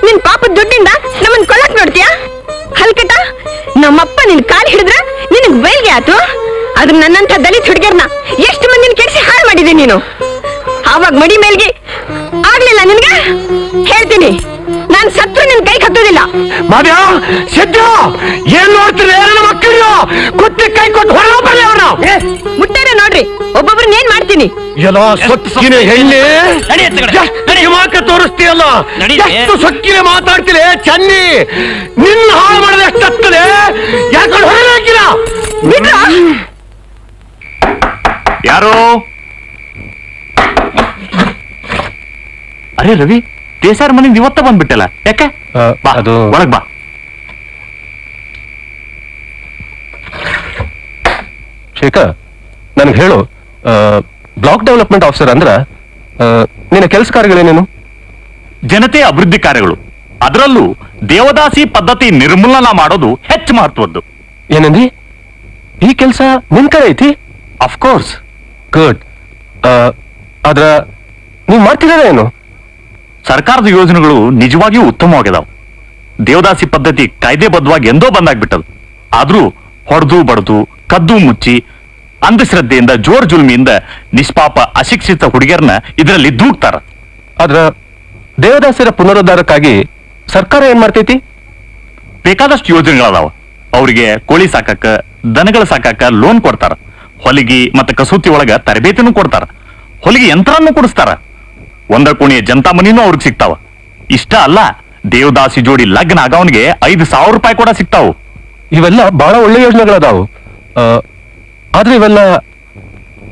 ನಿನ್ ಪಾಪದ ದುಡ್ಡಿಂದ ನಮ್ಮನ್ ಕೊಳಕ್ ನೋಡ್ತೀಯಾ? ಹಲ್ಕಟ, ನಮ್ಮಪ್ಪ ನಿನ್ ಕಾಲ್ ಹಿಡಿದ್ರ ನಿನಗ್ ಬೈಲ್ಗೆ ಆತು. ಆದ್ರೆ ನನ್ನಂತ ದಲಿತ ಹುಡುಗರ್ನ ಎಷ್ಟು ಮಂದಿನ ಕೆಡಿಸಿ ಹಾಳು ಮಾಡಿದೆ ನೀನು? ಆವಾಗ ಮಡಿ ಮೇಲ್ಗೆ ಆಗ್ಲಿಲ್ಲ ನಿನ್ಗೆ? ಹೇಳ್ತೀನಿ. ನಾನ್ ಸತ್ರು ನಿನ್ ಕೈ ಕತ್ತೋದಿಲ್ಲ ಮಾವ್ಯ ಸಿದ್ದು ಏನ್ ನೋಡ್ತೀರಿ? ನನ್ನ ಮಕ್ಕಳು ಕುಟ್ಟಿ ಕೈ ಕೊಟ್ಟು ಹೊರ ಬರ್ಲಿ ಅವ್ರನ್ನ. ಮುಟ್ಟಾರ ನೋಡ್ರಿ. ಒಬ್ಬೊಬ್ರು ಏನ್ ಮಾಡ್ತೀನಿ? ಎಲ್ಲ ಸೊಕ್ಕಿನ ಹೆಣ್ಣೆ ನಡಿ ಎತ್ತ ಎಷ್ಟು ತೋರಿಸ್ತೀಯಲ್ಲ? ಎಷ್ಟು ಸೊಕ್ಕಿನ ಮಾತಾಡ್ತೀರಿ? ಚನ್ನಿ ನಿನ್ನ ಹಾಳು ಮಾಡಿದ್ರೆ ಎಷ್ಟಾಗ್ತದೆ ಯಾಕೊಂಡು ಹೊರಗಾಕಿಲ್ಲ ಯಾರು? ಅರೇ ರವಿ. ದೇಸಾರ್ ಮನೆಯಿಂದ ಇವತ್ತ ಬಂದ್ಬಿಟ್ಟಲ್ಲ? ಯಾಕೆ? ಬಾ ಅದು ಒಳಗ್ ಬಾ. ಶೇಖರ್ ನನಗೆ ಹೇಳು ಬ್ಲಾಕ್ ಡೆವಲಪ್ಮೆಂಟ್ ಆಫೀಸರ್ ಅಂದ್ರ ಆ, ನಿನ್ನ ಕೆಲಸ ಕಾರ್ಯಗಳೇನೇನು? ಜನತೆ ಅಭಿವೃದ್ಧಿ ಕಾರ್ಯಗಳು. ಅದರಲ್ಲೂ ದೇವದಾಸಿ ಪದ್ಧತಿ ನಿರ್ಮೂಲನ ಮಾಡೋದು ಹೆಚ್ಚು ಮಹತ್ವದ್ದು. ಏನಂದಿ? ಈ ಕೆಲಸ ನಿನ್ ಕಡೆ ಐತಿ? ಅಫ್ಕೋರ್ಸ್ ಗುಡ್ ಆದ್ರ ನೀವ್ ಮಾಡ್ತಿರೋದೇನು? ಏನು ಸರ್ಕಾರದ ಯೋಜನೆಗಳು ನಿಜವಾಗಿಯೂ ಉತ್ತಮವಾಗಿದಾವೆ. ದೇವದಾಸಿ ಪದ್ಧತಿ ಕಾಯ್ದೆಬದ್ಧವಾಗಿ ಎಂದೋ ಬಂದಾಗ್ಬಿಟ್ಟದು. ಆದ್ರೂ ಹೊಡೆದು ಬಡದು ಕದ್ದು ಮುಚ್ಚಿ ಅಂಧಶ್ರದ್ಧೆಯಿಂದ ಜೋರ್ ಜುಲ್ಮಿಯಿಂದ ನಿಷ್ಪಾಪ ಅಶಿಕ್ಷಿತ ಹುಡುಗಿಯರನ್ನ ಇದರಲ್ಲಿ ದೂಗ್ತಾರ ಆದ್ರ ದೇವದಾಸರ ಪುನರುದ್ಧಾರಕ್ಕಾಗಿ ಸರ್ಕಾರ ಏನ್ ಮಾಡ್ತೈತಿ? ಬೇಕಾದಷ್ಟು ಯೋಜನೆಗಳದಾವ. ಅವರಿಗೆ ಕೋಳಿ ಸಾಕಾಕ ದನಗಳ ಸಾಕಾಕ ಲೋನ್ ಕೊಡ್ತಾರ. ಹೊಲಿಗೆ ಮತ್ತೆ ಕಸೂತಿ ಒಳಗ ತರಬೇತಿನೂ ಕೊಡ್ತಾರ. ಹೊಲಿಗೆ ಯಂತ್ರನೂ ಕೊಡಿಸ್ತಾರ. ಒಂದ ಕೋಣಿಯ ಜನತಾ ಮನಿನೂ ಅವ್ರಿಗೆ ಸಿಗ್ತಾವ. ಇಷ್ಟ ಅಲ್ಲ ದೇವದಾಸಿ ಜೋಡಿ ಲಗ್ನ ಆಗವನಿಗೆ ಐದು ಸಾವಿರ ರೂಪಾಯಿ ಕೂಡ ಸಿಗ್ತಾವು. ಇವೆಲ್ಲ ಬಹಳ ಒಳ್ಳೆ ಯೋಜನೆಗಳದಾವು. ಆ, ಆದ್ರೆ ಇವೆಲ್ಲ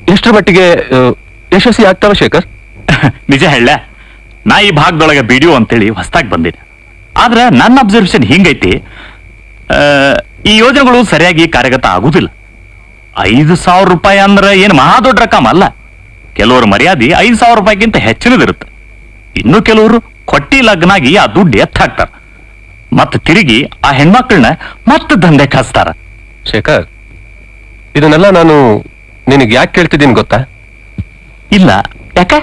ಎಷ್ಟರ ಮಟ್ಟಿಗೆ ಆ, ಯಶಸ್ವಿ ಆಗ್ತಾವ ಶೇಖರ್? ನಿಜ ಹೇಳ ನಾ ಈ ಭಾಗದೊಳಗೆ ಬಿಡಿಯೋ ಅಂತೇಳಿ ಹೊಸದಾಗಿ ಬಂದಿದೆ ಆದ್ರೆ ನನ್ನ ಅಬ್ಸರ್ವೇಷನ್ ಹಿಂಗೈತಿ. ಆ, ಈ ಯೋಜನೆಗಳು ಸರಿಯಾಗಿ ಕಾರ್ಯಗತ ಆಗುದಿಲ್ಲ. ಐದು ಸಾವಿರ ರೂಪಾಯಿ ಅಂದ್ರೆ ಏನು ಮಹಾ ದೊಡ್ಡ ರಕಮ್ ಅಲ್ಲ. ಕೆಲವರು ಮರ್ಯಾದೆ ಐದು ಸಾವಿರ ರೂಪಾಯಿಗಿಂತ ಹೆಚ್ಚಿನದಿರುತ್ತೆ. ಇನ್ನು ಕೆಲವರು ಕೊಟ್ಟಿ ಲಗ್ನಾಗಿ ಆ ದುಡ್ಡು ಎತ್ತಾಕ್ತಾರ ಮತ್ತೆ ತಿರುಗಿ ಆ ಹೆಣ್ಮಕ್ಳನ್ನ ಮತ್ತೆ ದಂಧೆ ಕಾಸ್ತಾರ. ಶೇಖರ್ ಇದನ್ನೆಲ್ಲ ನಾನು ನಿನಗೆ ಯಾಕೆ ಕೇಳ್ತಿದ್ದೀನಿ ಗೊತ್ತಾ? ಇಲ್ಲ ಯಾಕೆ?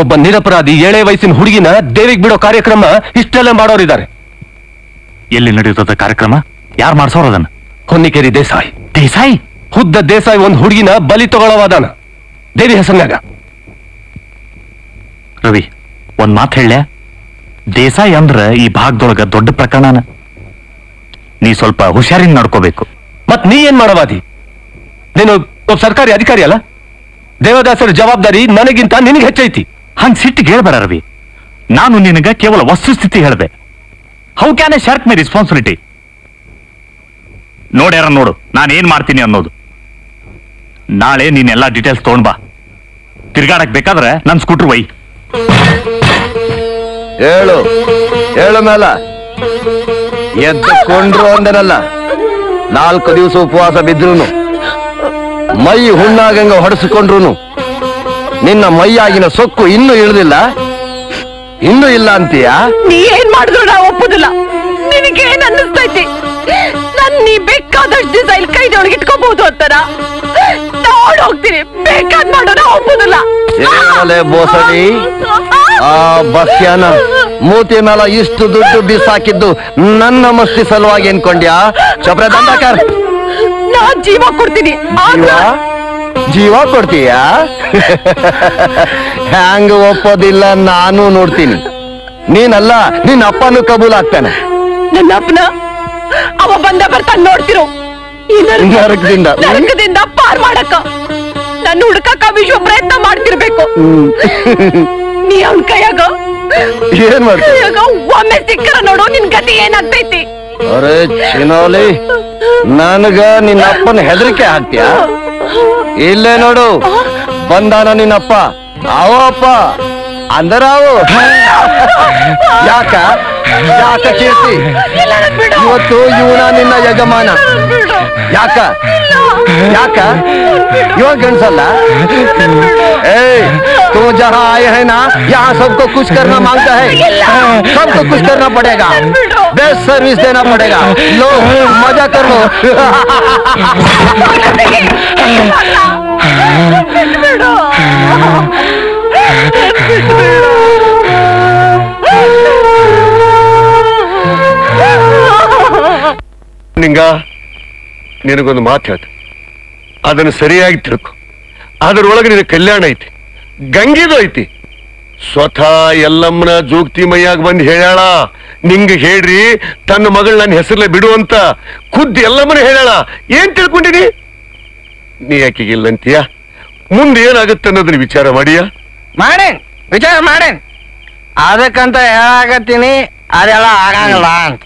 ಒಬ್ಬ ನಿರಪರಾಧಿ ಏಳೇ ವಯಸ್ಸಿನ ಹುಡುಗಿನ ದೇವಿಗೆ ಬಿಡೋ ಕಾರ್ಯಕ್ರಮ ಇಷ್ಟೆಲ್ಲ ಮಾಡೋರಿದ್ದಾರೆ. ಎಲ್ಲಿ ನಡೆಯುತ್ತದ ಕಾರ್ಯಕ್ರಮ? ಯಾರು ಮಾಡ್ಸೋರು ಅದನ್ನ? ಹೊನ್ನಿಕೇರಿ ದೇಸಾಯಿ. ದೇಸಾಯಿ? ಹುದ್ದ ದೇಸಾಯಿ ಒಂದ್ ಹುಡುಗಿನ ಬಲಿ ತಗೊಳ್ಳವಾದಾನ ದೇವಿ ಹೆಸರಿನಾಗ. ರವಿ ಒಂದ್ ಮಾತು ಹೇಳ ದೇಸಾಯಿ ಅಂದ್ರ ಈ ಭಾಗದೊಳಗ ದೊಡ್ಡ ಪ್ರಕರಣನ. ನೀ ಸ್ವಲ್ಪ ಹುಷಾರಿಂದ ನಡ್ಕೋಬೇಕು. ಮತ್ ನೀ ಏನ್ ಮಾಡವಾದಿ? ನೀನು ಒಬ್ಬ ಸರ್ಕಾರಿ ಅಧಿಕಾರಿ ಅಲ್ಲ? ದೇವದಾಸರ ಜವಾಬ್ದಾರಿ ನನಗಿಂತ ನಿನಗೆ ಹೆಚ್ಚೈತಿ. ಹಂಗ್ ಸಿಟ್ಟಿಗೆ ಹೇಳ್ಬೇಡ ರವಿ. ನಾನು ನಿನಗ ಕೇವಲ ವಸ್ತುಸ್ಥಿತಿ ಹೇಳ್ದೆ. How can I shirk my responsibility ನೋಡ್ಯಾರ ನೋಡು ನಾನು ಏನ್ ಮಾಡ್ತೀನಿ ಅನ್ನೋದು. ನಾಳೆ ನೀನೆಲ್ಲಾ ಡೀಟೇಲ್ಸ್ ತಗೊಂಡ್ ಬಾ. ತಿರ್ಗಾಡಕ್ ಬೇಕಾದ್ರೆ ನನ್ ಸ್ಕೂಟರ್ ಒಯ್. ಹೇಳು. ಹೇಳು ಮೇಲ. ಎದ್ದುಕೊಂಡ್ರು ಅಂದನಲ್ಲ. ನಾಲ್ಕು ದಿವಸ ಉಪವಾಸ ಬಿದ್ರು ಮೈ ಹುಣ್ಣಾಗಂಗ ಹೊಡೆಸಿಕೊಂಡ್ರು ನಿನ್ನ ಮೈಯಾಗಿನ ಸೊಕ್ಕು ಇನ್ನೂ ಇಳಿದಿಲ್ಲ. ಇನ್ನೂ ಇಲ್ಲ ಅಂತೀಯಾ? ನೀ ಏನ್ ಮಾಡಿದ್ರು ನಾ ಒಪ್ಪುದಿಲ್ಲ. ನಿನಗೇನ್ ಅನ್ನಿಸ್ತೈತಿ? ನೀ ಬೇಕಾದಷ್ಟು ದಿವಸ ಇಲ್ಲಿ ಕೈದೊಳಗೆ ಇಟ್ಕೋಬಹುದು ಅಂತಾರ ನೋಡ್ ಹೋಗ್ತೀನಿ. ಬೇಕಾದ್ ಮಾಡೋಣ ನಾ ಒಪ್ಪುದಿಲ್ಲ ಏನಾಲೆ ಬೋಸಡಿ. ಆ ಬಸ್ಯಾನ ಮೂತಿ ಮೇಲ ಇಷ್ಟು ದುಡ್ಡು ಬಿಸಾಕಿದ್ದು ನನ್ನ ಮಸ್ತಿ ಸಲುವಾಗಿ ಅನ್ಕೊಂಡ್ಯಾ? ಚಪ್ರ ದಂಡಕರ್ ನಾ ಜೀವ ಕೊಡ್ತೀನಿ. ಜೀವ? ಜೀವ ಕೊಡ್ತೀಯಾ? ಹ್ಯಾಂಗ ಒಪ್ಪೋದಿಲ್ಲ ನಾನು ನೋಡ್ತೀನಿ. ನೀನಲ್ಲ ನಿನ್ನ ಅಪ್ಪನೂ ಕಬೂಲ್ ಆಗ್ತಾನೆ. ನನ್ನ ಅಪ್ಪನ? ಅವ ಬಂದ ಬರ್ತಾನ ನೋಡ್ತಿರು. ನರಕದಿಂದ. ನರಕದಿಂದ ಪಾರ್ ಮಾಡಕ್ಕ ನನ್ನ ಹುಡ್ಕಕ್ಕ ವಿಶ್ವ ಪ್ರಯತ್ನ ಮಾಡ್ತಿರ್ಬೇಕು. ನೀ ಅವನ್ ಕೈಯಾಗ ಏನ್ ಒಮ್ಮೆ ಸಿಕ್ಕರ ನೋಡು ನಿನ್ ಗತಿ ಏನಾಗ್ತೈತಿ. ಅರೆ ಚಿನೋಲಿ ನನಗ ನಿನ್ನ ಅಪ್ಪನ ಹೆದರಿಕೆ ಹಾಕ್ತೀಯ ಇಲ್ಲೇ ನೋಡು ಬಂದಾನ ನಿನ್ನಪ್ಪ. ಅವ ಅಪ್ಪ ಅಂದರಾವು. ಯಾಕ? ಯಾಕ ಕೀರ್ತಿ ಇವತ್ತು ಇವನ ನಿನ್ನ ಯಜಮಾನ ಯಾಕ ಯಾಕ ಇವ ಗಂಡ್ಸಲ್ಲ ए तुम जहाँ आए हैं ना यहाँ सबको कुछ करना मांगता है सबको कुछ करना पड़ेगा बेस्ट सर्विस देना पड़ेगा लो मजा कर लो ನಿಂಗ, ನಿನಗೊಂದು ಮಾತು ಹೇಳ್ತ. ಅದನ್ನು ಸರಿಯಾಗಿ ತಿಳ್ಕೊ. ಅದರೊಳಗೆ ನಿನ್ನ ಕಲ್ಯಾಣ ಐತಿ, ಗಂಗಿದು ಐತಿ. ಸ್ವತಃ ಎಲ್ಲಮ್ಮನ ಜೋಗ್ತಿ ಬಂದು ಹೇಳ್ಯಾಳ, ನಿಂಗೆ ಹೇಳ್ರಿ, ತನ್ನ ಮಗಳು ನನ್ನ ಹೆಸರಲ್ಲೇ ಬಿಡು ಅಂತ ಖುದ್ದು ಎಲ್ಲಮ್ಮನ ಹೇಳ್ಯಾಳ. ಏನ್ ತಿಳ್ಕೊಂಡಿನಿ? ನೀ ಯಾಕಿಗಿಲ್ಲ ಅಂತೀಯ ಮುಂದೆ ಏನಾಗುತ್ತೆ ಅನ್ನೋದನ್ನ ವಿಚಾರ ಮಾಡಿಯ? ಮಾಡೇನ್, ವಿಚಾರ ಮಾಡೇನ್. ಅದಕ್ಕಂತ ಹೇಳಾಕತ್ತೀನಿ ಅದೆಲ್ಲ ಆಗಂಗಿಲ್ಲ ಅಂತ.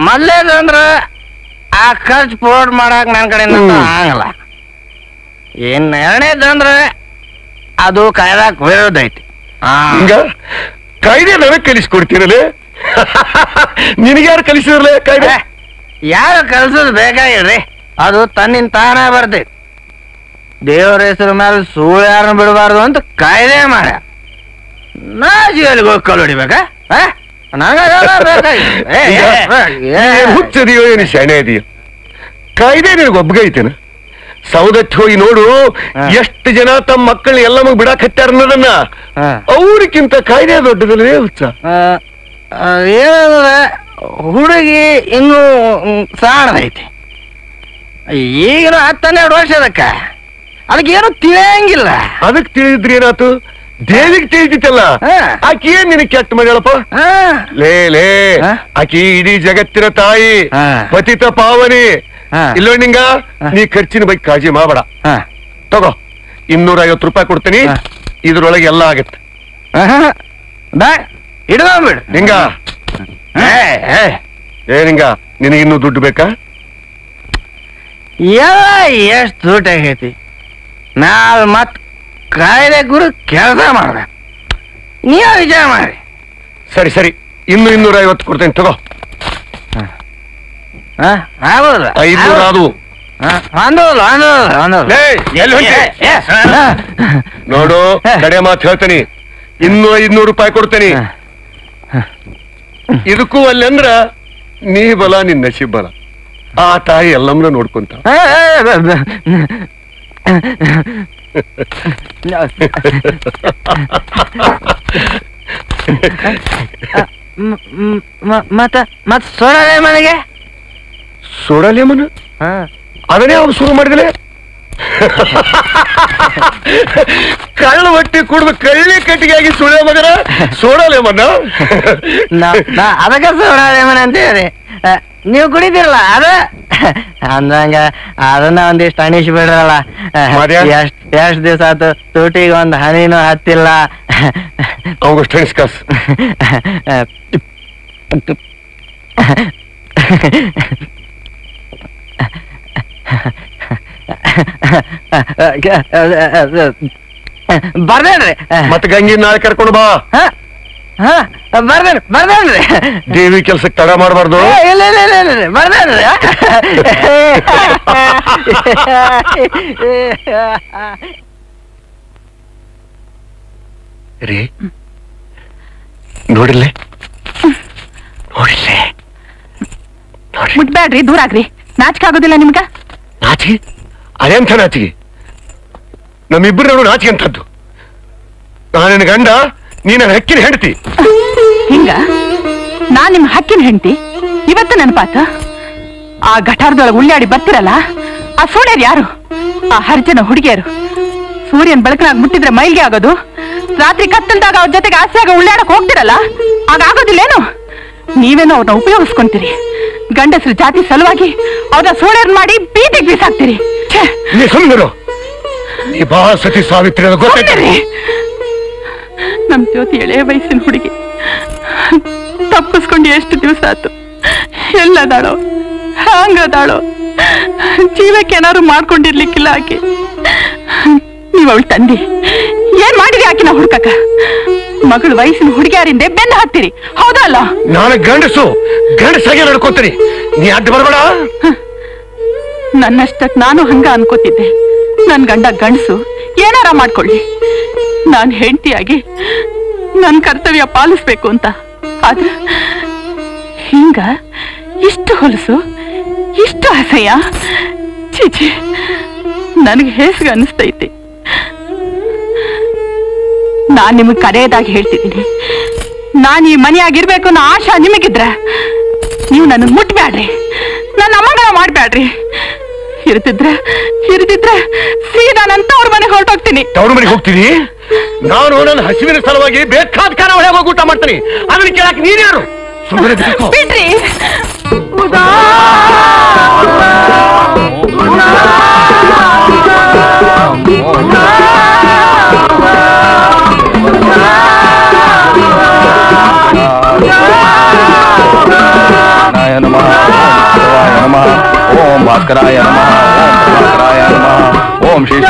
ಮೊದ್ಲೇದಂದ್ರ ಆ ಖರ್ಚು ಪೋರ್ಟ್ ಮಾಡಕ್ ನನ್ನ ಕಡೆಯಿಂದ ಆಗಲ್ಲ. ಏನ್ ಎರಡನೇದಂದ್ರ ಅದು ಕಾಯ್ದಾಕ್ ವಿರೋಧ ಐತಿ ಹಿಂಗ ಕಾಯ್ದೆ ನನಗ್ ಕಲಿಸ್ಕೊಡ್ತೀರಲ್ಲೇ ನಿನಗ್ಯಾರು ಕಲಿಸಿದ್ರಲ್ಲ ಕಾಯ್ದೆ? ಯಾರು ಕಲ್ಸೋದು ಬೇಕಾಗಿಲ್ರಿ ಅದು ತನ್ನಿಂದ ತಾನೇ ಬರ್ತೈತಿ ದೇವ್ರ ಹೆಸರು ಮೇಲೆ ಸುಳ್ಳು ಯಾರನ್ನು ಬಿಡಬಾರ್ದು ಅಂತ ಕಾಯ್ದೆ ಮಾಡ ನಾ ಜೀವಲಿಗೆ ಹೋಗಿ ಕಲ್ಲು ಹೊಡಿಬೇಕಾ? ಹುಚ್ಚದಿಯೋ ಏನು ಶೆಣೆ ಇದೆಯೋ ಕಾಯ್ದೆ ನಿನಗೆ ಒಬ್ಬಗೈತೇನ ಸೌದತ್ತಿ ಹೋಗಿ ನೋಡು ಎಷ್ಟು ಜನ ತಮ್ಮ ಮಕ್ಕಳನ್ನ ಎಲ್ಲ ಮಗ ಬಿಡಕ್ ಹತ್ತಾರ ಅನ್ನೋದನ್ನ. ಅವ್ರಿಗಿಂತ ಕಾಯ್ದೆ ದೊಡ್ಡದಲ್ಲೇ ಹುಚ್ಚ? ಏನಂದ್ರೆ ಹುಡುಗಿ ಇನ್ನು ಸಾಣದೈತಿ ಈಗಿನ ವರ್ಷ ಅದಕ್ಕ ಅದಕ್ಕೆ ಏನು ತಿಳಿಯಂಗಿಲ್ಲ. ಅದಕ್ಕೆ ತಿಳಿದ್ರಿ ಏನಾತು ದೇವಿಗೆ ತಿಳಿದಿತ್ತಲ್ಲ? ಆಕಿ ಏನ್ ನಿನಗೆ ಕೆಟ್ಟ ಮಾಡ್ಯಾಳಪ್ಪ ಲೇ ಲೇ ಆಕಿ ಇಡೀ ಜಗತ್ತಿನ ತಾಯಿ ಪತಿತ ಪಾವನಿ. ಇಲ್ಲೋ ನಿಂಗ ನೀ ಖರ್ಚಿನ ಬಗ್ಗೆ ಕಾಳಜಿ ಮಾಡಬೇಡ. ತಗೋ ಇನ್ನೂರ ಐವತ್ತು ರೂಪಾಯಿ ಕೊಡ್ತೀನಿ. ಇದ್ರೊಳಗೆ ಎಲ್ಲ ಆಗತ್ತೆ. ಹಿಡ್ಕೊಂಬಿಡು ನಿಂಗ. ಏ ನಿಂಗ ನಿನಗೆ ಇನ್ನೂ ದುಡ್ಡು ಬೇಕಾ? ಎಲ್ಲ ಎಷ್ಟು ದುಡ್ಡು ಆಗೈತಿ. ನಾವ್ ಮತ್ ಕಾಯ್ದೆ ಗುರು ಕೆಲಸ ಮಾಡಿದೆ. ನೀ ವಿಜಯ ಮಾಡಿ. ಸರಿ ಸರಿ. ಇನ್ನು ಇನ್ನೂರ ಐವತ್ತು ಕೊಡ್ತೇನೆ ತಗೋ. ಆಗೋದಿಲ್ಲ ಐದ್ನೂರ ಆದವು. ಒಂದೋಲ್ಲ ಒಂದೋಲ್ಲ ಒಂದೋಲ್ಲ ಲೇ, ಎಲ್ಲಿ ಹೊಂಟಿ? ನೋಡು ಕಡೆ ಮಾತು ಹೇಳ್ತೀನಿ. ಇನ್ನೂ ಐದ್ನೂರು ರೂಪಾಯಿ ಕೊಡ್ತೇನೆ. ಇದಕ್ಕೂ ಅಲ್ಲಿ ಅಂದ್ರ ನೀ ಬಲ ನಿನ್ನ ನಶೀಬ್ ಬಲ. ಆ ತಾಯಿ ಎಲ್ಲಮ್ಮನ ನೋಡ್ಕೊಂತ ಮತ್ತ ಮತ್ ಸೋಡಲೆ ಮನೆಗೆ ಸೋಡಲೆ ಮನ ಅದನ್ನೇ ಅವ್ನು ಶುರು ಮಾಡಿದ್ರೆ ಕಳ್ಳ ಹೊಟ್ಟಿ ಕುಡಿದು ಕಳ್ಳಿ ಕಟ್ಟಿಗೆಯಾಗಿ ಸುಳ್ಳೆ ಮಗನ ಸೋಡಲೆ ಮನ ಅದಕ್ಕೆ ಸೋಡಲೆ ಮನೆ ಅಂತ ಹೇಳಿ. ನೀವು ಕುಡಿದಿರಲ್ಲ ಅದ? ಅಂದಂಗ ಅದನ್ನ ಒಂದಿಷ್ಟು ಅಣಿಸ್ ಬಿಡ್ರಲ್ಲ ಎಷ್ಟ್ ಎಷ್ಟ್ ದಿವಸ ಆತು? ತೂಟಿಗೆ ಒಂದ್ ಹನಿನೂ ಹತ್ತಿಲ್ಲ. ಹಣಿಸ್ಕಾಸ್ ಬರ್ದೇನ್ರಿ ಮತ್ತೆ ಗಂಗಿ ನಾಳೆ ಕರ್ಕೊಂಡು ಬಾ. ಬರ್ದೇನ್ರಿ ಬರ್ದೇನ್ರಿ ದೇವಿ ಕೆಲ್ಸಕ್ಕೆ ತಡ ಮಾಡಬಾರ್ದು. ಏ, ಇಲ್ಲ ಇಲ್ಲ ಇಲ್ಲ ಇಲ್ಲ, ಇಲ್ಲ ಬರ್ದೇನ್ರಿ ರೀ ನೋಡಿಲ್ಲೇ ನೋಡಿಲ್ಲೇ ಮುಟ್ಬೇಡ್ರಿ ದೂರ ಆಗ್ರಿ. ನಾಚಿಕೆ ಆಗೋದಿಲ್ಲ ನಿಮ್ಗ? ನಾಚಿಗೆ ಅದೆಂಥ ನಾಚಿಗೆ ನಮ್ಮಿಬ್ಬರು ನೋಡು ನಾಚಿಗೆ ಅಂತದ್ದು ನಾನು ನಿನ್ನ ಗಂಡ ನೀ ನನ್ನ ಹಕ್ಕಿನ ಹೆಂಡತಿ. ಹಿಂಗ? ನಾ ನಿಮ್ ಹಕ್ಕಿನ ಹೆಂಡತಿ? ಇವತ್ತು ನೆನಪಾತ ಆ ಗಟಾರದೊಳಗೆ ಉಳ್ಳಾಡಿ ಬರ್ತಿರಲ್ಲ ಆ ಸೋಣ್ಯರು ಯಾರು? ಆ ಹರ್ಜನ ಹುಡುಗಿಯರು? ಸೂರ್ಯನ್ ಬೆಳಕನಾಗ ಮುಟ್ಟಿದ್ರೆ ಮೈಲ್ಗೆ ಆಗೋದು? ರಾತ್ರಿ ಕತ್ತಲ್ದಾಗ ಅವ್ರ ಜೊತೆಗೆ ಆಸೆಯಾಗ ಉಳ್ಳಾಡಕ್ ಹೋಗ್ತಿರಲ್ಲ ಆಗ ಆಗೋದಿಲ್ಲೇನು? ನೀವೇನೋ ಅವ್ರನ್ನ ಉಪಯೋಗಿಸ್ಕೊಂತೀರಿ? ಗಂಡಸರು ಜಾತಿ ಸಲುವಾಗಿ ಅವ್ರನ್ನ ಸೋಳ್ಯರ್ ಮಾಡಿ ಬೀದಿಗೆ ಬೀಸಾಕ್ತೀರಿ. ನೀ ಸುಮ್ಮನಿರು ನೀ ಬಹಳ ಸತಿ ಸಾವಿತ್ರಿ ಅದು ಗೊತ್ತೈತೆ ಸುಮ್ನಿರಿ. ನಮ್ ಜ್ಯೋತಿ ಎಳೆಯ ವಯಸ್ಸಿನ ಹುಡುಗಿ. ತಪ್ಪಿಸ್ಕೊಂಡು ಎಷ್ಟು ದಿವಸ ಆತು ಎಲ್ಲದಾಳೋ ಹಂಗದಾಳೋ ಜೀವಕ್ಕೆ ಏನಾದ್ರು ಮಾಡ್ಕೊಂಡಿರ್ಲಿಕ್ಕಿಲ್ಲ ಆಕೆ. ನೀವು ಅವಳು ತಂದಿ. ಏನ್ ಮಾಡಿರಿ ಆಕಿನ ಹುಡ್ಕಕ್ಕ? ಮಗಳು ವಯಸ್ಸಿನ ಹುಡುಗಿಯಾರಿಂದ ಬೆನ್ನ ಹಾಕ್ತೀರಿ. ಹೌದಾ ಅಲ್ಲ ನಾನು ಗಂಡಸು. ಗಂಡಸಾಗಿ ನಡ್ಕೋತೀನಿ. ನೀ ಅಡ್ಡ ಬರಬೇಡ. ನನ್ನಷ್ಟಕ್ಕೆ ನಾನು ಹಂಗ ಅನ್ಕೋತಿದ್ದೆ. ನನ್ ಗಂಡ ಗಂಡಸು. ಏನಾರ ಮಾಡ್ಕೊಳ್ಳಿ. ನಾನು ಹೆಂಡತಿಯಾಗಿ ನನ್ನ ಕರ್ತವ್ಯ ಪಾಲಿಸ್ಬೇಕು ಅಂತ. ಆದ್ರೆ ಹಿಂಗ ಇಷ್ಟು ಹೊಲಸು, ಇಷ್ಟು ಅಸಹ್ಯ. ಚೀಚಿ ನನಗೆ ಹೇಸ್ಗ ಅನಿಸ್ತೈತಿ ನಾನು ನಿಮಗೆ ಕರೆಯದಾಗಿ ಹೇಳ್ತಿದ್ದೀನಿ. ನಾನು ಈ ಮನೆಯಾಗಿರ್ಬೇಕು ಅನ್ನೋ ಆಶಾ ನಿಮಗಿದ್ರೆ, ನೀವು ನನ್ನ ಮುಟ್ಬ್ಯಾಡ್ರಿ. ನನ್ನ ಅಮ್ಮಗಳ ಮಾಡ್ಬ್ಯಾಡ್ರಿ. ಇರ್ತಿದ್ರೆ ಇರ್ತಿದ್ರೆ ಸೀದಾ ನನ್ನ ಮನೆ ಮನೆಗೆ ಹೊರಟೋಗ್ತೀನಿ. ತವ್ರ ಮನೆಗೆ ಹೋಗ್ತೀನಿ? ನಾನು ನನ್ನ ಹಸಿವಿನ ಸಲುವಾಗಿ ಬೇಕಾದ ಕಾಲ ಒಳಗೆ ಹೋಗಿ ಊಟ ಮಾಡ್ತೀನಿ. ಅದನ್ನ ಕೇಳಕ್ ನೀನ್ಯಾರು ಸುಮ್ಮನೆ ಬಿಟ್ರಿ ನಯನ ಮಾ नमः। ओम भास्कराय नमः। ओम भास्कराय नमः। ओम श्री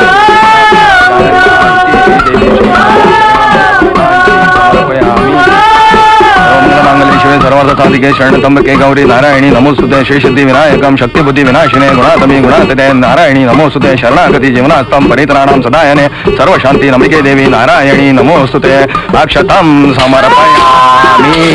सर्वार्थसाधिके शरणतम्बके गौरी नारायणी नमोस्तुते श्रीशुद्धि विनायकं शक्तिबुद्धि विनाशिने गुणातमि गुणातते नारायणी नमोस्तुते शरणागति जीवनास्तं परितराणां सदायने सर्वशान्ति नमिके देवी नारायणी नमोस्तुते अक्षतं समर्पयामि।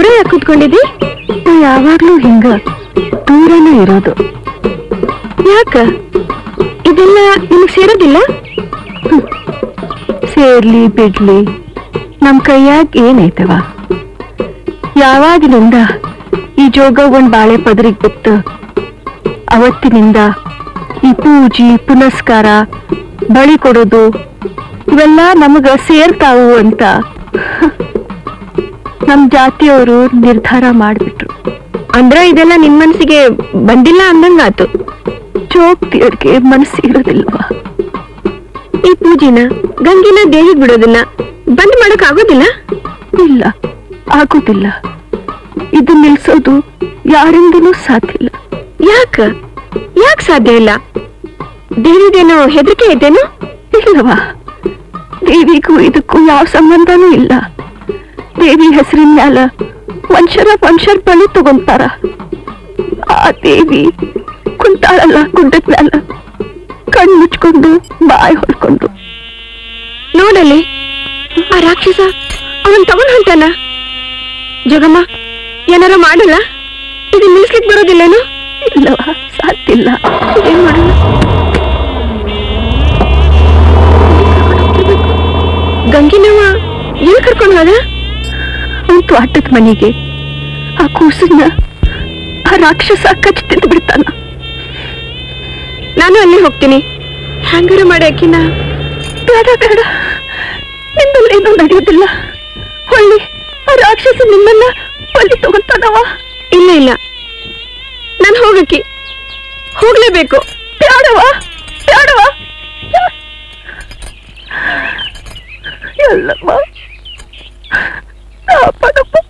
ದೂರ ಯಾಕೆ ಕೂತ್ಕೊಂಡಿದ್ದಿ ಯಾವಾಗ್ಲೂ ಹಿಂಗ ದೂರನೇ ಇರೋದು. ಯಾಕ? ಇದೆಲ್ಲ ನಿಮಗ್ ಸೇರೋದಿಲ್ಲ? ಸೇರ್ಲಿ, ಬಿಡ್ಲಿ. ನಮ್ ಕೈಯಾಗ ಏನೈತವ ಯಾವಾಗಿನಿಂದ ಈ ಜೋಗ ಒಂದ್ ಬಾಳೆ ಪದರಿಗೆ ಬಿತ್ತು? ಅವತ್ತಿನಿಂದ ಈ ಪೂಜಿ, ಪುನಸ್ಕಾರ, ಬಳಿ ಕೊಡೋದು, ಇವೆಲ್ಲ ನಮಗ ಸೇರ್ತಾವು ಅಂತ. ನಮ್ ಜಾತಿಯವರು ನಿರ್ಧಾರ ಮಾಡ್ಬಿಟ್ರು. ಅಂದ್ರ ಇದೆಲ್ಲ ನಿನ್ ಮನ್ಸಿಗೆ ಬಂದಿಲ್ಲ ಅಂದಂಗಾತು ಚೋಕ್ತಿಯವ್ರಿಗೆ ಮನಸ್ಸು ಇರೋದಿಲ್ವಾ? ಈ ಪೂಜಿನ ಗಂಗಿನ ದೇವಿ ಬಿಡೋದನ್ನ ಬಂದ್ ಮಾಡಕ್ ಆಗೋದಿಲ್ಲ? ಇಲ್ಲ ಆಗೋದಿಲ್ಲ. ಇದು ನಿಲ್ಸೋದು ಯಾರಿಂದನೂ ಸಾಧ್ಯ ಇಲ್ಲ. ಯಾಕ? ಯಾಕ್ ಸಾಧ್ಯ ಇಲ್ಲ? ದೇವಿಗೇನು ಹೆದರಿಕೆ ಇದೇನು ಇಲ್ಲವಾ? ದೇವಿಗೂ ಇದಕ್ಕೂ ಯಾವ ಸಂಬಂಧನೂ ಇಲ್ಲ. ದೇವಿ ಹೆಸರಿನ ಮ್ಯಾಲ ಮನುಷ್ಯರ ಮನುಷ್ಯರ ಬಳಿ ತಗೊಂತಾರ. ಆ ದೇವಿ ಕುಂತಾಳಲ್ಲ ಗುಡ್ಡದ ಮ್ಯಾಲ ಕಣ್ ಮುಚ್ಕೊಂಡು ಬಾಯಿ ಹೊಡ್ಕೊಂಡು. ನೋಡಲಿ ಆ ರಾಕ್ಷಸ ಅವನ್ ತಗೊಂಡ್ ಹೊಂಟಾನ ಜಗಮ್ಮ ಏನಾರ ಮಾಡಲ್ಲ? ಇದು ನಿಲ್ಸ್ಲಿಕ್ ಬರೋದಿಲ್ಲೇನು? ಇಲ್ಲವಾ ಸಾಧ್ಯ ಏನ್ ಮಾಡೋಣ ಗಂಗಿನವ ಏನ್ ಕರ್ಕೊಂಡು ಹೋದ? ತ್ವಾಟದ ಮನೆಗೆ ಆ ಕೂಸನ್ನ ಆ ರಾಕ್ಷಸ ಕಚ್ಚಿ ತಿಂದು ಬಿಡ್ತಾನ. ನಾನು ಅಲ್ಲಿ ಹೋಗ್ತೀನಿ. ಹ್ಯಾಂಗಾರ ಮಾಡಿ ಅಕ್ಕಿನ? ಬೇಡ ಬೇಡ. ಏನೂ ನಡೆಯೋದಿಲ್ಲ. ಹೊಳ್ಳಿ ಆ ರಾಕ್ಷಸ ನಿಮ್ಮನ್ನ ಒಲ್ಲಿ ತಗೊಂತಾನವ. ಇಲ್ಲ ಇಲ್ಲ. ನಾನು ಹೋಗಕ್ಕೆ ಹೋಗ್ಲೇಬೇಕು. ಬೇಡವಾ ಬೇಡವಾ. Yellamma No, no.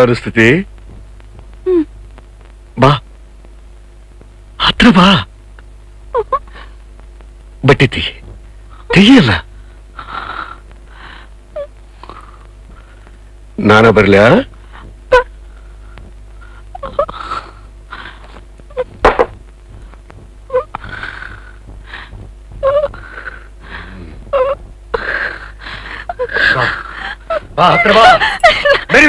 ಚಲೋ ಅನಿಸ್ತತಿ ಬಾ ಹತ್ರ ಬಾ ಬಟ್ಟೆ ತೆಗಿ ತೆಗಿಯಲ್ಲ ನಾನ ಬರ್ಲ್ಯಾ ಬಾ ಹತ್ರ ಬಾ ಮೇರಿ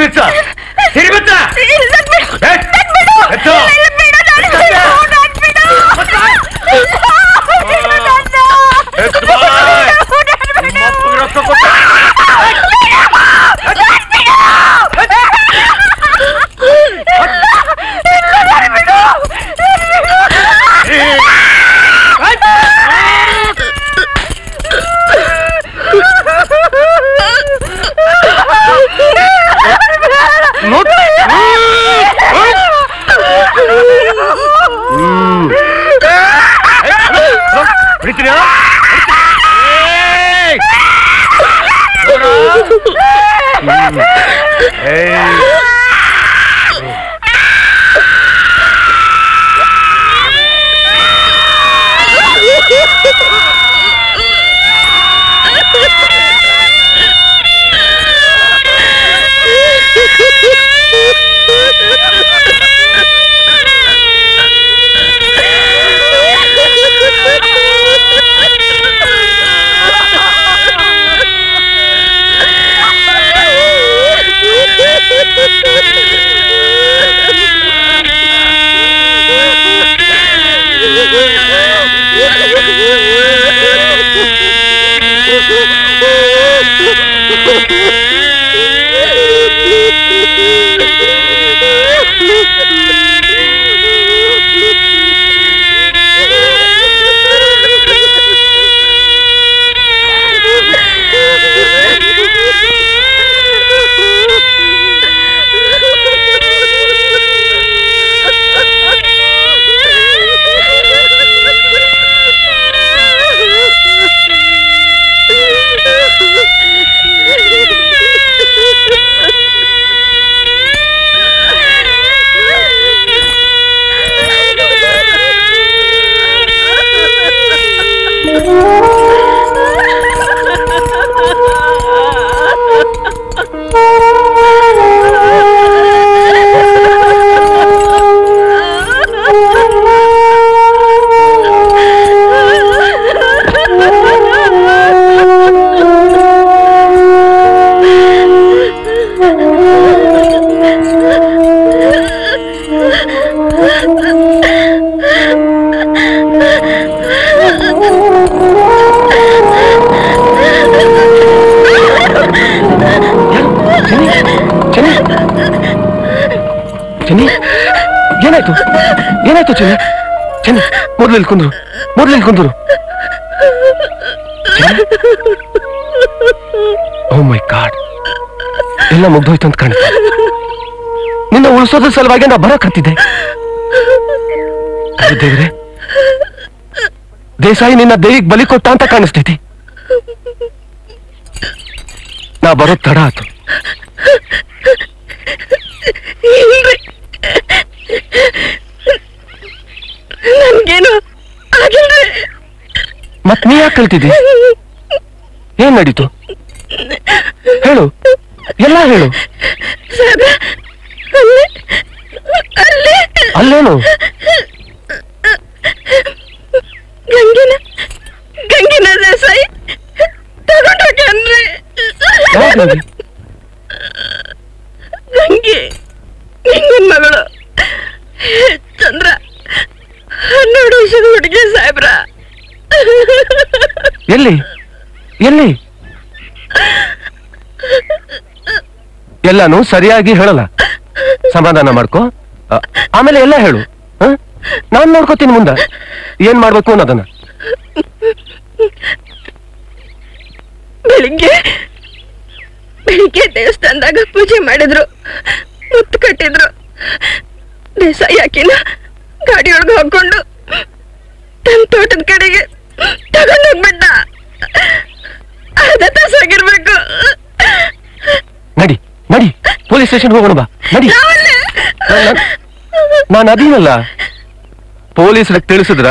ಇಲ್ಲಿ ಕುಂದ್ರು. ಮೊದ್ಲು ಕುಂದ್ರು. ಓ ಮೈ ಗಾಡ್ ಎಲ್ಲ ಮುಗ್ದೋಯ್ತು ಅಂತ ಕಾಣುತ್ತೆ ನಿನ್ನ ಉಳಿಸೋದ್ರ ಸಲುವಾಗಿ ನಾ ಬರಕ್ ಹತ್ತಿದ್ದೆ ದೇವ್ರೆ, ದೇಸಾಯಿ ನಿನ್ನ ದೇವಿಗೆ ಬಲಿ ಕೊಟ್ಟ ಅಂತ ಕಾಣಿಸ್ತೈತಿ. ನಾ ಬರೋದ್ ತಡ ಆತು ಇಲ್ರಿ ನನ್ಗೇನು ಆಗಿಲ್ರಿ ಮತ್ ನೀ ಯಾಕೆ ಕಳ್ತಿದ್ದಿ ಏನ್ ನಡೀತು? ಹೇಳು. ಎಲ್ಲ ಹೇಳು. ಅಲ್ಲೇನು ಗಂಗಿನ ಗಂಗಿನ ದೇಸಾಯಿ ತಗೊಂಡ್ರಿ ಯಾವಾಗ ನೋಡಿ ಗಂಗಿ ನಿಂಗನ್ ಮಗಳು ಚಂದ್ರ ಹನ್ನೆರಡು ವರ್ಷದ ಹುಡುಗಿ ಸಾಹೇಬ್ರ ಎಲ್ಲಿ ಎಲ್ಲಿ ಎಲ್ಲಾನು ಸರಿಯಾಗಿ ಹೇಳಲ್ಲ. ಸಮಾಧಾನ ಮಾಡ್ಕೋ. ಆಮೇಲೆ ಎಲ್ಲ ಹೇಳು? ನಾನ್ ನೋಡ್ಕೋತೀನಿ ಮುಂದ. ಏನ್ ಮಾಡ್ಬೇಕು ಅನ್ನೋದನ್ನ. ಬೆಳಿಗ್ಗೆ ಬೆಳಿಗ್ಗೆ ದೇವಸ್ಥಾನದಾಗ ಪೂಜೆ ಮಾಡಿದ್ರು. ಮುತ್ತು ಕಟ್ಟಿದ್ರು. ದೇಸಾಯಿ ಹಾಕಿನ ಗಾಡಿಯೊಳಗೆ ಹಾಕೊಂಡು ತನ್ನ ತೋಟದ ಕಡೆಗೆ ತಗೊಂಡೋಗ್ಬಿಟ್ಟ ಅರ್ಧ ತಾಸಾಗಿರ್ಬೇಕು ನಡಿ ನಡಿ ಪೊಲೀಸ್ ಸ್ಟೇಷನ್ ಹೋಗೋಣ ಬಾ. ನಡಿ. ನಾನು ಅದೀನಲ್ಲ. ಪೊಲೀಸರ ತಿಳಿಸಿದ್ರ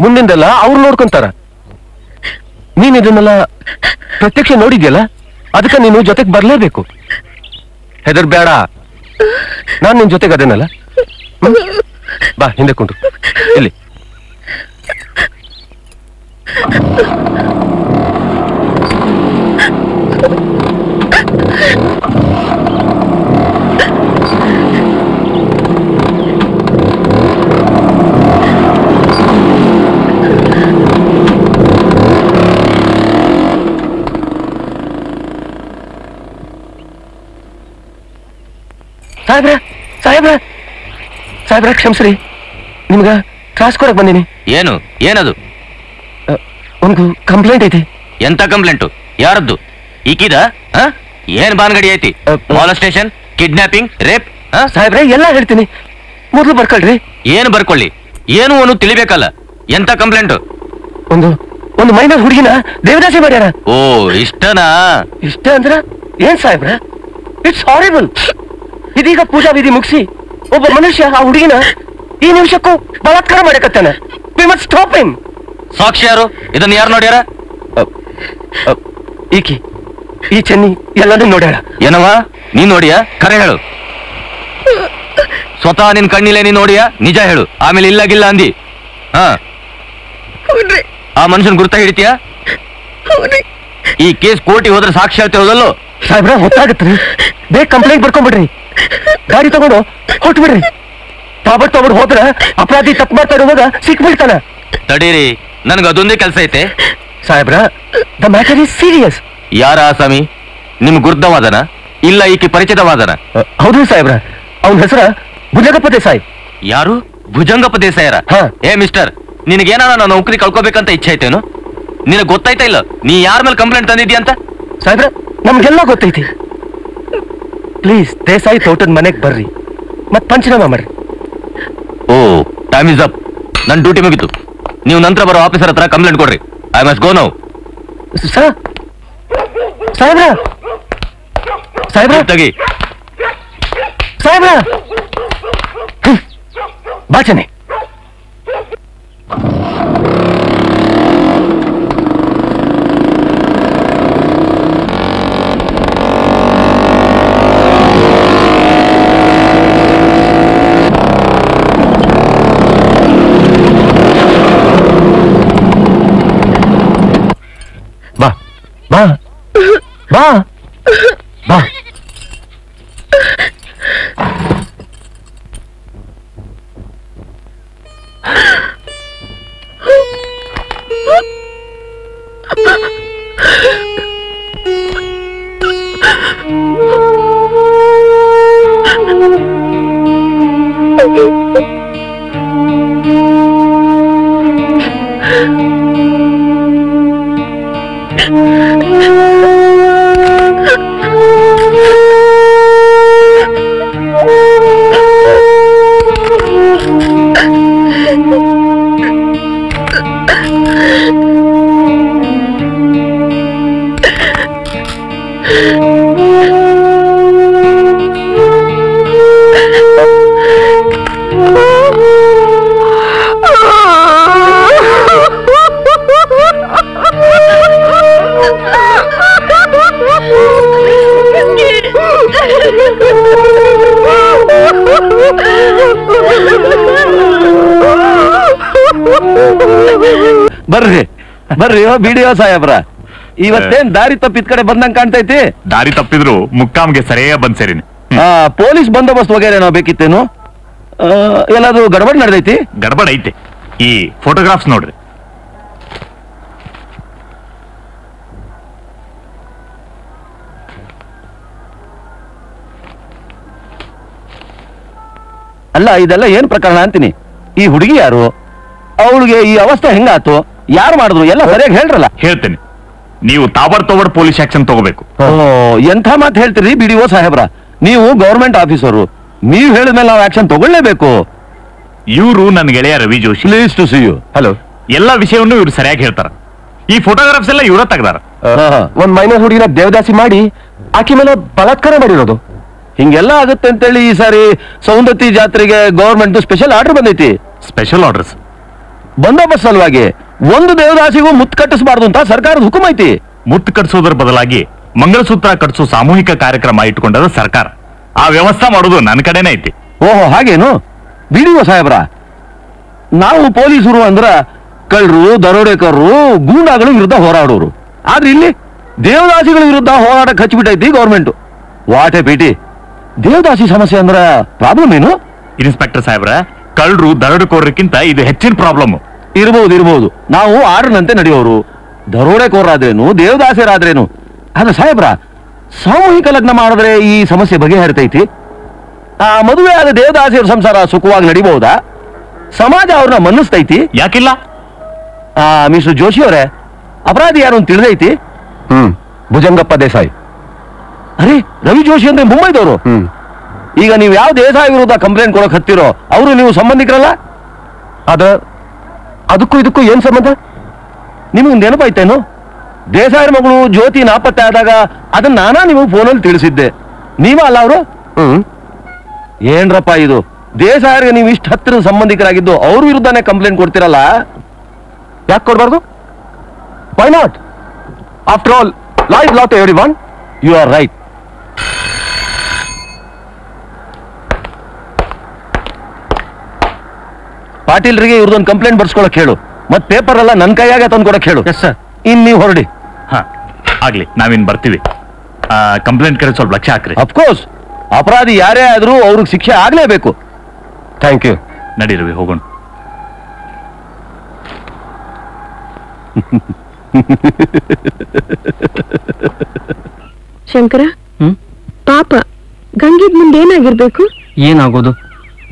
ಮುಂದಿಂದೆಲ್ಲ ಅವ್ರು ನೋಡ್ಕೊಂತಾರ. ನೀನ್ ಇದನ್ನೆಲ್ಲ ಪ್ರತ್ಯಕ್ಷ ನೋಡಿದ್ಯಲ್ಲ? ಅದಕ್ಕೆ ನೀನು ಜೊತೆಗೆ ಬರ್ಲೇಬೇಕು. ಹೆದರ್ ಬೇಡ ನಾನ್ ನಿನ್ ಜೊತೆಗೆ ಅದೇನಲ್ಲ? ಬಾ ಹಿಂದೆ ಕುಂಡು ಇಲ್ಲಿ. ಸಾಹೇಬ್ರ ಸಾಹೇಬ್ರ. ಸಾಹೇಬ್ರ ಕ್ಷಮಿಸ್ರಿ. ನಿಮ್ಗ ಕ್ಲಾಸ್ ಕೊಡಕ್ ಬಂದೀನಿ. ಏನು? ಏನದು? ಒಂದು ಕಂಪ್ಲೇಂಟ್ ಐತಿ. ಎಂತ ಕಂಪ್ಲೇಂಟು ಯಾರದ್ದು? ಈಕಿದ? ಏನ್ ಬಾನ್ಗಡಿ ಐತಿ? ಸ್ಟೇಷನ್ ಕಿಡ್ನಾಪಿಂಗ್ ರೇಪ್ ಸಾಹೇಬ್ರೆ ಎಲ್ಲ ಹೇಳ್ತೀನಿ. ಮೊದಲು ಬರ್ಕೊಳ್ರಿ. ಏನು ಬರ್ಕೊಳ್ಳಿ? ಏನು ಅವನು ತಿಳಿಬೇಕಲ್ಲ? ಎಂತ ಕಂಪ್ಲೇಂಟು ಒಂದು ಒಂದು ಮೈನರ್ ಹುಡುಗಿನ ದೇವದಾಸಿ ಮಾಡ್ಯಾರ. ಓ ಇಷ್ಟನಾ? ಇಷ್ಟ ಅಂದ್ರ ಏನ್ ಸಾಹೇಬ್ರ? ಇಟ್ಸ್ ಹಾರಿಬಲ್ ಇದೀಗ ಪೂಜಾ ವಿಧಿ ಮುಗಿಸಿ ಒಬ್ಬ ಮನುಷ್ಯ ಆ ಹುಡುಗಿನ ಈ ನಿಮಿಷಕ್ಕೂ ಬಲಾತ್ಕಾರ ಮಾಡಕತ್ತಾನ. ವಿ ಮಸ್ಟ್ ಸ್ಟಾಪ್ ಹಿಮ್ ಸಾಕ್ಷಿ ಯಾರು? ಇದನ್ನ ಯಾರು ನೋಡ್ಯಾರ? ಈಕಿ ಈ ಚೆನ್ನಿ ಎಲ್ಲಾನು ನೋಡ್ಯಾಳ. ಏನವ ನೀನ್ ನೋಡಿಯಾ? ಕರೆ ಹೇಳು. ಸ್ವತಃ ನಿನ್ ಕಣ್ಣಿಲೆ ನೀನ್ ನೋಡಿಯಾ? ನಿಜ ಹೇಳು. ಆಮೇಲೆ ಇಲ್ಲಾಗಿಲ್ಲ ಅಂದಿ. ಹಾ. ಆ ಮನುಷ್ಯನ್ ಗುರ್ತ ಹಿಡಿತೀಯ? ಈ ಕೇಸ್ ಕೋರ್ಟಿಗೆ ಹೋದ್ರೆ ಸಾಕ್ಷಿ ಹೇಳ್ತಿರೋದಲ್ಲೋ ಸಾಹೇಬ್ರ ಗೊತ್ತಾಗತ್ರಿ ಬೇಗ ಕಂಪ್ಲೇಂಟ್ ಬರ್ಕೊಂಡ್ಬಿಡ್ರಿ ಗಾಡಿ ತಗೊಂಡು. ಹೊಟ್ಬಿಡ್ರಿ ತಾಬಟ್ ತಗೊಂಡು ಹೋದ್ರ ಅಪರಾಧಿ ತಪ್ಪು ಮಾಡ್ತಾ ಇರುವಾಗ ಸಿಕ್ಬಿಡ್ತಾನ. ತಡೀರಿ ನನ್ಗೆ ಅದೊಂದೇ ಕೆಲಸ ಐತೆ. ಸಾಹೇಬ್ರ ದ ಮ್ಯಾಟರ್ ಇಸ್ ಸೀರಿಯಸ್. ಯಾರ ಆಸಾಮಿ? ನಿಮ್ ಗುರ್ದವಾದನ? ಇಲ್ಲ ಈಕೆ ಪರಿಚಿತವಾದನ? ಹೌದು ಸಾಹೇಬ್ರ. ಅವನ ಹೆಸರ ಭುಜಗಪ್ಪ ದೇಸಾಯಿ ಯಾರು? ಭುಜಂಗಪ್ಪ ದೇಸಾಯರ ಏ ಮಿಸ್ಟರ್ ನಿನಗೇನ ನಾನು ನೌಕರಿ ಕಳ್ಕೋಬೇಕಂತ ಇಚ್ಛೆ ಐತೇನು? ನಿನಗೆ ಗೊತ್ತಾಯ್ತಾ ಇಲ್ಲ? ನೀ ಯಾರ ಮೇಲೆ ಕಂಪ್ಲೇಂಟ್ ತಂದಿದ್ಯಾ ಅಂತ? ಸಾಹೇಬ್ರ ನಮ್ಗೆಲ್ಲ ಗೊತ್ತೈತಿ. ಪ್ಲೀಸ್ ದೇಸಾಯಿ ತೋಟದ ಮನೆಗೆ ಬರ್ರಿ ಮತ್ತೆ ಪಂಚನಾಮ ಮಾಡ್ರಿ ಓ ಟೈಮ್ ಇಸ್ ಅಪ್ ನನ್ನ ಡ್ಯೂಟಿ ಮುಗಿತು. ನೀವು ನಂತರ ಬರೋ ಆಫೀಸರ್ ಹತ್ರ ಕಂಪ್ಲೇಂಟ್ ಕೊಡ್ರಿ. I must go now sir ಸಾಹೇಬ್ರ ಸಾಹೇಬ್ರ ತೆಗಿ. ಸಾಹೇಬ್ರ ಹ್ಮ್. ಬಾ ಚೆನ್ನಿ ಬಾ ಬಾ ಬಾ ಬರ್ರಿ ಬಿಡಿಯೋ ಸಾಹೇಬ್ರ. ಇವತ್ತೇನ್ ದಾರಿ ತಪ್ಪಿದ ಕಡೆ ಬಂದಂಗ್ ಕಾಣ್ತೈತಿ? ದಾರಿ ತಪ್ಪಿದ್ರು ಮುಕ್ಕಾಮ್ಗೆ ಸರಿಯೇ ಬಂದ್ ಸೇರಿನಿ. ಆ, ಪೊಲೀಸ್ ಬಂದೋಬಸ್ತ್ ವಗೇರೆ ನಾವು ಬೇಕಿತ್ತೇನು? ಆ, ಎಲ್ಲಾದ್ರೂ ಗಡಬಡ್ ನಡೆದೈತಿ? ಗಡಬಡ ಐತೆ. ಈ ಫೋಟೋಗ್ರಾಫ್ಸ್ ನೋಡ್ರಿ. ಅಲ್ಲ ಇದೆಲ್ಲ ಏನ್ ಪ್ರಕರಣ ಅಂತೀನಿ? ಈ ಹುಡುಗಿ ಯಾರು? ಅವಳಿಗೆ ಈ ಅವಸ್ಥೆ ಹೆಂಗಾತು? ಯಾರು ಮಾಡಿದ್ರು? ಎಲ್ಲ ಸರಿಯಾಗಿ ಹೇಳ್ರಲ್ಲ. ಹೇಳ್ತೇನೆ. ನೀವು ತಾಬರ್ ತೋಬರ್ ಪೊಲೀಸ್ ಆಕ್ಷನ್ ತಗೋಬೇಕು. ಓ ಎಂಥ ಮಾತು ಹೇಳ್ತೀರಿ ಬಿಡಿಒ ಸಾಹೇಬ್ರ? ನೀವು ಗೌರ್ಮೆಂಟ್ ಆಫೀಸರು. ನೀವು ಹೇಳಿದ್ಮೇಲೆ ನಾವು ಆಕ್ಷನ್ ತಗೊಳ್ಳೇಬೇಕು. ಇವರು ನನ್ನ ಗೆಳೆಯ Ravi Joshi. Please to see you hello ಎಲ್ಲ ವಿಷಯವನ್ನು ಇವ್ರು ಸರಿಯಾಗಿ ಹೇಳ್ತಾರ. ಈ ಫೋಟೋಗ್ರಾಫ್ಸ್ ಎಲ್ಲ ಇವರ ತೆಗ್ದಾರ. ಒಂದ್ ಮೈನಸ್ ಹುಡುಗಿನ ದೇವದಾಸಿ ಮಾಡಿ ಆಕೆ ಮೇಲೆ ಬಲಾತ್ಕಾರ ಮಾಡಿರೋದು. ಹಿಂಗೆಲ್ಲ ಆಗುತ್ತೆ ಅಂತೇಳಿ ಈ ಸಾರಿ ಸೌಂದತಿ ಜಾತ್ರೆಗೆ ಗವರ್ಮೆಂಟ್ ಸ್ಪೆಷಲ್ ಆರ್ಡರ್ ಬಂದೈತಿ. ಸ್ಪೆಷಲ್ ಆರ್ಡರ್ಸ್ ಬಂದೋಬಸ್ತ್ ಸಲುವಾಗಿ. ಒಂದು ದೇವದಾಸಿಗೂ ಮುತ್ತು ಕಟ್ಟಿಸಬಾರ್ದು ಅಂತ ಸರ್ಕಾರದ ಹುಕುಂ ಐತಿ. ಮುತ್ತು ಕಟ್ಸೋದ್ರ ಬದಲಾಗಿ ಮಂಗಳಸೂತ್ರ ಕಟ್ಸೋ ಸಾಮೂಹಿಕ ಕಾರ್ಯಕ್ರಮ ಇಟ್ಕೊಂಡದ ಸರ್ಕಾರ. ಆ ವ್ಯವಸ್ಥೆ ಮಾಡೋದು ನನ್ನ ಕಡೆನೇ ಐತಿ. ಓಹೋ ಹಾಗೇನು? ಬಿಡಿಒ ಸಾಹೇಬ್ರ. ನಾವು ಪೊಲೀಸರು ಅಂದ್ರ ಕಳ್ಳರು ದರೋಡೆಕರು ಗೂಂಡಾಗಳ ವಿರುದ್ಧ ಹೋರಾಡೋರು. ಆದ್ರೆ ಇಲ್ಲಿ ದೇವದಾಸಿಗಳ ವಿರುದ್ಧ ಹೋರಾಟಕ್ಕೆ ಹಚ್ಚಿಬಿಟ್ಟೈತಿ ಗೌರ್ಮೆಂಟ್ ವಾಟೆ ಪಿಟಿ ದೇವದಾಸಿ ಸಮಸ್ಯೆ ಅಂದ್ರ ಪ್ರಾಬ್ಲಮ್ ಏನು? ಇನ್ಸ್ಪೆಕ್ಟರ್ ಸಾಹೇಬ್ರ ಕಳ್ಳರು ದರೋಡೆಕೋರಕ್ಕಿಂತ ಇದು ಹೆಚ್ಚಿನ ಪ್ರಾಬ್ಲಮ್ ಇರ್ಬೋದು ಇರಬಹುದು ನಾವು ಆರ್ಡರ್ನಂತೆ ನಡೆಯೋರು. ದರೋಡೆಕೋರಾದ್ರೇನು ದೇವದಾಸರಾದ್ರೇನು. ಆದ್ರೆ ಸಾಹೇಬ್ರ ಸಾಮೂಹಿಕ ಲಗ್ನ ಮಾಡಿದ್ರೆ ಈ ಸಮಸ್ಯೆ ಬಗೆಹರಿತೈತಿ? ಆ ಮದುವೆ ಆದ ದೇವದಾಸಿಯರ ಸಂಸಾರ ಸುಖವಾಗಿ ನಡಿಬಹುದಾ? ಸಮಾಜ ಅವ್ರನ್ನ ಮನ್ನಿಸ್ತೈತಿ? ಯಾಕಿಲ್ಲ? ಆ ಮಿಸ್ಟರ್ ಜೋಶಿ ಅವರೇ ಅಪರಾಧಿ ಯಾರು ಅಂತ ತಿಳಿದೈತಿ? ಹ್ಮ್. ಭುಜಂಗಪ್ಪ ದೇಸಾಯಿ. ಅರೆ ರವಿ ಜೋಶಿ ಅಂದ್ರೆ ಮುಂಬೈದವರು? ಈಗ ನೀವು ಯಾವ ದೇಸಾಯಿ ವಿರುದ್ಧ ಕಂಪ್ಲೇಂಟ್ ಕೊಡಕ್ ಹತ್ತಿರೋ ಅವರು ನೀವು ಸಂಬಂಧಿಕರಲ್ಲ? ಅದ ಅದಕ್ಕೂ ಇದಕ್ಕೂ ಏನ್ ಸಂಬಂಧ? ನಿಮಗೆ ನೆನಪಾಯ್ತೇನು ದೇಸಾಯರ ಮಗಳು ಜ್ಯೋತಿ ನಾಪತ್ತೆ ಆದಾಗ ಅದನ್ನ ನಾನಾ ನಿಮಗೆ ಫೋನಲ್ಲಿ ತಿಳಿಸಿದ್ದೆ. ನೀವ ಅಲ್ಲ ಅವರು? ಏನ್ರಪ್ಪ ಇದು? ದೇಸಾಯರಿಗೆ ನೀವು ಇಷ್ಟು ಹತ್ತಿರದ ಸಂಬಂಧಿಕರಾಗಿದ್ದು ಅವ್ರ ವಿರುದ್ಧನೇ ಕಂಪ್ಲೇಂಟ್ ಕೊಡ್ತಿರಲ್ಲ? ಯಾಕೆ ಕೊಡಬಾರ್ದು? Why not after all live lot every one you are right ಪಾಟೀಲ್ರಿಗೆ ಇವ್ರದೊಂದು ಕಂಪ್ಲೇಂಟ್ ಬರ್ಸ್ಕೊಳಕ್ ಹೇಳು. ಮತ್ ಪೇಪರ್ ಎಲ್ಲ ನನ್ ಕೈಯಾಗ ತಂದು ಕೊಡಕ್ ಹೇಳು. ಎಸ್ ಸರ್ ಇನ್ ನೀವು ಹೊರಡಿ. ಹಾ ಆಗ್ಲಿ ನಾವಿನ್ ಬರ್ತೀವಿ. ಕಂಪ್ಲೇಂಟ್ ಕರೆ ಸ್ವಲ್ಪ ಲಕ್ಷ ಹಾಕ್ರಿ. ಅಫ್ಕೋರ್ಸ್ ಅಪರಾಧಿ ಯಾರೇ ಆದ್ರೂ ಅವ್ರಿಗೆ ಶಿಕ್ಷೆ ಆಗ್ಲೇಬೇಕು. ಥ್ಯಾಂಕ್ ಯು ನಡೀರಿ ಹೋಗೋಣ. ಶಂಕರ ಹ್ಮ್? ಪಾಪ ಗಂಗಿದ್ ಮುಂದೆ ಏನಾಗಿರ್ಬೇಕು? ಏನಾಗೋದು?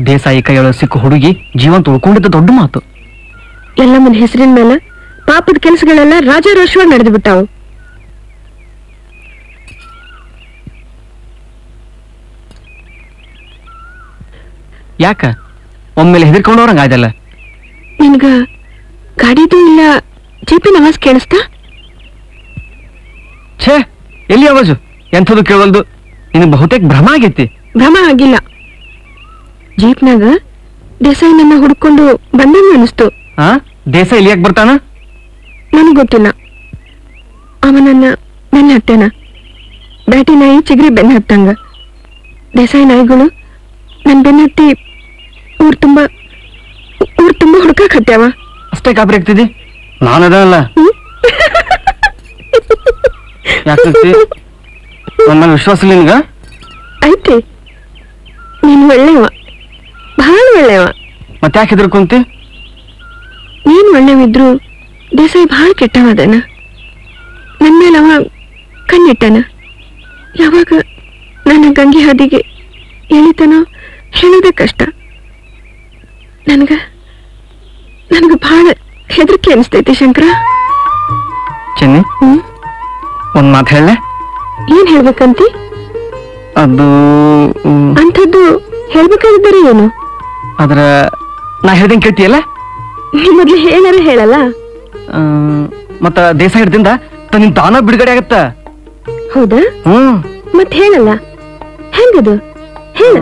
ದೇಸಾಯಿ ಕೈಯೊಳಗೆ ಸಿಕ್ಕ ಹುಡುಗಿ ಜೀವಂತ ಉಳ್ಕೊಂಡಿದ್ದ ದೊಡ್ಡ ಮಾತು. ಎಲ್ಲ ಎಲ್ಲಮ್ಮನ ಹೆಸರಿನ ಮೇಲೆ ಪಾಪದ ಕೆಲಸಗಳೆಲ್ಲ ರಾಜಾರೋಷವಾಗಿ ನಡೆದು ಬಿಟ್ಟಾವು. ಯಾಕ? ಒಮ್ಮೆಲೆ ಹೆದರ್ಕೊಂಡವ್ರಂಗ ಆಯ್ದಲ್ಲ ನಿನ್ಗ ಗಾಡಿದು ಇಲ್ಲ ಜೀಪಿನ ಆವಾಜ್ ಕೇಳಿಸ್ತಾ? ಛೇ ಎಲ್ಲಿ ಆವಾಜು? ಎಂಥದ್ದು ಕೇಳವಲ್ದು ನಿನ್ ಬಹುತೇಕ ಭ್ರಮ ಆಗೈತಿ. ಭ್ರಮ ಆಗಿಲ್ಲ. ಜೀಪ್ನಾಗ ದೇಸಾಯಿ ನನ್ನ ಹುಡ್ಕೊಂಡು ಬಂದಂಗ ಅನಿಸ್ತು. ಆ? ದೇಸಾಯಿ ಇಲ್ಲಿ ಯಾಕೆ ಬರ್ತಾನ? ನನಗ್ ಗೊತ್ತಿಲ್ಲ. ಅವ ನನ್ನ ಬೆನ್ನ ಹತ್ತಾನ ಬ್ಯಾಟಿ ನಾಯಿ ಚಿಗರಿ ಬೆನ್ನ ಹತ್ತಂಗ. ದೇಸಾಯಿ ನಾಯಿಗಳು ನನ್ ಬೆನ್ನ ಹತ್ತಿ ಊರ್ ತುಂಬಾ ಊರ್ ತುಂಬಾ ಹುಡ್ಕಕ್ ಹತ್ಯಾವ. ಅಷ್ಟೇ ಗಾಬರಿ ಆಗ್ತಿದಿ ನಾನು ಅದಲ್ಲ ಯಾಕಂತಿ ನನ್ನ ಮೇಲೆ ವಿಶ್ವಾಸ ಇಲ್ಲ ನಿನಗ? ಐತಿ ನೀನ್ ಒಳ್ಳೆಯವ. ಬಹಳ ಒಳ್ಳೆಯವ. ಮತ್ತೆ ಯಾಕೆ ಹೆದರ್ಕೊಂತಿ ನೀನ್ ಒಳ್ಳೆವಿದ್ರು ದೇಸಾಯಿ ಬಹಳ ಕೆಟ್ಟವಾದನ. ನನ್ ಮೇಲೆ ಅವ ಕಣ್ಣಿಟ್ಟನ. ಯಾವಾಗ ನನ್ನ ಗಂಗೆ ಹಾದಿಗೆ ಎಳಿತನೋ ಹೇಳೋದೇ ಕಷ್ಟ. ನನ್ಗ ನನ್ಗ ಬಹಳ ಹೆದರಿಕೆ ಅನಿಸ್ತೈತಿ ಶಂಕರ. ಚೆನ್ನಿ ಒಂದ್ ಮಾತು ಹೇಳ ಏನ್ ಹೇಳ್ಬೇಕಂತಿ? ಅದು ಅಂಥದ್ದು ಹೇಳ್ಬೇಕಾಗಿದ್ದರೆ ಏನು? ಅದ್ರ ನಾ ಹೇಳ್ದಂಗೆ ಕೇಳ್ತೀಯಲ್ಲ? ನೀ ಮೊದ್ಲು ಏನಾರ ಹೇಳಲ್ಲ? ಮತ್ತ ದೇಸಾಯಿ ಹಿಡ್ದಿಂದ ತನ್ನ ದಾನ ಬಿಡುಗಡೆ ಆಗತ್ತ? ಹೌದಾ? ಹ್ಮ್ ಮತ್ ಹೇಳಲ್ಲ? ಹೆಂಗದು? ಹೇಳ.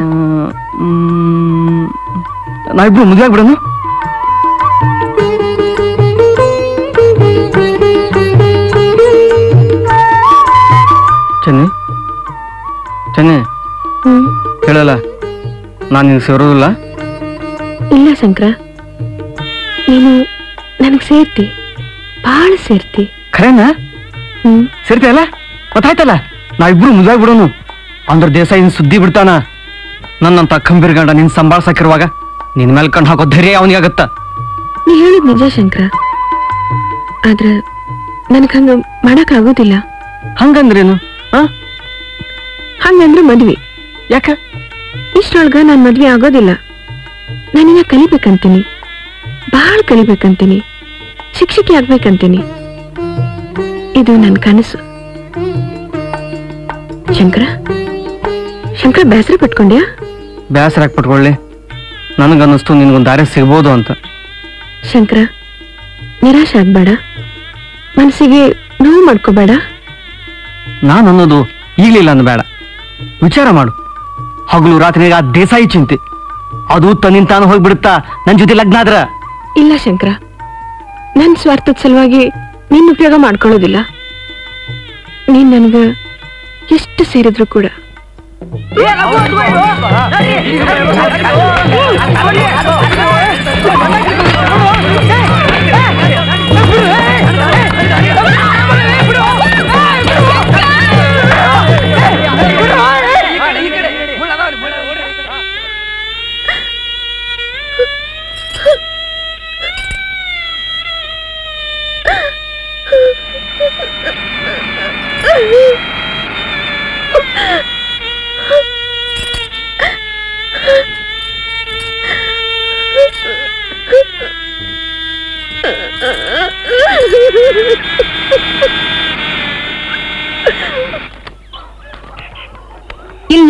ನಾವಿಬ್ರು ಮದುವೆ ಆಗ್ಬಿಡೋನು ಚೆನ್ನಿ ಚೆನ್ನಿ. ಹೇಳಲ್ಲ ನಾನು ನಿನ್ ಸೇರೋದಿಲ್ಲ. ಇಲ್ಲ ಶಂಕರ. ನೀನು ನನಗೆ ಸೇರ್ತಿ ಬಹಳ ಸೇರ್ತಿ. ಖರೇನಾ? ಹ್ಮ್. ಸೇರ್ತಿಯಲ್ಲ ಗೊತ್ತಾಯ್ತಲ್ಲ? ಇಬ್ರು ಮದುವೆ ಬಿಡೋನು. ಅಂದ್ರ ದೇಸಾಯಿ ಇನ್ ಸುದ್ದಿ ಬಿಡ್ತಾನ? ನನ್ನಂತ ಕಂಬಿರ್ಗಂಡ ನಿನ್ ಸಂಭಾಳ್ಸಕ್ಕಿರುವಾಗ ನಿನ್ ಮೇಲೆ ಕಣ್ ಹಾಕೋ ಧೈರ್ಯ ಅವನಿಗಾಗತ್ತ? ನೀ ಹೇಳಿದ್ ನಿಜ ಶಂಕರ. ಆದ್ರ ನನಗ್ ಹಂಗ ಮಾಡಕ್ ಆಗೋದಿಲ್ಲ ಹಂಗಂದ್ರೇನು ಹಂಗಂದ್ರೆ ಮದ್ವಿ. ಯಾಕ? ಇಷ್ಟೊಳಗ ನಾನ್ ಮದ್ವಿ ಆಗೋದಿಲ್ಲ. ನಾನಿನ್ನ ಕಲಿಬೇಕಂತೀನಿ. ಬಹಳ ಕಲಿಬೇಕಂತೀನಿ. ಶಿಕ್ಷಕಿ ಆಗ್ಬೇಕಂತೀನಿ. ಇದು ನನ್ನ ಕನಸು. ಶಂಕರ ಶಂಕರ ಬೇಸರ ಪಟ್ಕೊಂಡ್ಯಾ? ಬೇಸರ ಪಟ್ಕೊಳ್ಳಿ ನನಗನ್ನಿಸ್ತು ನಿನಗೊಂದು ದಾರಿ ಸಿಗ್ಬೋದು ಅಂತ. ಶಂಕರ ನಿರಾಶೆ ಆಗ್ಬೇಡ. ಮನಸ್ಸಿಗೆ ನೋವು ಮಾಡ್ಕೋಬೇಡ. ನಾನು ಅನ್ನೋದು ಈಗಲಿಲ್ಲ ಅಂದ್ ಬೇಡ ವಿಚಾರ ಮಾಡು. ಹಗಲು ರಾತ್ರಿ ಆ ದೇಸಾಯಿ ಚಿಂತೆ. ಅದು ತನ್ನಿಂದ ತಾನು ಹೋಗ್ಬಿಡುತ್ತಾ ನನ್ ಜೊತೆ ಲಗ್ನ ಆದ್ರ ಇಲ್ಲ ಶಂಕರ ನನ್ನ ಸ್ವಾರ್ಥದ ಸಲುವಾಗಿ ನಿನ್ನ ಉಪಯೋಗ ಮಾಡ್ಕೊಳ್ಳೋದಿಲ್ಲ ನೀನ್ ನನ್ಗ ಎಷ್ಟು ಸೇರಿದ್ರು ಕೂಡ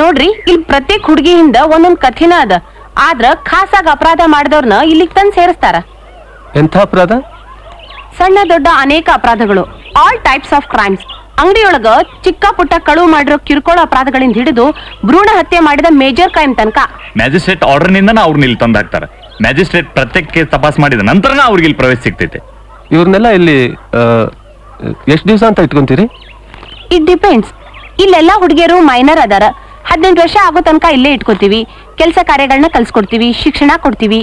ನೋಡ್ರಿ ಇಲ್ಲಿ ಪ್ರತ್ಯೇಕ ಹುಡುಗಿಯಿಂದ ಒಂದೊಂದ್ ಕಥೆನ ಅದ. ಆದ್ರ ಖಾಸಾಗಿ ಅಪರಾಧ ಮಾಡಿದವ್ರನ್ನ ಇಲ್ಲಿಗೆ ತಂದ್ ಸೇರಿಸ್ತಾರ. ಎಂಥ ಅಪರಾಧ? ಸಣ್ಣ ದೊಡ್ಡ ಅನೇಕ ಅಪರಾಧಗಳು. ಆಲ್ ಟೈಪ್ಸ್ ಆಫ್ ಕ್ರೈಮ್ಸ್ ಅಂಗಡಿಯೊಳಗ ಚಿಕ್ಕ ಪುಟ್ಟ ಕಳುವು ಮಾಡಿರೋ ಕಿರುಕುಳ ಅಪರಾಧಗಳಿಂದ ಹಿಡಿದು ಭ್ರೂಣ ಹತ್ಯೆ ಮಾಡಿದ ಮೇಜರ್ ಕ್ರೈಮ್ ತನಕ. ಮ್ಯಾಜಿಸ್ಟ್ರೇಟ್ ಆರ್ಡರ್ನಿಂದ ಅವ್ರನ್ನ ಇಲ್ಲಿ ತಂದಾಕ್ತಾರೆ ಮ್ಯಾಜಿಸ್ಟ್ರೇಟ್ ಪ್ರತ್ಯೇಕ ಕೇಸ್ ತಪಾಸ್ ಮಾಡಿದ ನಂತರನ ಅವ್ರಿಗೆ ಇಲ್ಲಿ ಪ್ರವೇಶ ಸಿಗ್ತೈತೆ. ಇವ್ರನ್ನೆಲ್ಲ ಇಲ್ಲಿ ಎಷ್ಟು ದಿವಸ ಅಂತ ಇಟ್ಕೊಂತೀರಿ? ಇಟ್ ಡಿಪೆಂಡ್ಸ್ ಇಲ್ಲೆಲ್ಲಾ ಹುಡುಗಿಯರು ಮೈನರ್ ಅದಾರ. ಹದಿನೆಂಟು ವರ್ಷ ಆಗೋ ತನಕ ಇಲ್ಲೇ ಇಟ್ಕೋತೀವಿ ಕೆಲಸ ಕಾರ್ಯಗಳನ್ನ ಕಲ್ಸ್ಕೊಡ್ತೀವಿ ಶಿಕ್ಷಣ ಕೊಡ್ತೀವಿ.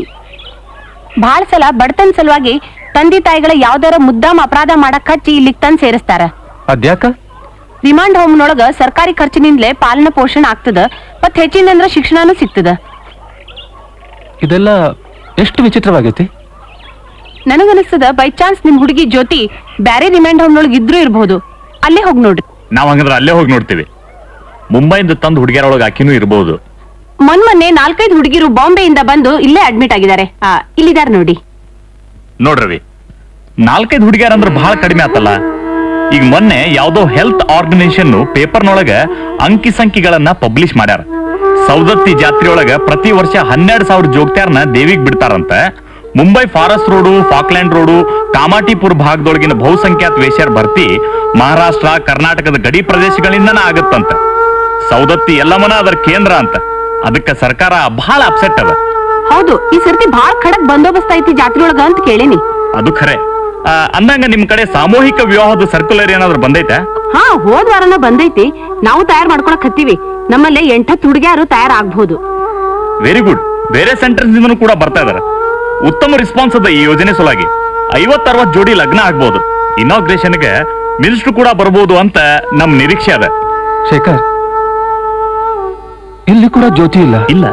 ಬಹಳ ಸಲ ಬಡತನ ಸಲುವಾಗಿ ತಂದೆ ತಾಯಿಗಳ ಯಾವ್ದಾರ ಮುದ್ದಾಮ ಅಪರಾಧ ಮಾಡಕ್ ಹಚ್ಚಿ ಇಲ್ಲಿಗೆ ತಂದು ಸೇರಿಸ್ತಾರ. ಅದ್ಯಾಕ? ರಿಮಾಂಡ್ ಹೋಮ್ನೊಳಗ ಸರ್ಕಾರಿ ಖರ್ಚಿನಿಂದಲೇ ಪಾಲನ ಪೋಷಣ ಆಗ್ತದ ಮತ್ ಹೆಚ್ಚಿನಂದ್ರ ಶಿಕ್ಷಣನು ಸಿಗ್ತದ. ಇದೆಲ್ಲ ಎಷ್ಟು ವಿಚಿತ್ರವಾಗೈತಿ? ನನಗನಿಸ್ತದ ಬೈ ಚಾನ್ಸ್ ನಿಮ್ ಹುಡುಗಿ ಜ್ಯೋತಿ ಬ್ಯಾರೆ ರಿಮಾಂಡ್ ಹೋಮ್ನೊಳಗ ಇದ್ರೂ ಇರಬಹುದು ಅಲ್ಲೇ ಹೋಗಿ ನೋಡ್ರಿ. ನಾವ್ ಹಂಗಂದ್ರೆ ಅಲ್ಲೇ ಹೋಗಿ ನೋಡ್ತೀವಿ. ಮುಂಬೈಯಿಂದ ತಂದು ಹುಡುಗಿಯರೊಳಗೆ ಆಕಿನೂ ಇರ್ಬೋದು. ಮೊನ್ನೆ ನಾಲ್ಕೈದು ಹುಡುಗಿರು ಬಾಂಬೆಯಿಂದ ಬಂದು ಇಲ್ಲೇ ಅಡ್ಮಿಟ್ ಆಗಿದ್ದಾರೆ. ಆ, ಇಲ್ಲಿದಾರ್ ನೋಡಿ. ನೋಡ್ರವಿ ನಾಲ್ಕೈದು ಹುಡುಗಿಯರ ಅಂದ್ರೆ ಬಹಳ ಕಡಿಮೆ ಆತಲ್ಲ? ಈಗ ಮೊನ್ನೆ ಯಾವ್ದೋ ಹೆಲ್ತ್ ಆರ್ಗನೈಸೇಷನ್ ಪೇಪರ್ನೊಳಗ ಅಂಕಿ ಸಂಖ್ಯೆಗಳನ್ನ ಪಬ್ಲಿಷ್ ಮಾಡ್ಯಾರ. ಸೌದತ್ತಿ ಜಾತ್ರೆಯೊಳಗ ಪ್ರತಿ ವರ್ಷ ಹನ್ನೆರಡು ಸಾವಿರ ಜೋಗ್ತ್ಯಾರನ್ನ ದೇವಿಗೆ ಬಿಡ್ತಾರಂತ. Mumbai Forest Road Falkland Road Kamathipura ಭಾಗದೊಳಗಿನ ಬಹುಸಂಖ್ಯಾತ ವೇಶ್ಯರ ಭರ್ತಿ ಮಹಾರಾಷ್ಟ್ರ ಕರ್ನಾಟಕದ ಗಡಿ ಪ್ರದೇಶಗಳಿಂದನ ಆಗತ್ತಂತ. ಸೌದತ್ತಿ ಎಲ್ಲಮ್ಮನ ಅದರ ಕೇಂದ್ರ ಅಂತ. ಅದಕ್ಕ ಸರ್ಕಾರ ಬಹಳ ಅಪ್ಸೆಟ್ ಅದ. ಹೌದು ಈ ಸರ್ತಿ ಬಹಳ ಖಡಕ್ ಬಂದೋಬಸ್ತ್ ಐತಿ ಜಾತ್ರೆಯೊಳಗ ಅಂತ ಕೇಳಿನಿ. ಅದು ಖರೆ. ಆ, ಅಂದಂಗ ನಿಮ್ ಕಡೆ ಸಾಮೂಹಿಕ ವಿವಾಹದ ಸರ್ಕ್ಯುಲರ್ ಏನಾದ್ರು ಬಂದೈತಾ? ಹಾ ಹೋದ್ ವಾರನ ಬಂದೈತಿ. ನಾವು ತಯಾರ್ ಮಾಡ್ಕೊಳಕ್ ಹತ್ತೀವಿ. ನಮ್ಮಲ್ಲಿ ಎಂಟತ್ತು ತಯಾರ ತಯಾರಾಗ್ಬಹುದು. ವೆರಿ ಗುಡ್ ಬೇರೆ ಸೆಂಟರ್ಸ್ ನಿಂದನೂ ಕೂಡ ಬರ್ತಾ ಇದಾರೆ. ಉತ್ತಮ ರೆಸ್ಪಾನ್ಸ್ ಅದ ಈ ಯೋಜನೆ ಸಲುವಾಗಿ ಐವತ್ತರವತ್ ಜೋಡಿ ಲಗ್ನ ಆಗ್ಬಹುದು ಇನಾಗ್ರೇಷನ್ಗೆ ಮಿನಿಸ್ಟರ್ ಕೂಡ ಬರ್ಬೋದು ಅಂತ ನಮ್ ನಿರೀಕ್ಷೆ ಅದ. ಶೇಖರ್ ಇಲ್ಲಿ ಕೂಡ ಜ್ಯೋತಿ ಇಲ್ಲ. ಇಲ್ಲ.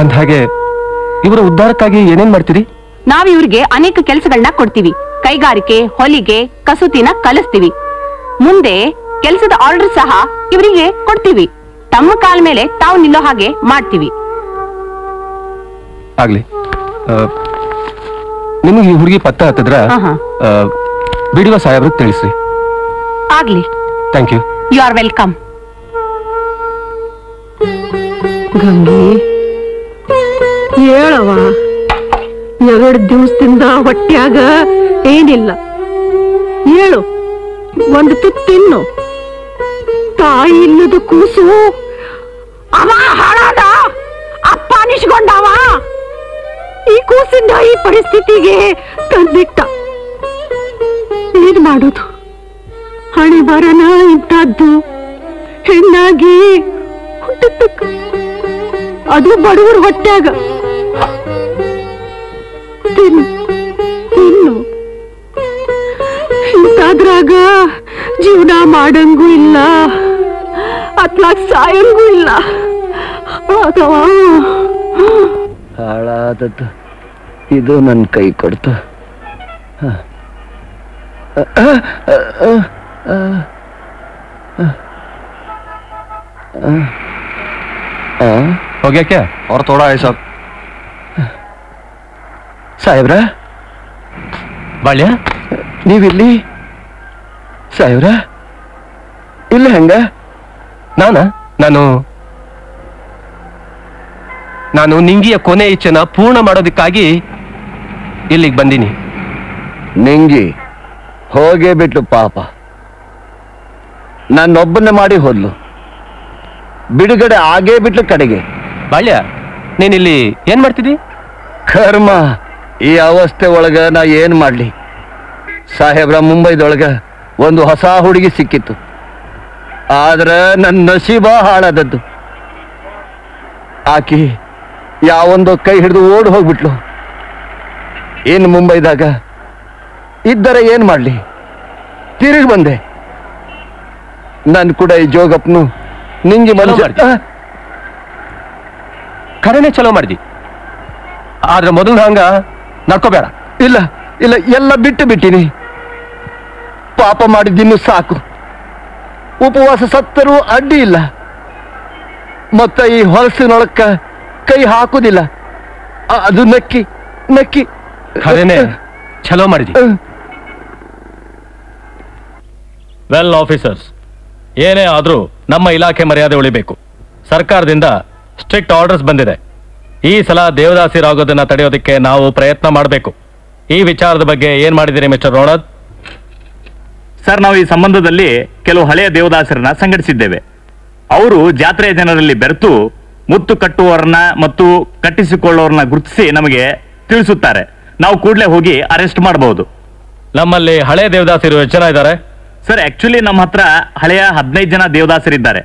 ಅಂದ ಹಾಗೆ ಇವರ ಉದ್ಧಾರಕ್ಕಾಗಿ ಏನೇನ್ ಮಾಡ್ತೀರಿ? ನಾವ್ ಇವ್ರಿಗೆ ಅನೇಕ ಕೆಲಸಗಳನ್ನ ಕೊಡ್ತೀವಿ. ಕೈಗಾರಿಕೆ ಹೊಲಿಗೆ ಕಸೂತಿನ ಕಲಿಸ್ತೀವಿ. ಮುಂದೆ ಕೆಲಸದ ಆರ್ಡರ್ ಸಹ ಇವರಿಗೆ ಕೊಡ್ತೀವಿ. ತಮ್ಮ ಕಾಲ್ ಮೇಲೆ ತಾವು ನಿಲ್ಲೋ ಹಾಗೆ ಮಾಡ್ತೀವಿ. ಆಗ್ಲಿ. ನಿಮಗೆ ಈ ಹುಡುಗಿ ಪತ್ತ ಹತ್ತದ್ರ ಬಿಡಿವ ಸಾಹೇಬ್ರಿಗೆ ತಿಳಿಸಿ ಆಗ್ಲಿ. Thank you you are welcome Gangi ಹೇಳವ ಎರಡು ದಿವಸದಿಂದ ಹೊಟ್ಯಾಗ ಏನಿಲ್ಲ. ಹೇಳು, ಒಂದು ತುತ್ತು ತಿನ್ನು. ತಾಯಿ ಇಲ್ಲದ ಕೂಸು, ಅವ ಹಾಳಾದ, ಅಪ್ಪ ಅನಿಸ್ಕೊಂಡವ. ಈ ಕೂಸಿಂದ ಈ ಪರಿಸ್ಥಿತಿಗೆ ತಂದಿಟ್ಟ. ಏನ್ ಮಾಡೋದು. ಹಣೆ ಬರನ ಇಂಥದ್ದು. ಹೆಣ್ಣಾಗಿ ಹುಟ್ಟುತ್ತಕ್ಕ. ಅದು ಬಡವರ ಹೊಟ್ಯಾಗ. ತಿನ್ನು ತಿನ್ನು. ಇಂತಾದ್ರಾಗ ಜೀವನ ಮಾಡಂಗೂ ಇಲ್ಲ, ಅತ್ಲಾಗ ಸಾಯಂಗೂ ಇಲ್ಲ. ಅಥವಾ ಹಾಳಾದದ್ದು. ಇದು ನನ್ನ ಕೈ ಕೊಡ್ತು. ಹ. ಅ, ಅ, ಅ, ಅ, ಅ, ಅ. ಅ? हो गया क्या और थोड़ा है सब ಸಾಹೇಬ್ರ ಬಾಳ್ಯ ನೀವಿಲ್ಲಿ ಸಾಹೇಬ್ರ ಇಲ್ಲಿ ಹೆಂಗ ನಾನ ನಾನು ನಾನು ನಿಂಗಿಯ ಕೊನೆ ಇಚ್ಛೆನ ಪೂರ್ಣ ಮಾಡೋದಕ್ಕಾಗಿ ಇಲ್ಲಿಗೆ ಬಂದೀನಿ ನಿಂಗಿ ಹೋಗೇ ಬಿಟ್ಲು ಪಾಪ ನನ್ನೊಬ್ಬನೇ ಮಾಡಿ ಹೋದ್ಲು ಬಿಡುಗಡೆ ಆಗೇ ಬಿಟ್ಲು ಕಡೆಗೆ. ಬಾಳ್ಯ ನೀನಿಲ್ಲಿ ಏನ್ ಮಾಡ್ತಿದ್ದಿ? ಕರ್ಮ ಈ ಅವಸ್ಥೆ ಒಳಗ ನಾ ಏನ್ ಮಾಡ್ಲಿ? ಸಾಹೇಬ್ರ ಮುಂಬೈದೊಳಗ ಒಂದು ಹೊಸ ಹುಡುಗಿ ಸಿಕ್ಕಿತ್ತು. ಆದ್ರ ನನ್ನ ನಸೀಬ ಹಾಳಾದದ್ದು. ಆಕಿ ಯಾವೊಂದು ಕೈ ಹಿಡಿದು ಓಡ್ ಹೋಗ್ಬಿಟ್ಲು. ಏನು ಮುಂಬೈದಾಗ ಇದ್ದರೆ ಏನ್ ಮಾಡ್ಲಿ? ತಿರುಗಿ ಬಂದೆ. ನನ್ ಕೂಡ ಈ ಜೋಗಪ್ಪನು ನಿಂಗೆ ಮನ ಕರೆನೆ ಚಲೋ ಮಾಡಿದಿ. ಆದ್ರೆ ಮೊದಲು ಹಂಗ ನಡ್ಕೋಬೇಡ. ಇಲ್ಲ ಇಲ್ಲ ಎಲ್ಲ ಬಿಟ್ಟು ಬಿಟ್ಟಿನಿ. ಪಾಪ ಮಾಡಿದ್ದಿನ್ನು ಸಾಕು. ಉಪವಾಸ ಸತ್ತರೂ ಅಡ್ಡಿ ಇಲ್ಲ. ಮತ್ತ ಈ ಹೊಲಸಿನೊಳಕ್ಕ ಕೈ ಹಾಕುದಿಲ್ಲ. ಅದು ನಕ್ಕಿ ನಕ್ಕಿ. ಖರೇನೆ ಚಲೋ ಮಾಡಿದಿ. ವೆಲ್ ಆಫೀಸರ್ಸ್ ಏನೇ ಆದ್ರೂ ನಮ್ಮ ಇಲಾಖೆ ಮರ್ಯಾದೆ ಉಳಿಬೇಕು. ಸರ್ಕಾರದಿಂದ ಸ್ಟ್ರಿಕ್ಟ್ ಆರ್ಡರ್ಸ್ ಬಂದಿದೆ. ಈ ಸಲ ದೇವದಾಸಿರಾಗೋದನ್ನ ತಡೆಯೋದಕ್ಕೆ ನಾವು ಪ್ರಯತ್ನ ಮಾಡಬೇಕು. ಈ ವಿಚಾರದ ಬಗ್ಗೆ ಏನ್ ಮಾಡಿದ್ದೀರಿ ಮಿಸ್ಟರ್ ರೋಣದ್? ಸರ್ ನಾವು ಈ ಸಂಬಂಧದಲ್ಲಿ ಕೆಲವು ಹಳೆಯ ದೇವದಾಸರನ್ನ ಸಂಘಟಿಸಿದ್ದೇವೆ. ಅವರು ಜಾತ್ರೆಯ ಜನರಲ್ಲಿ ಬೆರೆತು ಮುತ್ತು ಕಟ್ಟುವವರನ್ನ ಮತ್ತು ಕಟ್ಟಿಸಿಕೊಳ್ಳುವವರನ್ನ ಗುರುತಿಸಿ ನಮಗೆ ತಿಳಿಸುತ್ತಾರೆ. ನಾವು ಕೂಡಲೇ ಹೋಗಿ ಅರೆಸ್ಟ್ ಮಾಡಬಹುದು. ನಮ್ಮಲ್ಲಿ ಹಳೆ ದೇವದಾಸಿರು ಎಷ್ಟು ಜನ ಇದ್ದಾರೆ. ಸರ್ ಆಕ್ಚುಲಿ ನಮ್ಮ ಹತ್ರ ಹಳೆಯ ಹದಿನೈದು ಜನ ದೇವದಾಸರಿದ್ದಾರೆ.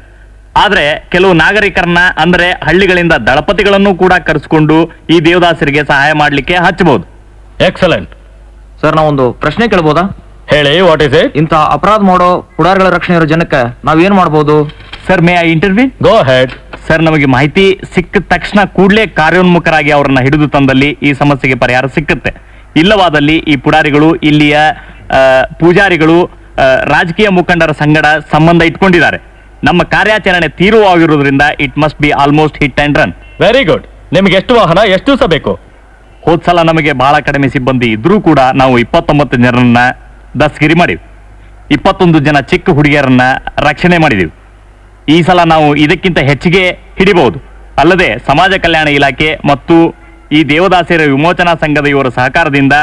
ಆದ್ರೆ ಕೆಲವು ನಾಗರಿಕರನ್ನ ಅಂದ್ರೆ ಹಳ್ಳಿಗಳಿಂದ ದಳಪತಿಗಳನ್ನು ಕೂಡ ಕರೆಸಿಕೊಂಡು ಈ ದೇವದಾಸರಿಗೆ ಸಹಾಯ ಮಾಡಲಿಕ್ಕೆ ಹಚ್ಚಬಹುದು. ಎಕ್ಸಲೆಂಟ್ ಸರ್ ನಾವೊಂದು ಪ್ರಶ್ನೆ ಕೇಳ್ಬೋದಾ? ಹೇಳಿ ವಾಟ್ ಇಸ್ ಇಟ್ ಇಂಥ ಅಪರಾಧ ಮಾಡೋ ಪುಡಾರಿಗಳ ರಕ್ಷಣೆ ಇರೋ ಜನಕ್ಕೆ ನಾವೇನ್ ಮಾಡ್ಬೋದು? Sir may I interview go ahead sir ನಮಗೆ ಮಾಹಿತಿ ಸಿಕ್ಕ ತಕ್ಷಣ ಕೂಡಲೇ ಕಾರ್ಯೋನ್ಮುಖರಾಗಿ ಅವರನ್ನ ಹಿಡಿದು ತಂದಲ್ಲಿ ಈ ಸಮಸ್ಯೆಗೆ ಪರಿಹಾರ ಸಿಕ್ಕುತ್ತೆ. ಇಲ್ಲವಾದಲ್ಲಿ ಈ ಪುಡಾರಿಗಳು ಇಲ್ಲಿಯ ಆ, ಪೂಜಾರಿಗಳು ರಾಜಕೀಯ ಮುಖಂಡರ ಸಂಗಡ ಸಂಬಂಧ ಇಟ್ಕೊಂಡಿದ್ದಾರೆ. ನಮ್ಮ ಕಾರ್ಯಾಚರಣೆ ತೀವ್ರವಾಗಿರುವುದರಿಂದ it must be almost hit and run very good ನಿಮ್ಗೆ ಎಷ್ಟು ವಾಹನ ಎಷ್ಟು ದಿವಸ ಬೇಕು? ಹೋದ್ಸಲ ನಮಗೆ ಬಹಳ ಕಡಿಮೆ ಸಿಬ್ಬಂದಿ ಇದ್ರೂ ಕೂಡ ನಾವು ಇಪ್ಪತ್ತೊಂಬತ್ತು ಜನರನ್ನ ದಸ್ಗಿರಿ ಮಾಡಿವಿ. ಇಪ್ಪತ್ತೊಂದು ಜನ ಚಿಕ್ಕ ಹುಡುಗಿಯರನ್ನ ರಕ್ಷಣೆ ಮಾಡಿದೀವಿ. ಈ ಸಲ ನಾವು ಇದಕ್ಕಿಂತ ಹೆಚ್ಚಿಗೆ ಹಿಡಿಬಹುದು. ಅಲ್ಲದೆ ಸಮಾಜ ಕಲ್ಯಾಣ ಇಲಾಖೆ ಮತ್ತು ಈ ದೇವದಾಸಿಯರ ವಿಮೋಚನಾ ಸಂಘದ ಇವರ ಸಹಕಾರದಿಂದ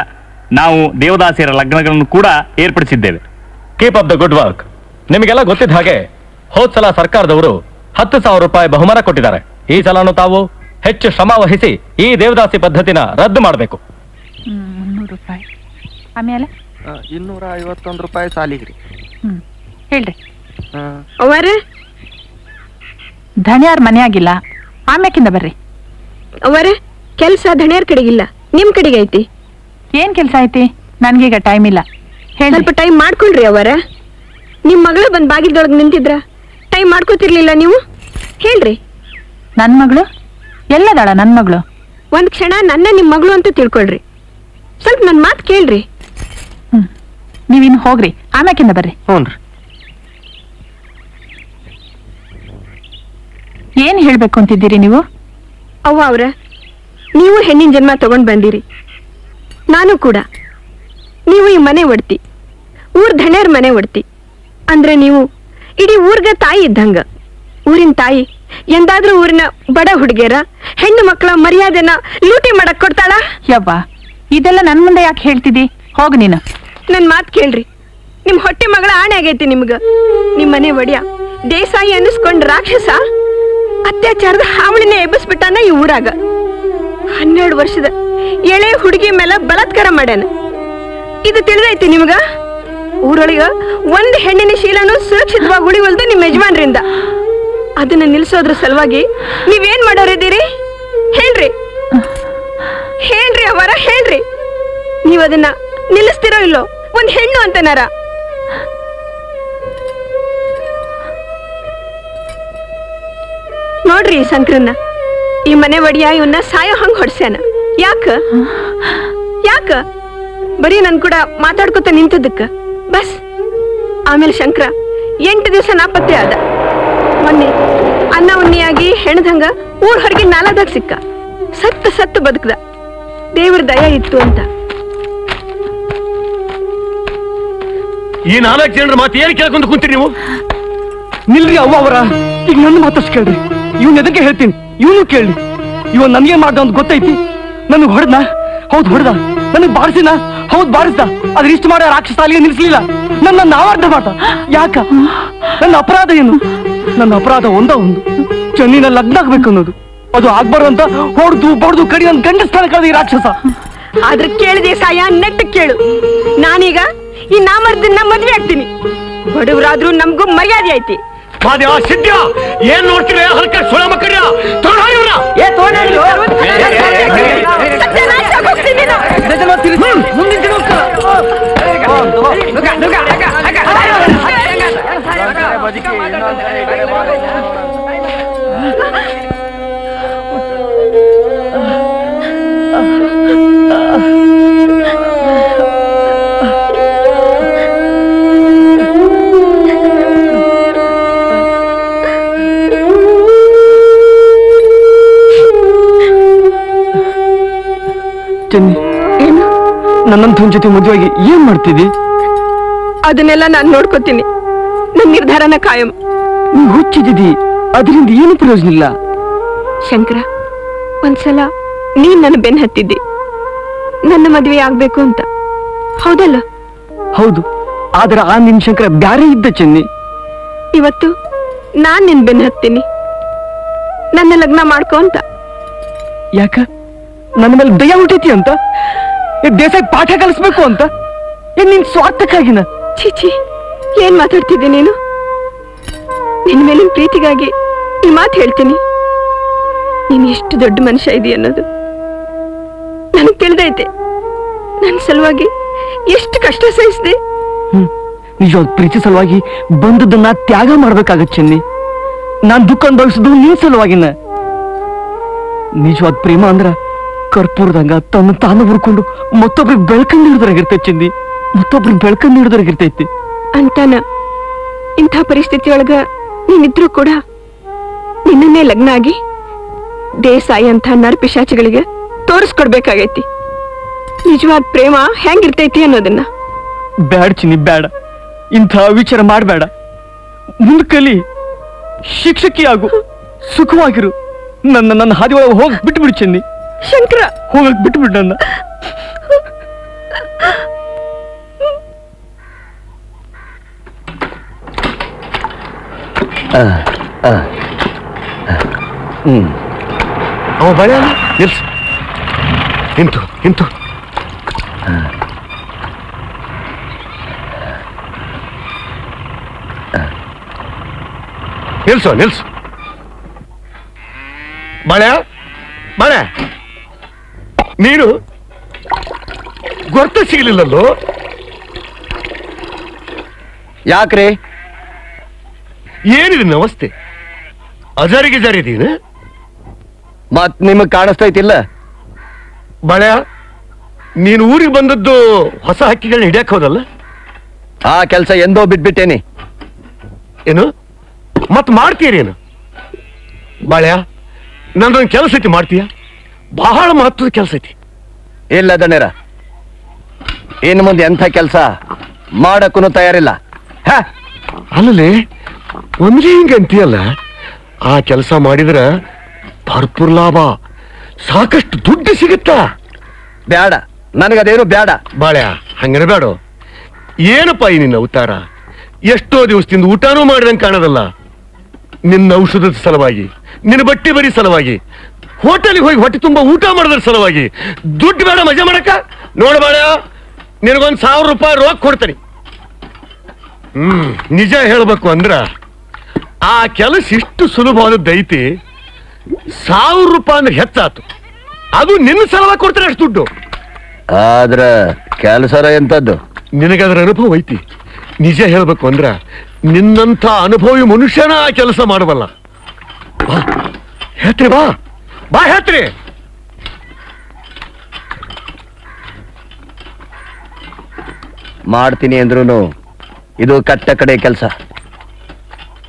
ನಾವು ದೇವದಾಸಿಯರ ಲಗ್ನಗಳನ್ನು ಕೂಡ ಏರ್ಪಡಿಸಿದ್ದೇವೆ. Keep up the good work ನಿಮಗೆಲ್ಲ ಗೊತ್ತಿದ್ದ ಹಾಗೆ ಹೋದ್ ಸಲ ಸರ್ಕಾರದವರು ಹತ್ತು ಸಾವಿರ ರೂಪಾಯಿ ಬಹುಮಾನ ಕೊಟ್ಟಿದ್ದಾರೆ. ಈ ಸಲನು ತಾವು ಹೆಚ್ಚು ಶ್ರಮ ವಹಿಸಿ ಈ ದೇವದಾಸಿ ಪದ್ಧತಿನ ರದ್ದು ಮಾಡಬೇಕು. ಮುನ್ನೂರು ರೂಪಾಯಿ. ಆಮೇಲೆ? ಇನ್ನೂರ ಐವತ್ತೊಂದು ರೂಪಾಯಿ ಸಾಲಿಗ್ರಿ. ಹ್ಮ್ ಹೇಳ್ರಿ. ಅವರ ಧಣಿಯಾರ್ ಮನೆಯಾಗಿಲ್ಲ. ಆಮ್ಯಾಕಿಂದ ಬರ್ರಿ. ಅವರೇ ಕೆಲ್ಸ ಧಣಿಯರ್ ಕಡೆಗಿಲ್ಲ. ನಿಮ್ ಕಡೆಗೆ ಐತಿ ಏನ್ ಕೆಲಸ ಐತಿ? ನನ್ಗೀಗ ಟೈಮ್ ಇಲ್ಲ. ಸ್ವಲ್ಪ ಟೈಮ್ ಮಾಡ್ಕೊಳ್ರಿ ಅವರ. ನಿಮ್ ಮಗಳು ಬಂದ್ ಬಾಗಿಲ್ದೊಳಗ್ ನಿಂತಿದ್ರ. ಟೈಮ್ ಮಾಡ್ಕೋತಿರ್ಲಿಲ್ಲ ನೀವು? ಹೇಳ್ರಿ. ನನ್ ಮಗಳು? ಎಲ್ಲದಾಳ ನನ್ ಮಗಳು? ಒಂದ್ ಕ್ಷಣ ನನ್ನ ನಿಮ್ ಮಗಳು ಅಂತ ತಿಳ್ಕೊಳ್ರಿ. ಸ್ವಲ್ಪ ನನ್ ಮಾತ್ ಕೇಳ್ರಿ. ನೀವಿನ್ ಹೋಗ್ರಿ. ಆಮ್ಯಾಕಿಂದ ಬರ್ರಿ. ಹ್ಞೂನ್ರಿ. ಏನ್ ಹೇಳ್ಬೇಕು ಅಂತಿದ್ದೀರಿ ನೀವು? ಅವ್ವ ಅವ್ರ ನೀವು ಹೆಣ್ಣಿನ ಜನ್ಮ ತಗೊಂಡ್ ಬಂದಿರಿ. ನಾನು ಕೂಡ. ನೀವು ಈ ಮನೆ ಒಡ್ತಿ. ಊರ್ ಧಣ್ಯರ್ ಮನೆ ಒಡ್ತಿ. ಅಂದ್ರೆ ನೀವು ಇಡೀ ಊರ್ಗ ತಾಯಿ ಇದ್ದಂಗ. ಊರಿನ ತಾಯಿ ಎಂದಾದ್ರೂ ಊರಿನ ಬಡ ಹುಡುಗಿಯರ ಹೆಣ್ಣು ಮಕ್ಕಳ ಮರ್ಯಾದೆನ ಲೂಟಿ ಮಾಡಕ್ ಕೊಡ್ತಾಳ? ಯವ್ವ ಇದೆಲ್ಲ ನನ್ ಮುಂದೆ ಯಾಕೆ ಹೇಳ್ತಿದ್ದಿ ಹೋಗ್ ನೀನು. ನನ್ ಮಾತ್ ಕೇಳ್ರಿ. ನಿಮ್ ಹೊಟ್ಟೆ ಮಗಳ ಆಣೆ ಆಗೈತಿ ನಿಮ್ಗ. ನಿಮ್ ಮನೆ ಒಡಿಯ. ದೇಸಾಯಿ ಅನ್ನಿಸ್ಕೊಂಡ್ ರಾಕ್ಷಸ ಅತ್ಯಾಚಾರದ ಹಾವಳಿನ ಎಬ್ಬಿಸ್ಬಿಟ್ಟಾನ ಈ ಊರಾಗ. ಹನ್ನೆರಡು ವರ್ಷದ ಎಳೆ ಹುಡುಗಿ ಮೇಲೆ ಬಲತ್ಕಾರ ಮಾಡ್ಯಾನ. ಇದು ತಿಳಿದೈತಿ ನಿಮ್ಗ? ಊರೊಳಗ ಒಂದ್ ಹೆಣ್ಣಿನ ಶೀಲನು ಸುರಕ್ಷಿತವಾಗಿ ಉಳಿವಲ್ದು ನಿಮ್ ಯಜಮಾನ್ರಿಂದ. ಅದನ್ನ ನಿಲ್ಸೋದ್ರ ಸಲುವಾಗಿ ನೀವೇನ್ ಮಾಡೋರಿದ್ದೀರಿ? ಹೇಳ್ರಿ. ಹೇಳ್ರಿ ಅವರ, ಹೇಳ್ರಿ. ನೀವ್ ಅದನ್ನ ನಿಲ್ಲಿಸ್ತಿರೋ ಇಲ್ಲೋ? ಒಂದ್ ಹೆಣ್ಣು ಅಂತನಾರ. ನೋಡ್ರಿ ಈ ಸಂಕ್ರನ್ನ. ಈ ಮನೆ ಒಡಿಯ ಇವನ್ನ ಸಾಯೋ ಹಂಗ್ ಹೊಡ್ಸ್ಯಾನ. ಯಾಕ? ಯಾಕ? ಬರೀ ನನ್ ಕೂಡ ಮಾತಾಡ್ಕೊತ ನಿಂತದಕ್ಕ ಬಸ್. ಆಮೇಲೆ ಶಂಕರ ಎಂಟು ದಿವಸ ನಾಪತ್ತೆ ಆದ. ಮೊನ್ನೆ ಅನ್ನ ಉಣ್ಣಿಯಾಗಿ ಹೆಣದಂಗ ಊರ್ ಹೊರಗೆ ನಾಲದಾಗ ಸಿಕ್ಕ. ಸತ್ತು ಸತ್ತು ಬದುಕದ. ದೇವ್ರ ದಯ ಇತ್ತು ಅಂತ. ಈ ನಾಲ್ಕು ಜನರ ಮಾತು ಏನು ಕೇಳ್ಕೊಂಡು ಕುಂತೀರಿ ನೀವು? ನಿಲ್ರಿ ಅವ್ವ ಅವರ. ಈಗ ನನ್ನ ಮಾತಸ್ ಕೇಳ್ರಿ. ಇವ್ನ ಎದಕ್ಕೆ ಹೇಳ್ತೀನಿ? ಇವನು ಕೇಳಿ ಇವನ್ ನನ್ಗೆ ಮಾಡ್ದ ಅಂತ ಗೊತ್ತೈತಿ. ನನಗ್ ಹೊಡೆದ ಹೌದ್ ಹೊಡೆದ ನನಗ್ ಬಾರಿಸಿನ ಹೌದು ಬಾರಿಸ್ದ ಆದ್ರೆ ಇಷ್ಟು ಮಾಡೋ ರಾಕ್ಷಸ ಅಲ್ಲಿಗೆ ನಿಲ್ಲಿಸಲಿಲ್ಲ ನನ್ನ ನಾವಾರ್ಧ ಮಾಡ ಯಾಕ ನನ್ನ ಅಪರಾಧ ಏನು ನನ್ನ ಅಪರಾಧ ಒಂದ ಒಂದು ಚೆನ್ನಿನ ಲಗ್ನ ಆಗ್ಬೇಕು ಅನ್ನೋದು ಅದು ಆಗ್ಬಾರ್ದು ಅಂತ ಹೊಡೆದು ಬಡ್ದು ಕಡಿ ನನ್ನ ಗಂಡ ಸ್ಥಾನ ಕಳೆದ ಈ ರಾಕ್ಷಸ ಆದ್ರೆ ಕೇಳಿದೆ ಸಾಯ ನೆಟ್ಟ ಕೇಳು ನಾನೀಗ ಈ ನಾಮರ್ದನ್ನ ಮದ್ವೆ ಆಗ್ತೀನಿ ಬಡವರಾದ್ರೂ ನಮ್ಗೂ ಮರ್ಯಾದೆ ಐತಿ ಮಾದ್ಯ ಸಿದ್ಯ ಏನ್ ನೋಡ್ತೀರ ಹಲ್ಕ ಸುಳ ಮಕ್ಕಳ ಏ ಸತ್ಯನಾಶ ಆಗೋಗ್ತೀನಿ ನಾನು. ಚೆನ್ನಿ ನನ್ನಂತ ಜೊತೆ ಮದುವೆಗೆ ಏನ್ ಮಾಡ್ತಿದ್ದಿ ಅದನ್ನೆಲ್ಲ ನಾನು ನೋಡ್ಕೋತೀನಿ. ನನ್ನ ನಿರ್ಧಾರನ ಕಾಯಂ. ನೀ ಹುಚ್ಚಿದ್ದೀವಿ ಅದರಿಂದ ಏನು ಪ್ರಯೋಜನ ಇಲ್ಲ? ಶಂಕರ ಒಂದ್ಸಲ ನೀನ್ ನನ್ನ ಬೆನ್ ಹತ್ತಿದ್ದಿ. ನನ್ನ ಮದುವೆ ಆಗ್ಬೇಕು ಅಂತ. ಹೌದಲ್ಲ? ಹೌದು. ಆದ್ರೆ ಆ ನಿನ್ ಶಂಕರ ಬ್ಯಾರೆ ಇದ್ದ ಚೆನ್ನಿ. ಇವತ್ತು ನಾನ್ ನಿನ್ ಬೆನ್ ಹತ್ತೀನಿ. ನನ್ನ ಲಗ್ನ ಮಾಡ್ಕೋ ಅಂತ. ಯಾಕ? ನನ್ನ ಮೇಲೆ ದಯ ಹುಟ್ಟೈತಿ ಅಂತ? ದೇಸಾಯಿ ಪಾಠ ಕಲಿಸ್ಬೇಕು ಅಂತ? ಏನ್ ನಿನ್ ಸ್ವಾರ್ಥಕ್ಕಾಗಿನ? ಚೀಚಿ ಏನ್ ಮಾತಾಡ್ತಿದ್ದೆ ನೀನು? ನಿನ್ ಮೇಲಿನ ಪ್ರೀತಿಗಾಗಿ ಈ ಮಾತು ಹೇಳ್ತೀನಿ. ನೀನು ಎಷ್ಟು ದೊಡ್ಡ ಮನುಷ್ಯ ಇದೆಯ ಅನ್ನೋದು ನನಗೆ ತಿಳಿದೈತೆ. ನನ್ನ ಸಲುವಾಗಿ ಎಷ್ಟು ಕಷ್ಟ ಸಹಿಸಿದೆ. ನಿಜವಾದ ಪ್ರೀತಿ ಸಲುವಾಗಿ ಬಂದದನ್ನ ತ್ಯಾಗ ಮಾಡ್ಬೇಕಾಗತ್ ಚೆನ್ನಿ. ನಾನ್ ದುಃಖ ಅನುಭವಿಸಿದ್ದು ನೀನ್ ಸಲುವಾಗಿನ. ನಿಜವಾದ ಪ್ರೇಮ ಅಂದ್ರ ಕರ್ಪೂರದಂಗ ತನ್ನ ತಾನು ಹುರ್ಕೊಂಡು ಮತ್ತೊಬ್ರಿಗೆ ಬೆಳ್ಕಂಡ್ ಹಿಡಿದ್ರಾಗಿರ್ತೈತಿ ಮತ್ತೊಬ್ರು ಮತ್ತೊಬ್ರಿಗೆ ಬೆಳ್ಕಂಡ್ ಹಿಡಿದ್ರಾಗಿರ್ತೈತಿ. ಅಂತಾನ ಇಂಥ ಪರಿಸ್ಥಿತಿಯೊಳಗ ನೀನಿದ್ರು ಕೂಡ ನಿನ್ನನ್ನೇ ಲಗ್ನ ಆಗಿ ದೇಸಾಯಿ ಅಂತ ನರಪಿಶಾಚಿಗಳಿಗೆ ತೋರಿಸ್ಕೊಡ್ಬೇಕಾಗೈತಿ. ನಿಜವಾದ ಪ್ರೇಮ ಹೆಂಗಿರ್ತೈತಿ ಅನ್ನೋದನ್ನ. ಬ್ಯಾಡ ಚಿನ್ನಿ ಬ್ಯಾಡ. ಇಂಥ ವಿಚಾರ ಮಾಡಬೇಡ. ಮುಂದ್ ಕಲಿ ಶಿಕ್ಷಕಿಯಾಗು ಸುಖವಾಗಿರು. ನನ್ನ ನನ್ನ ಹಾದಿ ಒಳಗೆ ಹೋಗಿ ಬಿಟ್ಬಿಡು ಚೆನ್ನಿ. ಶಂಕರ. ಹೋಗಕ್ ನನ್ನ. ಹ್ಮ್. ಅವ ಬಳೆ ಇಂತು ನಿಂತು ನಿಂತು. ನಿಲ್ಸು ನಿಲ್ಸು ಬಳೆ ಬಳೆ. ನೀನು ಗೊತ್ತ ಸಿಗಲಿಲ್ಲಲ್ಲೋ ಯಾಕ್ರೆ? ಏನಿದೆ ಅವಸ್ಥೆ ಅಜರಿಗೆ ಜರಿದೀನ? ಮತ್ ನಿಮಗ್ ಕಾಣಿಸ್ತೈತಿಲ್ಲ? ಬಳೆ ನೀನು ಊರಿಗೆ ಬಂದದ್ದು ಹೊಸ ಹಕ್ಕಿಗಳನ್ನ ಹಿಡಿಯಕ್ ಹೋದಲ್ಲ? ಆ ಕೆಲಸ ಎಂದೋ ಬಿಟ್ಬಿಟ್ಟೇನಿ. ಏನು? ಮತ್ ಮಾಡ್ತೀರೇನು ಬಾಳ್ಯ ನಂದೊಂದು ಕೆಲಸ ಐತಿ ಮಾಡ್ತೀಯ? ಬಹಳ ಮಹತ್ವದ ಕೆಲಸ ಐತಿ. ಇಲ್ಲ ದಣ್ಯರ ಇನ್ನು ಮುಂದೆ ಎಂಥ ಕೆಲಸ ಮಾಡಕ್ಕೂ ತಯಾರಿಲ್ಲ. ಅಲ್ಲಲ್ಲಿ ಒಮ್ಗೆ ಹಿಂಗೆ ಅಂತೀಯಲ್ಲ ಆ ಕೆಲಸ ಮಾಡಿದ್ರ ಭರ್ಪೂರ್ ಲಾಭ ಸಾಕಷ್ಟು ದುಡ್ಡು ಸಿಗುತ್ತಾ. ಬ್ಯಾಡ ನನಗದೇನು ಬ್ಯಾಡ. ಬಾಳ್ಯ ಹಂಗನ ಬೇಡ ಏನಪ್ಪ ಈ ನಿನ್ನ ಉತ್ತಾರ? ಎಷ್ಟೋ ದಿವಸದಿಂದ ಊಟನೂ ಮಾಡಿದಂಗೆ ಕಾಣೋದಲ್ಲ. ನಿನ್ನ ಔಷಧದ ಸಲುವಾಗಿ ನಿನ್ನ ಬಟ್ಟೆ ಬರಿ ಸಲುವಾಗಿ ಹೋಟೆಲ್ಗೆ ಹೋಗಿ ಹೊಟ್ಟೆ ತುಂಬ ಊಟ ಮಾಡಿದ್ರೆ ಸಲುವಾಗಿ. ದುಡ್ಡು ಬೇಡ ಮಜಾ ಮಾಡಕ್ಕ? ನೋಡಬೇಡ ನಿನಗೊಂದು ಸಾವಿರ ರೂಪಾಯಿ ರೋಗ ಕೊಡ್ತೀನಿ. ಹ್ಮ್ ನಿಜ ಹೇಳ್ಬೇಕು ಅಂದ್ರ ಆ ಕೆಲಸ ಇಷ್ಟು ಸುಲಭವಾದದ್ದೈತಿ ಸಾವಿರ ರೂಪಾಯಿ ಅಂದ್ರೆ ಹೆಚ್ಚಾತು. ಅದು ನಿನ್ನ ಸಲುವಾಗಿ ಕೊಡ್ತಾರೆ ಅಷ್ಟು ದುಡ್ಡು. ಆದ್ರ ಕೆಲಸರ ಎಂತದ್ದು? ನಿನಗದ್ರ ಅನುಭವ ಐತಿ. ನಿಜ ಹೇಳ್ಬೇಕು ಅಂದ್ರ ನಿನ್ನಂಥ ಅನುಭವಿ ಮನುಷ್ಯನ ಆ ಕೆಲಸ ಮಾಡಬಲ್ಲ. ಬಾ. ಬಾ ಹೇಳ್ತೀರಿ ಮಾಡ್ತೀನಿ ಅಂದ್ರೂ ಇದು ಕಟ್ಟ ಕಡೆ ಕೆಲಸ.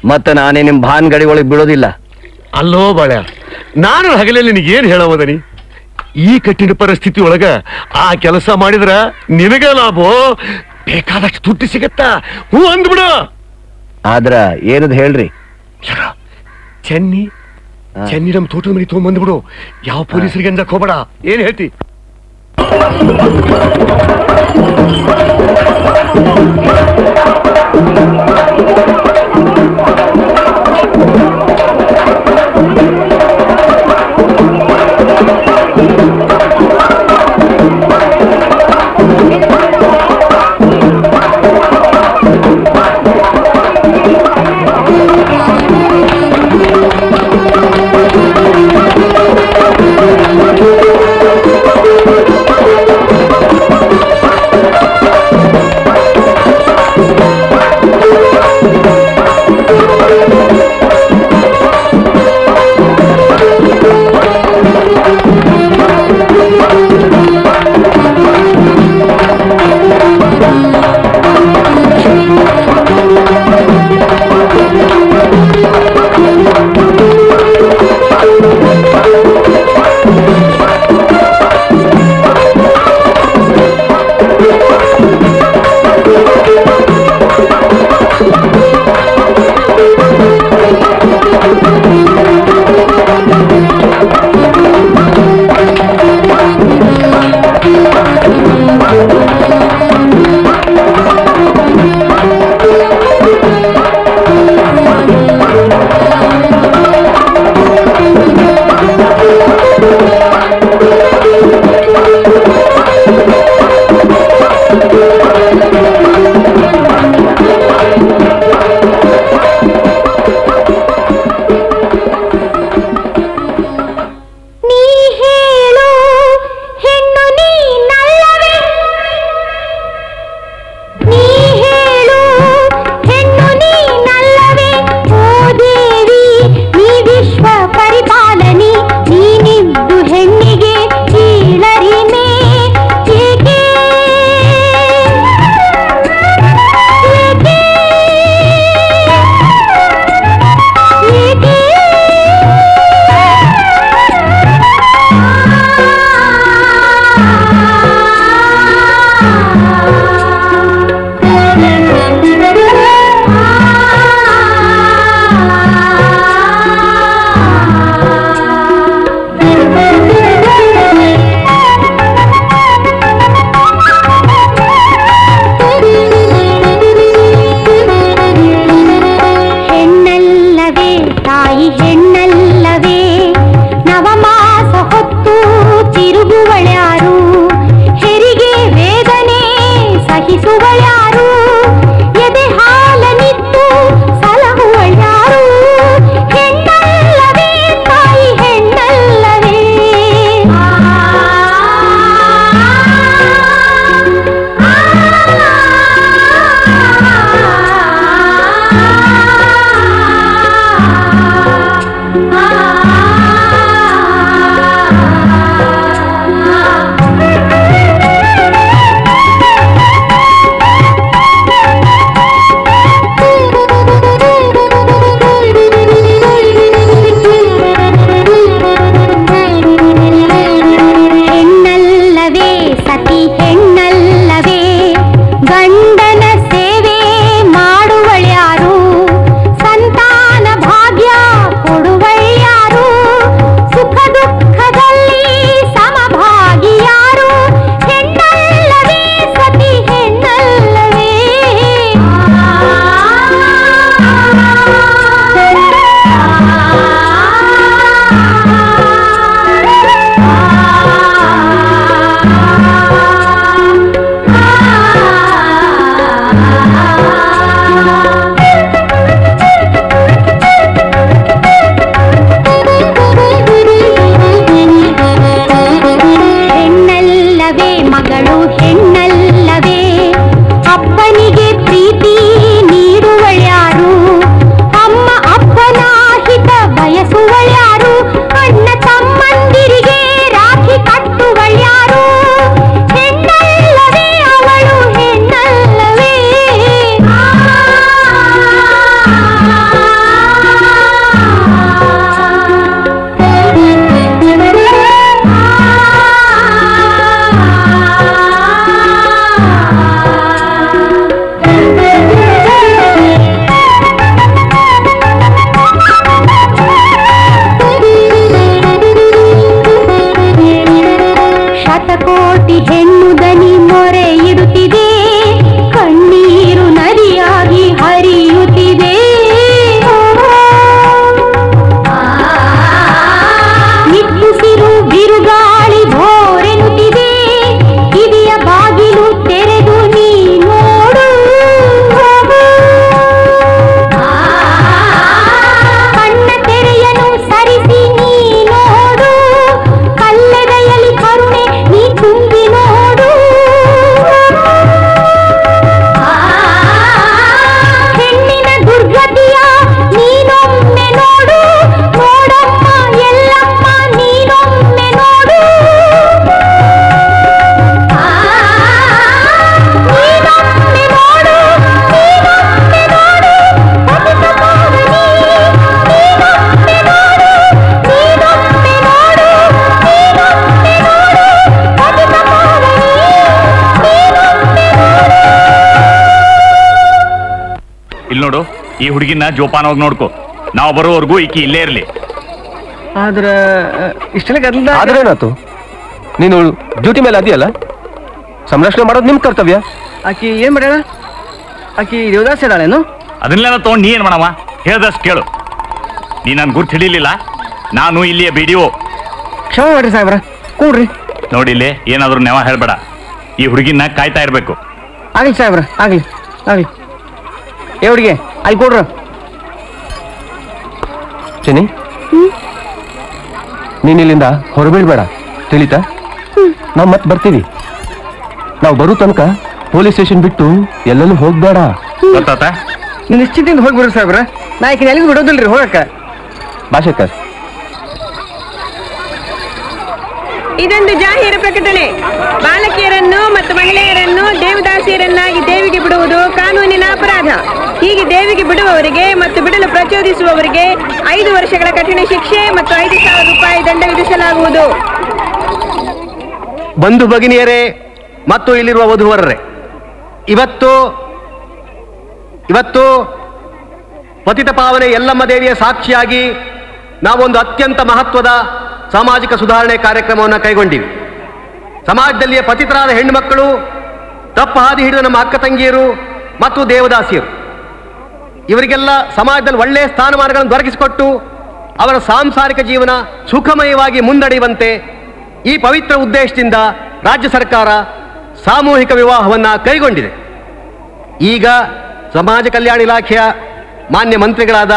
ಮತ್ತೆ ನಾನೇ ನಿಮ್ ಭಾನ್ಗಡಿ ಒಳಗೆ ಬಿಡೋದಿಲ್ಲ ಅಲ್ಲೋ ಬಾಳ ನಾನು ಹಗಲಲ್ಲಿ ನಿನಗೆ ಏನ್ ಹೇಳೋದನಿ ಈ ಕಠಿಣ ಪರಿಸ್ಥಿತಿ ಒಳಗ ಆ ಕೆಲಸ ಮಾಡಿದ್ರ ನಿನಗ ಲಾಭ? ಬೇಕಾದಷ್ಟು ತುಟ್ಟಿ ಸಿಗತ್ತಾ? ಹೂ ಅಂದ್ಬಿಡು. ಆದ್ರ ಏನದು ಹೇಳ್ರಿ? ಚೆನ್ನಿ. ಚೆನ್ನಿ ನಮ್ ತೋಟದ ಮನೆ ತಗೊಂಡ್ ಬಂದ್ಬಿಡು ಯಾವ ಪೊಲೀಸರಿಗೆ ಅಂಜಕ್ ಹೋಗ್ಬೇಡ ಏನ್ ಹೇಳ್ತಿ? ಈ ಹುಡುಗಿನ ಜೋಪಾನವಾಗಿ ನೋಡ್ಕೋ. ನಾವು ಬರೋವರೆಗೂ ಈಕಿ ಇಲ್ಲೇ ಇರ್ಲಿ. ಆದ್ರ ಇಷ್ಟೆಲ್ಲ ಗದ್ದಲ ಆದ್ರೇನಾತು ನೀನು ಡ್ಯೂಟಿ ಮೇಲೆ ಅದೆಯಲ್ಲ? ಸಂರಕ್ಷಣೆ ಮಾಡೋದು ನಿಮ್ ಕರ್ತವ್ಯ. ಆಕಿ ಏನ್ ಮಾಡ್ಯಾಳ? ಆಕಿ ದೇವದಾಸ್ ಇದ್ದಾಳೇನು ಅದನ್ನೆಲ್ಲ ತಗೊಂಡು ನೀ ಏನ್ ಮಾಡವ ಹೇಳ್ದಷ್ಟು ಕೇಳು. ನೀ ನನ್ ಗುರ್ತು ಹಿಡಿಲಿಲ್ಲ. ನಾನು ಇಲ್ಲಿಯ ಬಿಡಿಯೋ. ಕ್ಷಮ ಮಾಡ್ರಿ ಸಾಹೇಬ್ರ ಕೂಡ್ರಿ. ನೋಡಿ ಇಲ್ಲಿ ಏನಾದರೂ ನೆವ ಹೇಳ್ಬೇಡ. ಈ ಹುಡುಗಿನ ಕಾಯ್ತಾ ಇರ್ಬೇಕು. ಆಗ್ಲಿ ಸಾಹೇಬ್ರ ಆಗ್ಲಿ ಆಗ್ಲಿ. ಏ ಹುಡುಗಿ ಅಲ್ಲಿ ಕೊಡ್ರ. ಚೆನ್ನಿ? ನೀನ್ ಇಲ್ಲಿಂದ ಹೊರಬೀಳ್ಬೇಡ ತಿಳಿತಾ? ನಾವ್ ಮತ್ತೆ ಬರ್ತೀವಿ. ನಾವು ಬರೋ ತನಕ ಪೊಲೀಸ್ ಸ್ಟೇಷನ್ ಬಿಟ್ಟು ಎಲ್ಲೆಲ್ಲೂ ಹೋಗ್ಬೇಡ. ಗೊತ್ತಾತ ನೀವು ನಿಶ್ಚಿಂತೆಯಿಂದ ಹೋಗಿ ಬರ್ರಿ ಸಾಹೇಬ್ರ. ನಾ ಈಗ ಎಲ್ಲಿಗೂ ಬಿಡೋದಿಲ್ರಿ ಹೋಗಕ್ಕ. ಭಾಷಕರ್ ಇದೊಂದು ಜಾಹೀರ ಪ್ರಕಟಣೆ. ಬಾಲಕಿಯರನ್ನು ಮತ್ತು ಮಹಿಳೆಯರನ್ನು ದೇವದಾಸಿಯರನ್ನಾಗಿ ದೇವಿಗೆ ಬಿಡುವುದು ಕಾನೂನಿನ ಅಪರಾಧ. ಹೀಗೆ ದೇವಿಗೆ ಬಿಡುವವರಿಗೆ ಮತ್ತು ಬಿಡಲು ಪ್ರಚೋದಿಸುವವರಿಗೆ ಐದು ವರ್ಷಗಳ ಕಠಿಣ ಶಿಕ್ಷೆ ಮತ್ತು ಐದು ಸಾವಿರ ರೂಪಾಯಿ ದಂಡ ವಿಧಿಸಲಾಗುವುದು. ಬಂಧು ಭಗಿನಿಯರೇ, ಮತ್ತು ಇಲ್ಲಿರುವ ವಧುವರರೇ, ಇವತ್ತು ಇವತ್ತು ಪತಿತ ಪಾವನೆ ಎಲ್ಲಮ್ಮ ದೇವಿಯ ಸಾಕ್ಷಿಯಾಗಿ ನಾವೊಂದು ಅತ್ಯಂತ ಮಹತ್ವದ ಸಾಮಾಜಿಕ ಸುಧಾರಣೆ ಕಾರ್ಯಕ್ರಮವನ್ನು ಕೈಗೊಂಡಿವಿ. ಸಮಾಜದಲ್ಲಿಯ ಪತಿತರಾದ ಹೆಣ್ಣುಮಕ್ಕಳು ತಪ್ಪು ಹಾದಿ ಹಿಡಿದ ನಮ್ಮ ಅಕ್ಕ ತಂಗಿಯರು ಮತ್ತು ದೇವದಾಸಿಯರು. ಇವರಿಗೆಲ್ಲ ಸಮಾಜದಲ್ಲಿ ಒಳ್ಳೆಯ ಸ್ಥಾನಮಾನಗಳನ್ನು ದೊರಕಿಸಿಕೊಟ್ಟು ಅವರ ಸಾಂಸಾರಿಕ ಜೀವನ ಸುಖಮಯವಾಗಿ ಮುನ್ನಡೆಯುವಂತೆ ಈ ಪವಿತ್ರ ಉದ್ದೇಶದಿಂದ ರಾಜ್ಯ ಸರ್ಕಾರ ಸಾಮೂಹಿಕ ವಿವಾಹವನ್ನ ಕೈಗೊಂಡಿದೆ. ಈಗ ಸಮಾಜ ಕಲ್ಯಾಣ ಇಲಾಖೆಯ ಮಾನ್ಯ ಮಂತ್ರಿಗಳಾದ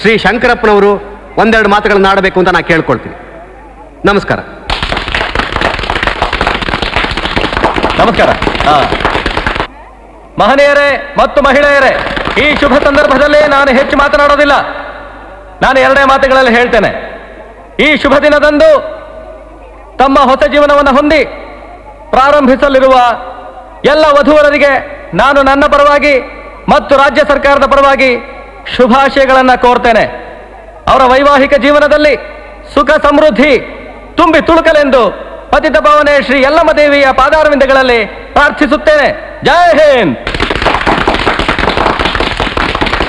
ಶ್ರೀ ಶಂಕರಪ್ಪನವರು ಒಂದೆರಡು ಮಾತುಗಳನ್ನು ಆಡಬೇಕು ಅಂತ ನಾನು ಕೇಳ್ಕೊಳ್ತೀನಿ. ನಮಸ್ಕಾರ. ನಮಸ್ಕಾರ. ಮಹನೀಯರೇ ಮತ್ತು ಮಹಿಳೆಯರೇ ಈ ಶುಭ ಸಂದರ್ಭದಲ್ಲಿ ನಾನು ಹೆಚ್ಚು ಮಾತನಾಡೋದಿಲ್ಲ. ನಾನು ಎರಡೇ ಮಾತುಗಳಲ್ಲಿ ಹೇಳ್ತೇನೆ. ಈ ಶುಭ ದಿನದಂದು ತಮ್ಮ ಹೊಸ ಜೀವನವನ್ನು ಹೊಂದಿ ಪ್ರಾರಂಭಿಸಲಿರುವ ಎಲ್ಲ ವಧುವರರಿಗೆ ನಾನು ನನ್ನ ಪರವಾಗಿ ಮತ್ತು ರಾಜ್ಯ ಸರ್ಕಾರದ ಪರವಾಗಿ ಶುಭಾಶಯಗಳನ್ನು ಕೋರ್ತೇನೆ. ಅವರ ವೈವಾಹಿಕ ಜೀವನದಲ್ಲಿ ಸುಖ ಸಮೃದ್ಧಿ ತುಂಬಿ ತುಳುಕಲೆಂದು ಪತಿತ ಭಾವನೆ ಶ್ರೀ ಯಲ್ಲಮ್ಮ ದೇವಿಯ ಪಾದಾರವಿಂದಗಳಲ್ಲಿ ಪ್ರಾರ್ಥಿಸುತ್ತೇನೆ. ಜೈ ಹಿಂದ್!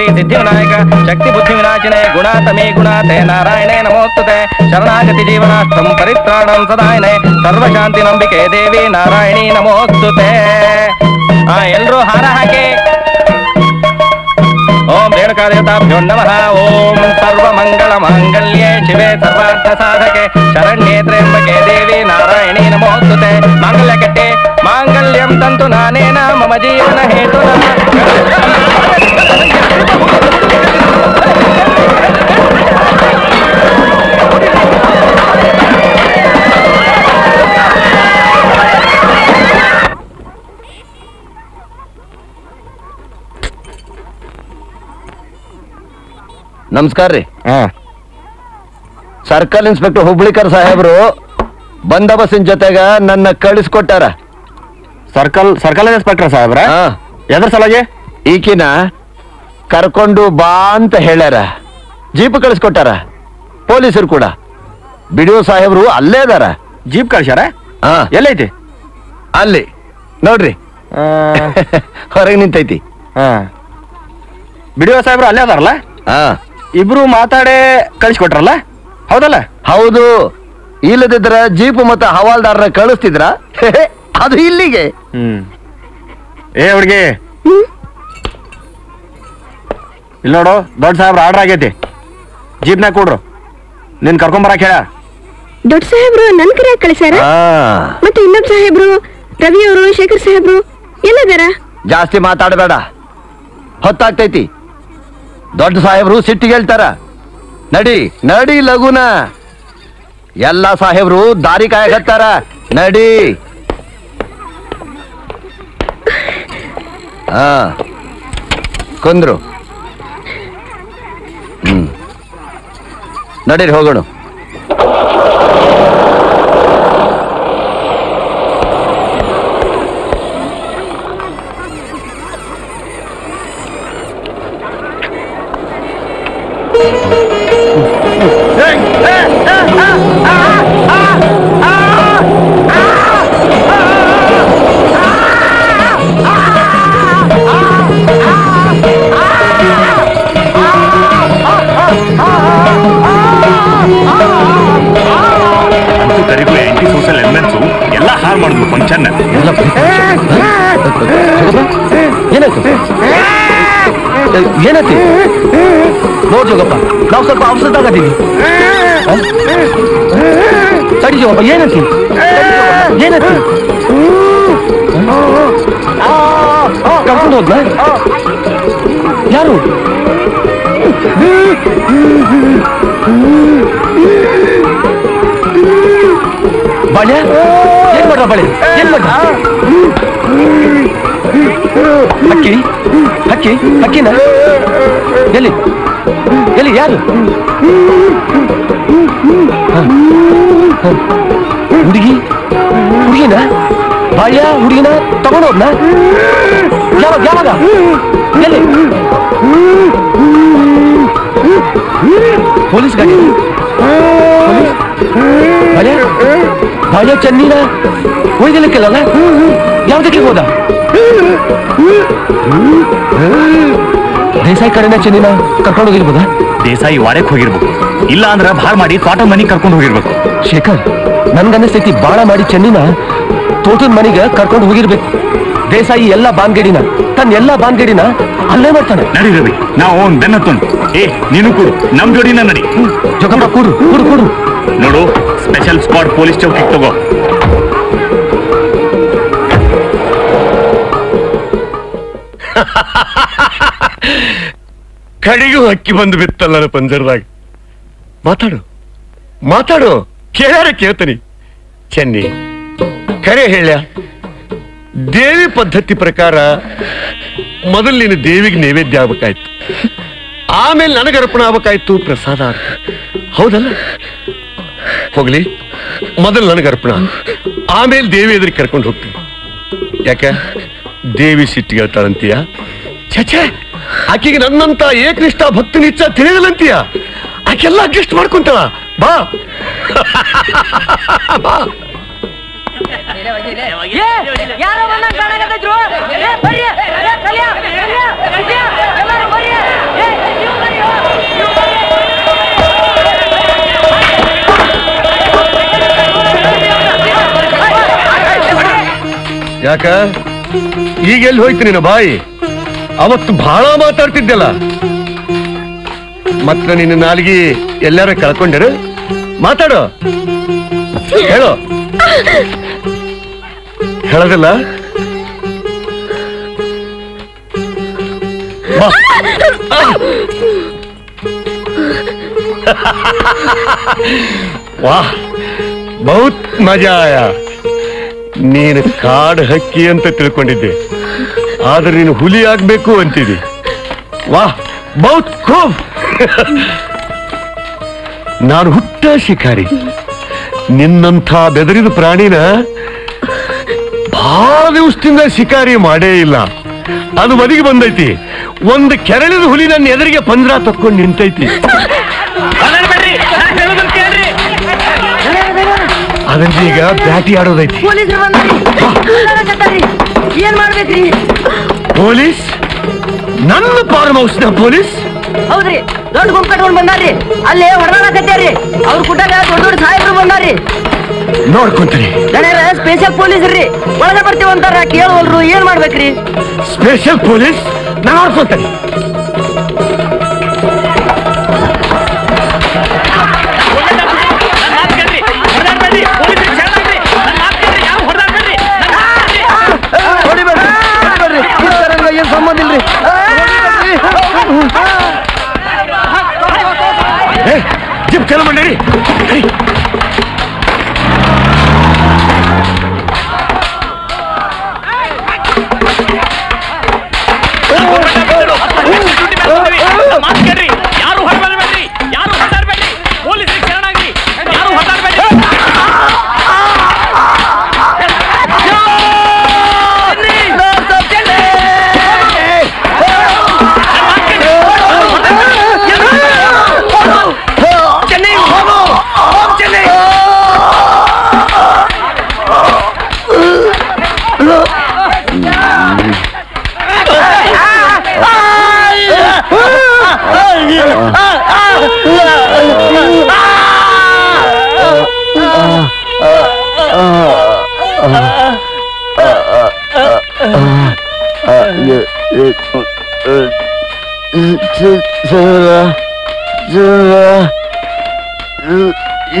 ಕವಿತ್ಥಜಂಭೋ ಫಲದಾರಭಕ್ಷಿತಂ ಉಮಾಸುತಂ ಶೋಕವಿನಾಶಕಾರಣಂ ನಮಾಮಿ ವಿಘ್ನೇಶ್ವರ ಪಾದ ಪಂಕಜಂ ಶ್ರೀ ಸಿದ್ಧಿವಿನಾಯಕ ಶಕ್ತಿ ಬುದ್ಧಿ ವಿನಾಶಿನೇ ಗುಣಾತಮೇ ಗುಣಾತೆ ನಾರಾಯಣೇ ನಮೋಸ್ತುತೆ ಶರಣಾಗತಿ ಜೀವನಾಷ್ಟಂ ಪರಿತ್ರಾಣಂ ಸದಾಯನೆ ಸರ್ವಶಾಂತಿ ನಂಬಿಕೆ ದೇವಿ ನಾರಾಯಣಿ ನಮೋಸ್ತುತೆ ಆ ಎಲ್ರೂ ಹಾರ ಹಾಕಿ ಓಂ ರೇಣುಕಾದೇವತಾಭ್ಯೋ ನಮಃ ಓಂ ಸರ್ವಮಂಗಳ ಮಾಂಗಲ್ಯೆ ಶಿವೆ ಸರ್ವಾರ್ಥ ಸಾಧಕೆ ಶರಣ್ಯೇ ತ್ರ್ಯಂಬಕೆ ದೇವಿ ನಾರಾಯಣಿ ನಮೋಸ್ತುತೆ ಮಾಂಗಲ್ಯ ಕಟ್ಟೆ ಮಾಂಗಲ್ಯಂ ತಂತು ನಾನೇನ ಮಮ ಜೀವನ ಹೇತು ನಮಸ್ಕಾರ ರೀ. ಸರ್ಕಲ್ ಇನ್ಸ್ಪೆಕ್ಟರ್ ಹುಬ್ಳಿಕರ್ ಸಾಹೇಬ್ರು ಬಂದೋಬಸ್ತಿನ ಜೊತೆಗ ನನ್ನ ಕಳಿಸ್ಕೊಟ್ಟಾರ. ಸರ್ಕಲ್ ಸರ್ಕಲ್ ಇನ್ಸ್ಪೆಕ್ಟರ್ ಸಾಹೇಬ್ರ? ಎದ್ರ ಸಲಗೆ ಈಕಿನ ಕರ್ಕೊಂಡು ಬಾ ಅಂತ ಹೇಳ್ಯಾರ. ಜೀಪ್ ಕಳಿಸ್ಕೊಟ್ಟಾರ. ಪೊಲೀಸರು ಕೂಡ. ಬಿಡಿಒ ಸಾಹೇಬ್ರು ಅಲ್ಲೇ ಅದಾರ. ಜೀಪ್ ಕಳ್ಸ್ಯಾರ? ಹಾ. ಎಲ್ಲೈತಿ? ಅಲ್ಲಿ. ನೋಡ್ರಿ. ಹೊರಗೆ ನಿಂತೈತಿ. ಬಿಡಿಒ ಸಾಹೇಬ್ರು ಅಲ್ಲೇ ಅದಾರಲ್ಲ? ಹಾ. ಇಬ್ರು ಮಾತಾಡೇ ಕಳಿಸ್ಕೊಟ್ರಲ್ಲ? ಹೌದಲ್ಲ? ಹೌದು. ಇಲ್ಲದಿದ್ರ ಜೀಪ್ ಮತ್ತೆ ಹವಾಲ್ದಾರನ ಕಳಿಸ್ತಿದ್ರ? ಅದು ಇಲ್ಲಿಗೆ. ಹ್ಮ್. ಏ ಹುಡ್ಗಿ. ಇಲ್ಲ ನೋಡು ದೊಡ್ಡ ಸಾಹೇಬ್ರ ಆರ್ಡರ್ ಆಗೈತಿ. ಜೀಪ್ನಾಗ ಕೊಡ್ರು. ನಿನ್ ಕರ್ಕೊಂಬರಕ್ ಹೇಳ. ದೊಡ್ಡ ಸಾಹೇಬ್ರು ನನ್ ಕರೆ ಕಳಿಸ್ಯಾರ? ಮತ್ತೆ ಇನ್ನೊಬ್ಬ ಸಾಹೇಬ್ರು ರವಿ ಅವರು ಶೇಖರ್ ಸಾಹೇಬ್ರು ಎಲ್ಲದಾರ? ಜಾಸ್ತಿ ಮಾತಾಡಬೇಡ. ಹೊತ್ತಾಗ್ತೈತಿ. ದೊಡ್ಡ ಸಾಹೇಬ್ರು ಸಿಟ್ಟಿಗೆ ಹೇಳ್ತಾರ. ನಡಿ ನಡಿ ಲಗುನ. ಎಲ್ಲ ಸಾಹೇಬ್ರು ದಾರಿ ಕಾಯಕತ್ತಾರ. ನಡಿ. ಹಾ. ಕುಂದ್ರು. ಹ್ಮ್. ನಡೀರಿ ಹೋಗೋಣ. ಏನೈತಿ ನೋಡ್ ಜೋಗಪ್ಪ ನಾವು ಸ್ವಲ್ಪ ಅವಸರದಾಗದೀವಿ ಸರಿ ಜೋಗಪ್ಪ ಏನತಿ ಏನತಿ ಕರ್ಕೊಂಡು ಹೋದ್ಲ ಯಾರು ಬಳೆ ಏನ್ ಮಾಡ್ರ ಬಳೆ ಏನ್ ಮಾಡ್ರ ಹಕ್ಕಿ ಹಕ್ಕಿ ಹಕ್ಕಿನ ಎಲ್ಲಿ ಎಲ್ಲಿ ಯಾರು ಹ. ಹ. ಹುಡುಗಿ ಹುಡುಗಿನ ಬಾಳ್ಯ ಹುಡುಗಿನ ತಗೊಂಡೋದ್ನ ಯಾವಾಗ ಯಾವಾಗ ಎಲ್ಲಿ ಪೊಲೀಸ್ ಗಾಡಿ ಬಾಳ್ಯ ಚೆನ್ನಿನ ಒಯ್ದಲಿಕ್ಕಿಲ್ಲಲ್ಲ ಯಾವ್ದಕ್ಕೆ ಹೋದ? ದೇಸಾಯಿ ಕಡೆನ ಚೆನ್ನಿನ ಕರ್ಕೊಂಡು ಹೋಗಿರ್ಬೋದ? ದೇಸಾಯಿ ವಾರಕ್ಕೆ ಹೋಗಿರ್ಬೇಕು. ಇಲ್ಲ ಅಂದ್ರ ಭಾಳ ಮಾಡಿ ಕಾಟನ್ ಮನಿ ಕರ್ಕೊಂಡು ಹೋಗಿರ್ಬೇಕು. ಶೇಖರ್ ನನ್ಗನ್ನಿಸ್ತೈತಿ ಬಾಳ ಮಾಡಿ ಚೆನ್ನಿನ ತೋಟದ ಮನೆಗೆ ಕರ್ಕೊಂಡು ಹೋಗಿರ್ಬೇಕು. ದೇಸಾಯಿ ಎಲ್ಲ ಬಾನ್ಗಡಿನ ತನ್ನ ಎಲ್ಲಾ ಬಾನ್ಗಡಿನ ಅಲ್ಲೇ ಮಾಡ್ತಾನೆ. ನಡಿ ರವಿ ನಾವು ಅವ್ನ್ ಬೆನ್ನತ್ತೊಂದು ಏ ನೀನು ಕೂಡು ನಮ್ ಜೋಡಿನ ನಡಿ. ಜೊಕಂಬ ಕೂಡು ಕೂಡು ಕೂಡು. ನೋಡು ಸ್ಪೆಷಲ್ ಸ್ಪಾಟ್ ಪೊಲೀಸ್ ಚೌಕಿಗೆ ತಗೋ. ಕಡೆಗೂ ಹಕ್ಕಿ ಬಂದು ಬಿತ್ತಲ್ಲ ಪಂಜರದಾಗ. ಮಾತಾಡು ಮಾತಾಡು, ಕೇಳ್ಯಾರ ಕೇಳ್ತೀನಿ. ಚೆನ್ನಿ, ಕರೆ ಹೇಳ್ಯ? ದೇವಿ ಪದ್ಧತಿ ಪ್ರಕಾರ ಮೊದಲು ನೀನು ದೇವಿಗೆ ನೈವೇದ್ಯ ಆಗ್ಬೇಕಾಯ್ತು. ಆಮೇಲೆ ನನಗೆ ಅರ್ಪಣೆ ಆಗ್ಬೇಕಾಯ್ತು ಪ್ರಸಾದ ಹೌದಲ್ಲ? ಹೋಗ್ಲಿ. ಮೊದಲು ನನಗೆ ಅರ್ಪಣ. ಆಮೇಲೆ ದೇವಿ ಎದುರಿಗೆ ಕರ್ಕೊಂಡು ಹೋಗ್ತೀನಿ. ಯಾಕೆ? ದೇವಿ ಸಿಟ್ಟಿಗೆ ಹೇಳ್ತಾಳಂತೀಯ? ಛೇ ಆಕೆಗೆ ನನ್ನಂತ ಏಕನಿಷ್ಠ ಭಕ್ತಿ ನಿಚ್ಚ ತಿಳಿಯಲ್ಲಂತೀಯ ಆಕೆಲ್ಲ ಅಡ್ಜಸ್ಟ್ ಮಾಡ್ಕೊಂತಾಳ. ಬಾ. ಬಾ. ಯಾರೋ ಯಾಕ? ಈಗ ಎಲ್ಲಿ ಹೋಯ್ತು ನಿನ್ನ ಬಾಯಿ? ಅವತ್ತು ಬಹಳ ಮಾತಾಡ್ತಿದ್ದೆಲ್ಲ. ಮತ್ತ ನಿನ್ನ ನಾಲ್ಗಿ ಎಲ್ಲಾರ ಕಳ್ಕೊಂಡರು ಮಾತಾಡು. ಹೇಳು. ಹೇಳದಲ್ಲ. ವಾಹ್ ಬಹುತ್ ಮಜಾ ಆಯಾ. ನೀನು ಕಾಡು ಹಕ್ಕಿ ಅಂತ ತಿಳ್ಕೊಂಡಿದ್ದೆ. ಆದ್ರೆ ನೀನು ಹುಲಿ ಆಗ್ಬೇಕು ಅಂತಿದಿ ವಾಹ್ ಬೌತ್ ಖೂಬ್. ನಾನು ಹುಟ್ಟ ಶಿಕಾರಿ. ನಿನ್ನಂಥ ಬೆದರಿದ ಪ್ರಾಣಿನ ಬಹಳ ದಿವಸದಿಂದ ಶಿಕಾರಿ ಮಾಡೇ ಇಲ್ಲ. ಅದು ಬದಿಗೆ ಬಂದೈತಿ. ಒಂದು ಕೆರಳಿದ ಹುಲಿ ನನ್ನ ಎದುರಿಗೆ ಪಂಜರ ತಕ್ಕೊಂಡು ನಿಂತೈತಿ. ಅದನ್ನ ಈಗ ಬ್ಯಾಟಿ ಆಡೋದೈತಿ. ಪೊಲೀಸ್ರು ಬಂದ್ರಿ. ಏನ್ ಮಾಡ್ಬೇಕ್ರಿ? ಪೊಲೀಸ್? ನನ್ನ ಫಾರ್ಮ್ ಹೌಸ್ನ ಪೊಲೀಸ್? ಹೌದ್ರಿ. ದೊಡ್ಡ ಗುಂಪು ಕಟ್ಕೊಂಡು ಬಂದಾರ್ರಿ. ಅಲ್ಲೇ ಹೊಡೆದಾಡಕತ್ಯಾರ್ರಿ ಅವ್ರ ಕುಟಾಗ ದೊಡ್ಡ ದೊಡ್ಡ ಸಾಹೇಬರು ಬಂದಾರಿ ನೋಡ್ಕೊಂತೀರಿ ನನಗ ಸ್ಪೆಷಲ್ ಪೊಲೀಸ್ ರೀ ಒಳಗೆ ಬರ್ತೀವಂತಾರ ಕೇಳುವಲ್ರು. ಏನ್ ಮಾಡ್ಬೇಕ್ರಿ? Special police? ನಾನು ನೋಡ್ಕೊಂತೀನಿ. ಜಿಪ್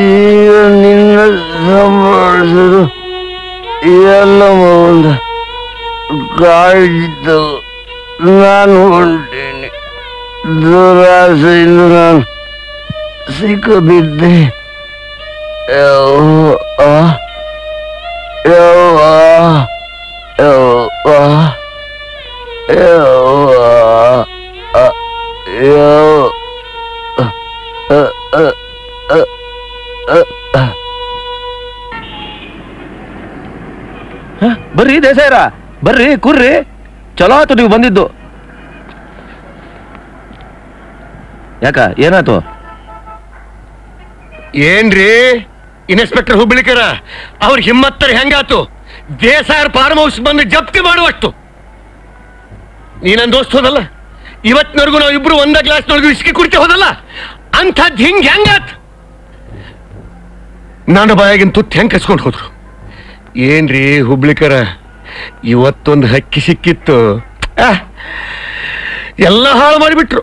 ಈಗ ನಿನ್ನ ಸಂಭಾಳಿಸಲು ಎಲ್ಲ ಒಂದು ಕಾಳಿದ್ದು ನಾನು ಹೊಂಟೇನೆ ದುರಾಸೆಯಿಂದ ನಾನು ಸಿಕ್ಕಬಿದ್ದೆ ಯವ್ವ ದೇಸಾಯರ ಬರ್ರಿ, ಕುರ್ರಿ. ಚಲೋ ಆಯ್ತು ನೀವು ಬಂದಿದ್ದು. ಯಾಕ, ಏನಾಯ್ತು? ಏನ್ರಿ? ಇನ್ಸ್ಪೆಕ್ಟರ್ ಹುಬ್ಳಿಕರ, ಅವ್ರ ಹಿಮ್ಮತ್ತರ ಹೆಂಗಾತು ದೇಸಾರ್ ಫಾರ್ಮ್ ಹೌಸ್ ಬಂದು ಜಪ್ತಿ ಮಾಡುವಷ್ಟು. ನೀ ನನ್ನ ದೋಸ್ತ ಹೋದಲ್ಲ? ಇವತ್ತಿನವರೆಗೂ ನಾವು ಇಬ್ರು ಒಂದ ಗ್ಲಾಸ್ನೊಳಗೆ ಇಸ್ಕಿ ಕುಡಿತೆ ಹೋದಲ್ಲ? ಅಂಥದ್ದು ಹಿಂಗ್ ಹೆಂಗಾತ್ ನಾನು ಬಾಯಾಗಿನ ತುತ್ತು ಹೆಂಗ್ ಕಸ್ಕೊಂಡು ಹೋದ್ರು? ಏನ್ರಿ ಹುಬ್ಳಿಕರ? ಇವತ್ತೊಂದು ಹಕ್ಕಿ ಸಿಕ್ಕಿತ್ತು. ಎಲ್ಲ ಹಾಳು ಮಾಡಿಬಿಟ್ರು.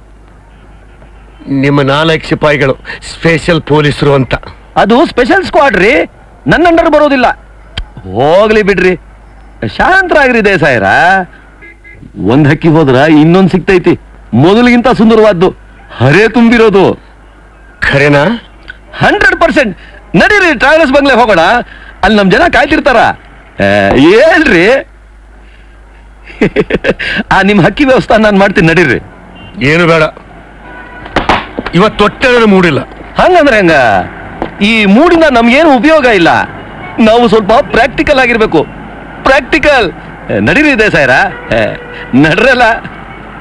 ನಿಮ್ಮ ನಾಲ್ಕು ಸಿಪಾಯಿಗಳು ಸ್ಪೆಷಲ್ ಪೊಲೀಸರು ಅಂತ. ಅದು ಸ್ಪೆಷಲ್ ಸ್ಕ್ವಾಡ್ ರೀ. ನನ್ನ ಅಂಡರ್ ಬರೋದಿಲ್ಲ. ಹೋಗ್ಲಿ ಬಿಡ್ರಿ. ಶಾಂತರಾಗ್ರಿ ದೇಸಾಯರ. ಒಂದ್ ಹಕ್ಕಿ ಹೋದ್ರ ಇನ್ನೊಂದ್ ಸಿಗ್ತೈತಿ. ಮೊದಲಿಗಿಂತ ಸುಂದರವಾದ್ದು ಹರೇ ತುಂಬಿರೋದು. ಖರೇನಾ? Hundred percent. ನಡೀರಿ ಟ್ರಾವೆಲ್ಸ್ ಬಂಗ್ಲೆ ಹೋಗೋಣ. ಅಲ್ಲಿ ನಮ್ ಜನ ಕಾಯ್ತಿರ್ತಾರ. ಏನ್ರಿ ಆ ನಿಮ್ಮ ಹಕ್ಕಿ ವ್ಯವಸ್ಥೆ ನಾನು ಮಾಡ್ತೀನಿ ನಡೀರಿ. ಏನು ಬೇಡ. ಇವತ್ತು ಹೊಟ್ಟೆ ಮೂಡಿಲ್ಲ. ಹಂಗಂದ್ರೆ ಹಂಗ? ಈ ಮೂಡಿನ ನಮ್ಗೇನು ಉಪಯೋಗ ಇಲ್ಲ. ನಾವು ಸ್ವಲ್ಪ ಪ್ರಾಕ್ಟಿಕಲ್ ಆಗಿರ್ಬೇಕು. ಪ್ರಾಕ್ಟಿಕಲ್ ನಡೀರಿ ಇದೆ ಏ, ನಡ್ರಲ್ಲ.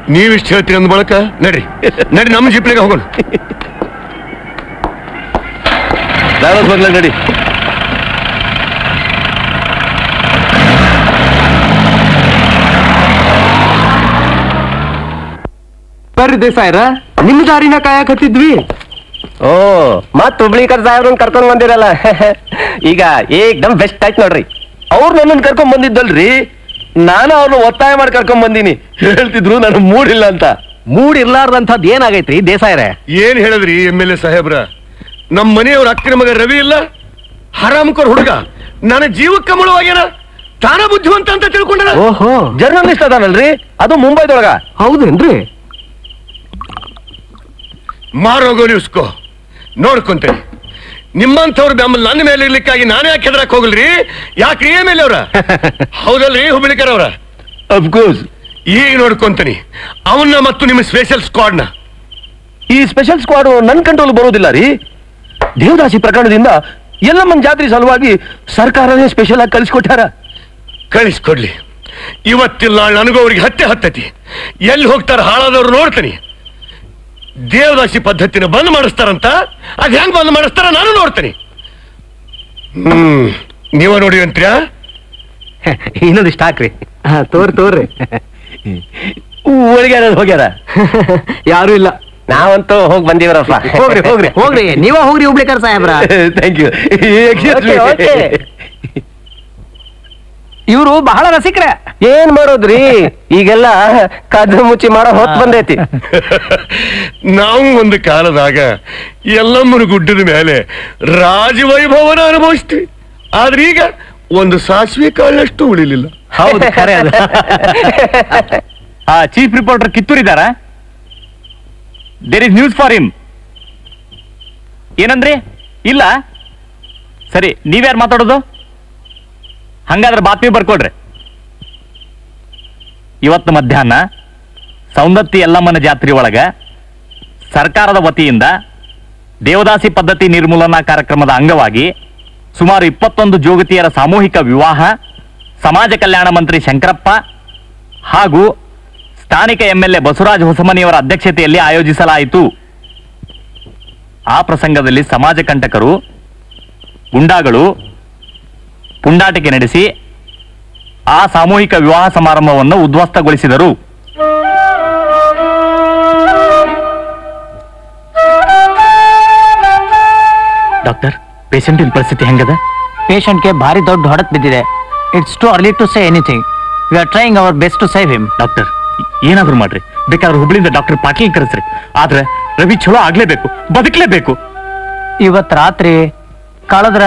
ನೀವಿಷ್ಟು ಹೇಳ್ತೀರಿ ಅಂದ ಬಳಕ ನಡ್ರಿ. ನಡಿ ನಮ್ಮ ಜಿಪ್ಲಿಗೆ ಹೋಗೋಣ. ಬಂಗ್ಲೆ ನಡಿ. ಬರ್ರಿ ದೇಸಾಯ್ರ. ನಿಮ್ ದಾರಿನ ಕಾಯಕತ್ತಿದ್ವಿ ಓ ಮತ್ ಹುಬ್ಳಿಕರ್ ಸಾಹೇಬ್ರನ್ ಕರ್ಕೊಂಡ್ ಬಂದಿರಲ್ಲ. ಈಗ ಏಕ್ದಮ್ ಬೆಸ್ಟ್ ಆಯ್ತು ನೋಡ್ರಿ. ಅವ್ರು ನನ್ನನ್ನು ಕರ್ಕೊಂಡ್ ಬಂದಿದ್ದಲ್ರಿ. ನಾನು ಅವ್ರನ್ನ ಒತ್ತಾಯ ಮಾಡಿ ಕರ್ಕೊಂಡ್ ಬಂದೀನಿ. ಹೇಳ್ತಿದ್ರು ನಾನು ಮೂಡಿಲ್ಲ ಅಂತ. ಮೂಡ್ ಇರ್ಲಾರ್ದಂಥದ್ ಏನಾಗೈತ್ರಿ ದೇಸಾಯ್ರೆ? ಏನ್ ಹೇಳಿದ್ರಿ ಎಂ ಎಲ್ ಎ ಸಾಹೇಬ್ರ? ನಮ್ಮ ಮನೆಯವ್ರ ಅಕ್ಕಿನ ಮಗ ರವಿ ಇಲ್ಲ? ಹರಾಮ್ಕೋರ್ ಹುಡುಗ? ನನ್ನ ಜೀವಕ್ಕೆ ಮುಳುವಾಗ್ಯಾನ? ತಾನ ಬುದ್ಧಿವಂತ ಅಂತ ತಿಳ್ಕೊಂಡ ಓಹೋ. ಜರ್ನಲಿಸ್ಟ್ ಅದಾನಲ್ರಿ? ಅದು ಮುಂಬೈದೊಳಗ. ಹೌದೇನ್ರಿ? ಮಾರೋಗೋಲಿ ಉಸ್ಕೋ ನೋಡ್ಕೊಂತೇನೆ. ನಿಮ್ಮಂಥವ್ರ ಬೆಂಬಲ ನನ್ನ ಮೇಲೆ ಇರ್ಲಿಕ್ಕಾಗಿ ನಾನೇ ಯಾಕೆ ಹೆದರಕ್ ಹೋಗಲ್ರಿ? ಯಾಕ್ರಿ ಎಂ ಮೇಲೆ ಅವ್ರ? ಹೌದಲ್ರಿ ಹುಬ್ಳಿಕರ್ ಅವ್ರ? ಅಫ್ಕೋರ್ಸ್ ಈಗ ನೋಡ್ಕೊಂತೀನಿ. ಅವನ್ನ ಮತ್ತು ನಿಮ್ಮ ಸ್ಪೆಷಲ್ ಸ್ಕ್ವಾಡ್ನ ಈ ಸ್ಪೆಷಲ್ ಸ್ಕ್ವಾಡ್ ನನ್ನ ಕಂಟ್ರೋಲ್ ಬರೋದಿಲ್ಲ ರೀ. ದೇವದಾಸಿ ಪ್ರಕರಣದಿಂದ ಎಲ್ಲಮ್ಮನ್ ಜಾತ್ರೆ ಸಲುವಾಗಿ ಸರ್ಕಾರನೇ ಸ್ಪೆಷಲ್ ಆಗಿ ಕಳಿಸ್ಕೊಟ್ಟಾರ. ಕಳಿಸ್ಕೊಡ್ಲಿ. ಇವತ್ತಿಲ್ಲ ನನಗೂ ಅವ್ರಿಗೆ ಹತ್ತೆ ಹತ್ತತಿ. ಎಲ್ಲಿ ಹೋಗ್ತಾರ ಹಾಳಾದವ್ರು ನೋಡ್ತೀನಿ. ದೇವದಾಸಿ ಪದ್ಧತಿನ ಬಂದ್ ಮಾಡಿಸ್ತಾರಂತ? ಅದ್ ಹೆಂಗ್ ಬಂದ್ ಮಾಡಿಸ್ತಾರ ನಾನು ನೋಡ್ತೇನೆ. ಹ್ಮ್ ನೀವ ನೋಡಿ ಅಂತ್ರ್ಯಾ? ಇನ್ನೊಂದಿಷ್ಟು ಹಾಕ್ರಿ ತೋರ್ ತೋರಿ ತೋರ್ರಿ. ಊರಿಗೆ ಹೋಗ್ಯಾರ ಯಾರು ಇಲ್ಲ. ನಾವಂತೂ ಹೋಗಿ ಬಂದಿವ್ರಪ್ಪ. ಹೋಗ್ರಿ ಹೋಗ್ರಿ ಹೋಗ್ರಿ. ನೀವ ಹೋಗ್ರಿ ಹುಬ್ಳಿಕರ್ ಸಾಹೇಬ್ರ. Thank you. ಇವರು ಬಹಳ ರಸಿಕ್ರ. ಏನ್ ಮಾಡೋದ್ರಿ? ಈಗೆಲ್ಲ ಕದ್ದು ಮುಚ್ಚಿ ಮಾಡೋ ಹೊತ್ ಬಂದೈತಿ. ನಾವು ಒಂದು ಕಾಲದಾಗ ಎಲ್ಲಮ್ಮನ ಗುಡ್ಡದ ಮೇಲೆ ರಾಜವೈಭವನ ಅನುಭವಿಸ್ತೀವಿ. ಆದ್ರೆ ಈಗ ಒಂದು ಸಾಸಿವೆ ಕಾಳಷ್ಟು ಉಳಿಲಿಲ್ಲ. ಹೌದು. ಖರೆ ಅದು. ಆ chief reporter ಕಿತ್ತೂರಿದಾರ there is news for him ಏನಂದ್ರಿ? ಇಲ್ಲ. ಸರಿ ನೀವ್ಯಾರು ಮಾತಾಡೋದು? ಹಂಗಾದ್ರೆ ಬಾತ್ಮಿ ಬರ್ಕೊಡ್ರಿ. ಇವತ್ತು ಮಧ್ಯಾಹ್ನ ಸೌಂದತ್ತಿ ಯಲ್ಲಮ್ಮನ ಜಾತ್ರೆ ಒಳಗ ಸರ್ಕಾರದ ವತಿಯಿಂದ ದೇವದಾಸಿ ಪದ್ಧತಿ ನಿರ್ಮೂಲನಾ ಕಾರ್ಯಕ್ರಮದ ಅಂಗವಾಗಿ ಸುಮಾರು ಇಪ್ಪತ್ತೊಂದು ಜೋಗತಿಯರ ಸಾಮೂಹಿಕ ವಿವಾಹ, ಸಮಾಜ ಕಲ್ಯಾಣ ಮಂತ್ರಿ ಶಂಕರಪ್ಪ ಹಾಗೂ ಸ್ಥಾನಿಕ ಎಂಎಲ್ಎ ಬಸವರಾಜ ಹೊಸಮನಿಯವರ ಅಧ್ಯಕ್ಷತೆಯಲ್ಲಿ ಆಯೋಜಿಸಲಾಯಿತು. ಆ ಪ್ರಸಂಗದಲ್ಲಿ ಸಮಾಜ ಕಂಟಕರು, ಗುಂಡಾಗಳು ಪುಂಡಾಟಿಕೆ ನಡೆಸಿ ಆ ಸಾಮೂಹಿಕ ವಿವಾಹ ಸಮಾರಂಭವನ್ನು ಉದ್ವಸ್ತಗೊಳಿಸಿದರು. ಡಾಕ್ಟರ್ ಪೇಷಂಟಿನ ಪರಿಸ್ಥಿತಿ ಹೆಂಗದ? ಪೇಷಂಟ್ಗೆ ಭಾರಿ ದೊಡ್ಡ ಹೊಡೆತ್ ಬಿದ್ದಿದೆ. It's too early to say anything we are trying our best to save him doctor ಏನಾದರೂ ಮಾಡ್ರಿ. ಬೇಕಾದ್ರೆ ಹುಬ್ಳಿಂದ ಡಾಕ್ಟರ್ ಪಾಟೀಲ್ ಕರೆಸ್ರಿ. ಆದ್ರೆ ರವಿ ಚಲೋ ಆಗ್ಲೇಬೇಕು ಬದುಕಲೇಬೇಕು. ಇವತ್ತು ರಾತ್ರಿ ಕಳೆದ್ರ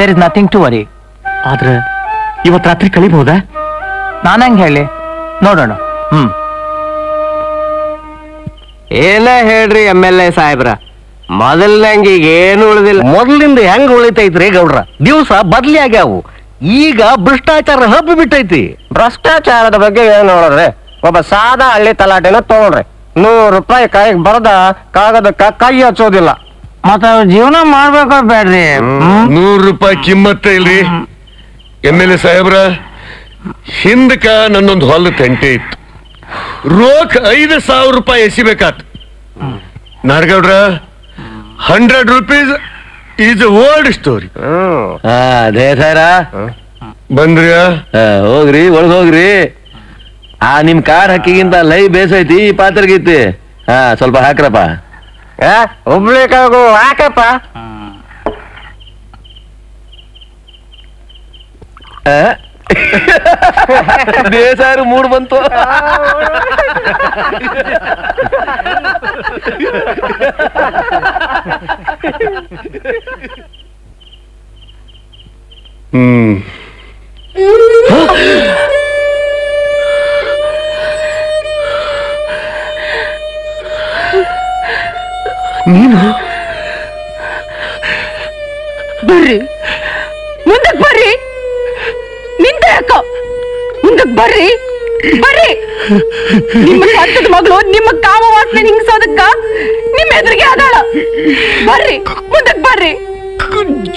there is nothing to worry ಆದ್ರೆ ಇವತ್ ರಾತ್ರಿ ಕಳಿಬಹುದಾ? ನಾನಂಗ್ ಹೇಳಿ? ನೋಡೋಣ. ಹ್ಮ್. ಏನ ಹೇಳ್ರಿ ಎಂ ಎಲ್ ಎ ಸಾಹೇಬ್ರ? ಮೊದಲ್ನಂಗ ಈಗ ಏನು ಉಳಿದಿಲ್ಲ. ಮೊದಲಿಂದ ಹೆಂಗ್ ಉಳಿತೈತ್ರಿ ಗೌಡ್ರ? ದಿವಸ ಬದ್ಲಿ ಆಗ್ಯಾವು. ಈಗ ಭ್ರಷ್ಟಾಚಾರ ಹಬ್ಬಿ ಬಿಟ್ಟೈತಿ. ಭ್ರಷ್ಟಾಚಾರದ ಬಗ್ಗೆ ಏನ್ ನೋಡ್ರಿ? ಒಬ್ಬ ಸಾದಾ ಹಳ್ಳಿ ತಲಾಟೆನ ತಗೊಳ್ರಿ. ನೂರು ರೂಪಾಯಿ ಕೈಗೆ ಬರದ ಕಾಗದಕ್ಕ ಕೈ ಹಚ್ಚೋದಿಲ್ಲ. ಮತ್ತ ಜೀವನ ಮಾಡ್ಬೇಕ ಬೇಡ್ರಿ. ನೂರು ರೂಪಾಯಿ ಕಿಮ್ಮತ್ತ ಇಲ್ರಿ. ಎಂ ಎಲ್ ಎ ಸಾಹೇಬ್ರ ಹಿಂದಕ ನನ್ನೊಂದು ಹೊಲ ತಂಟೆ ಇತ್ತು. ರೋಕ್ ಐದು ಸಾವಿರ ರೂಪಾಯಿ ಎಸಿಬೇಕಾತ್. ನಾಡಗೌಡ್ರ hundred rupees is old story ದೇಸಾಯರ ಬಂದ್ರಿ? ಹೋಗ್ರಿ ಒಳಗ್ ಹೋಗ್ರಿ. ಆ ನಿಮ್ ಕಾರ್ ಹಕ್ಕಿಗಿಂತ ಲೈ ಬೇಸೈತಿ ಈ ಪಾತ್ರಗೀತಿ ಹಾ ಸ್ವಲ್ಪ ಹಾಕ್ರಪ್ಪ. ಒಬ್ಳಿಕಾಗು ಹಾಕಪ್ಪ. ಬೇಸಾರು ಮೂಡ್ ಬಂತು ಹ್ಮ್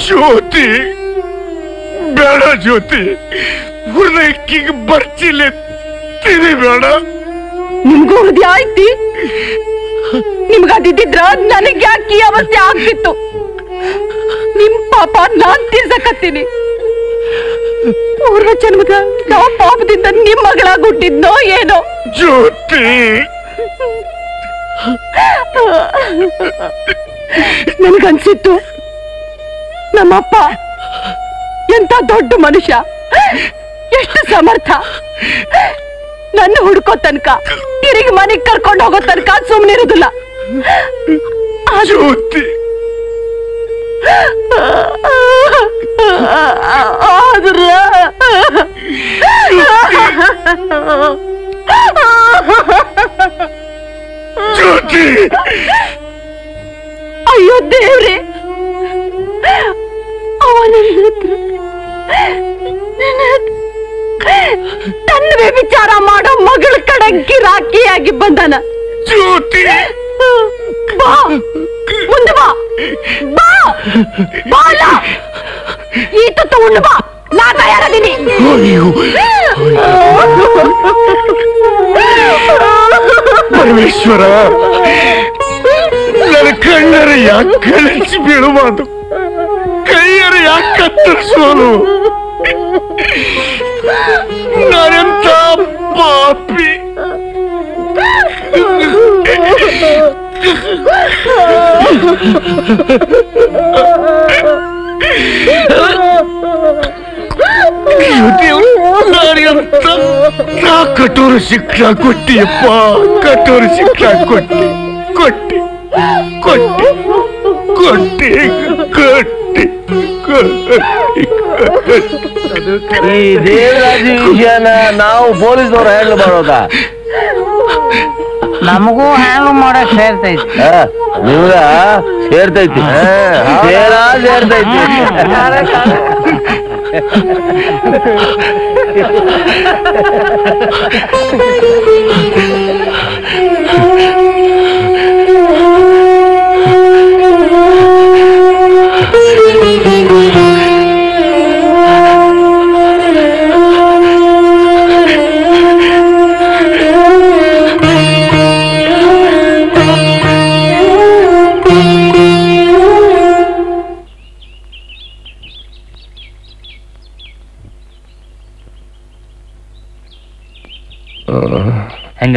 ಜ್ಯೋತಿ ಬೇಡ ಜ್ಯೋತಿ ಹೃದಯಕ್ಕಿಗೆ ಬರ್ಚಿಲ್ಲ ತಿರಿ ಬೇಡ. ನಿಮ್ಗೂ ಹೃದಯ ಐತಿ ನಿಮ್ಗದಿದ್ರ ನನಗ್ ಯಾಕೆ ಈ ಅವಸ್ಥೆ ಆಗ್ತಿತ್ತು? ನಿಮ್ ಪಾಪ ನಾನ್ ತೀರ್ಸಕತ್ತೀನಿ ಪೂರ್ವ ಜನ್ಮದ ನಾವು ಪಾಪದಿಂದ ನಿಮ್ಮ ಮಗಳಾಗ್ ಹುಟ್ಟಿದ್ನೋ ಏನೋ? ಜ್ಯೋತಿ. ನನಗನ್ಸಿತ್ತು ನಮ್ಮಪ್ಪ. ಎಂತ ದೊಡ್ಡ ಮನುಷ್ಯ. ಎಷ್ಟು ಸಮರ್ಥ. ನನ್ನ ಹುಡ್ಕೋ ತನಕ ತಿರುಗಿ ಮನೆಗೆ ಕರ್ಕೊಂಡು ಹೋಗೋ ತನಕ ಸುಮ್ನಿರುದಿಲ್ಲ ಇರುದಿಲ್ಲ. ಆದ್ರೆ ಅಯ್ಯೋ ದೇವ್ರೆ. ತನ್ನವೇ ವಿಚಾರ ಮಾಡೋ ಮಗಳ ಕಡೆ ಗಿರಾಕಿಯಾಗಿ ಬಂದನ. ಜ್ಯೋತಿ! ಬಾ ಮುಂದೆ ಬಾ ಬಾ ಬಾಲ! ಈತ ತಗೊಂಡು ಬಾ ನಾ ತಯಾರದೀನಿ. ಪರಮೇಶ್ವರ ನನ್ನ ಕಣ್ಣರ ಯಾಕೆ ಕಳಿಸಿ ಬೀಳಬಾರ್ದು ಕೈಯರ ಯಾಕೆ ಕತ್ತರಿಸೋನು ನಾನೆಂತ ಪಾಪಿ ನಾನೆಂತ ನಾ ಕಠೋರ ಶಿಕ್ಷಾ ಕೊಟ್ಟಿಯಪ್ಪ ಕಠೋರ ಶಿಕ್ಷಾ ಕೊಟ್ಟಿ ಕೊಟ್ಟಿ ಕೊಟ್ಟಿ ಕೊಟ್ಟಿ ಕಟ್ಟಿ ಈ ದೇವರಾಜಿ ವಿಷಯನ ನಾವು ಪೊಲೀಸ್ನವ್ರು ಹ್ಯಾಂಡಲ್ ಮಾಡೋದ? ನಮಗೂ ಹ್ಯಾಂಡಲ್ ಮಾಡಕ್ ಸೇರ್ತೈತಿ. ನಿಮ್ಗ ಸೇರ್ತೈತಿ. ಸೇರ ಸೇರ್ತೈತಿ.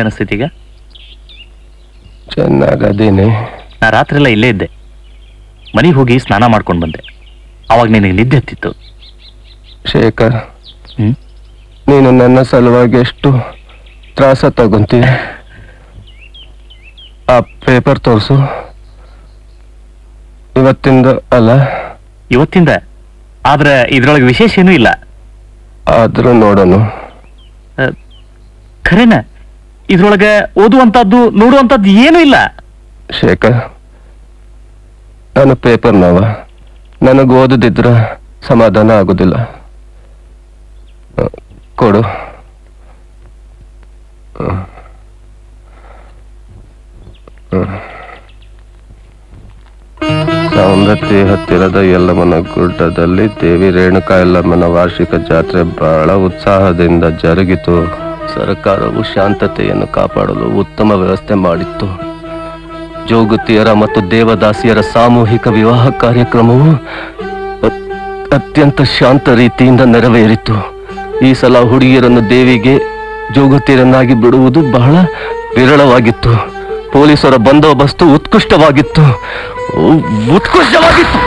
ಹೆಂಗ ಅನಿಸ್ತೈತಿ ಈಗ? ಚೆನ್ನಾಗದೀನಿ ನಾ ರಾತ್ರಿ ಎಲ್ಲ ಇಲ್ಲೇ ಇದ್ದೆ. ಮನೆಗೆ ಹೋಗಿ ಸ್ನಾನ ಮಾಡ್ಕೊಂಡು ಬಂದೆ. ಅವಾಗ ನಿನಗೆ ನಿದ್ದೆ ಹತ್ತಿತ್ತು. ಶೇಖರ್ ಹ್ಮ್? ನೀನು ನನ್ನ ಸಲುವಾಗಿ ಎಷ್ಟು ತ್ರಾಸ ತಗೊಂತೀಯ ಆ ಪೇಪರ್ ತೋರಿಸು. ಇವತ್ತಿಂದ ಅಲ್ಲ? ಇವತ್ತಿಂದ? ಆದ್ರೆ ಇದ್ರೊಳಗೆ ವಿಶೇಷ ಏನೂ ಇಲ್ಲ. ಆದ್ರೂ ನೋಡೋಣ ಖರೇನ? ಇದ್ರೊಳಗೆ ಓದುವಂತದ್ದು ನೋಡುವಂತದ್ದು ಏನೂ ಇಲ್ಲ. ಶೇಖರ್ ನಾನು ಪೇಪರ್ನವ ನನಗೆ ಓದದಿದ್ರ ಸಮಾಧಾನ ಆಗುದಿಲ್ಲ. ಕೊಡು. ಸೌಂದತ್ತಿ ಹತ್ತಿರದ ಯಲ್ಲಮ್ಮನ ಗುಡ್ಡದಲ್ಲಿ ದೇವಿ ರೇಣುಕಾ ಯಲ್ಲಮ್ಮನ ವಾರ್ಷಿಕ ಜಾತ್ರೆ ಬಹಳ ಉತ್ಸಾಹದಿಂದ ಜರುಗಿತು. ಸರ್ಕಾರವು ಶಾಂತತೆಯನ್ನು ಕಾಪಾಡಲು ಉತ್ತಮ ವ್ಯವಸ್ಥೆ ಮಾಡಿತ್ತು. ಜೋಗುತಿಯರ ಮತ್ತು ದೇವದಾಸಿಯರ ಸಾಮೂಹಿಕ ವಿವಾಹ ಕಾರ್ಯಕ್ರಮವು ಅತ್ಯಂತ ಶಾಂತ ರೀತಿಯಿಂದ ನೆರವೇರಿತು. ಈ ಸಲ ಹುಡುಗಿಯರನ್ನು ದೇವಿಗೆ ಜೋಗತಿಯರನ್ನಾಗಿ ಬಿಡುವುದು ಬಹಳ ವಿರಳವಾಗಿತ್ತು. ಪೊಲೀಸರ ಬಂದೋಬಸ್ತು ಉತ್ಕೃಷ್ಟವಾಗಿತ್ತು. ಉತ್ಕೃಷ್ಟವಾಗಿತ್ತು.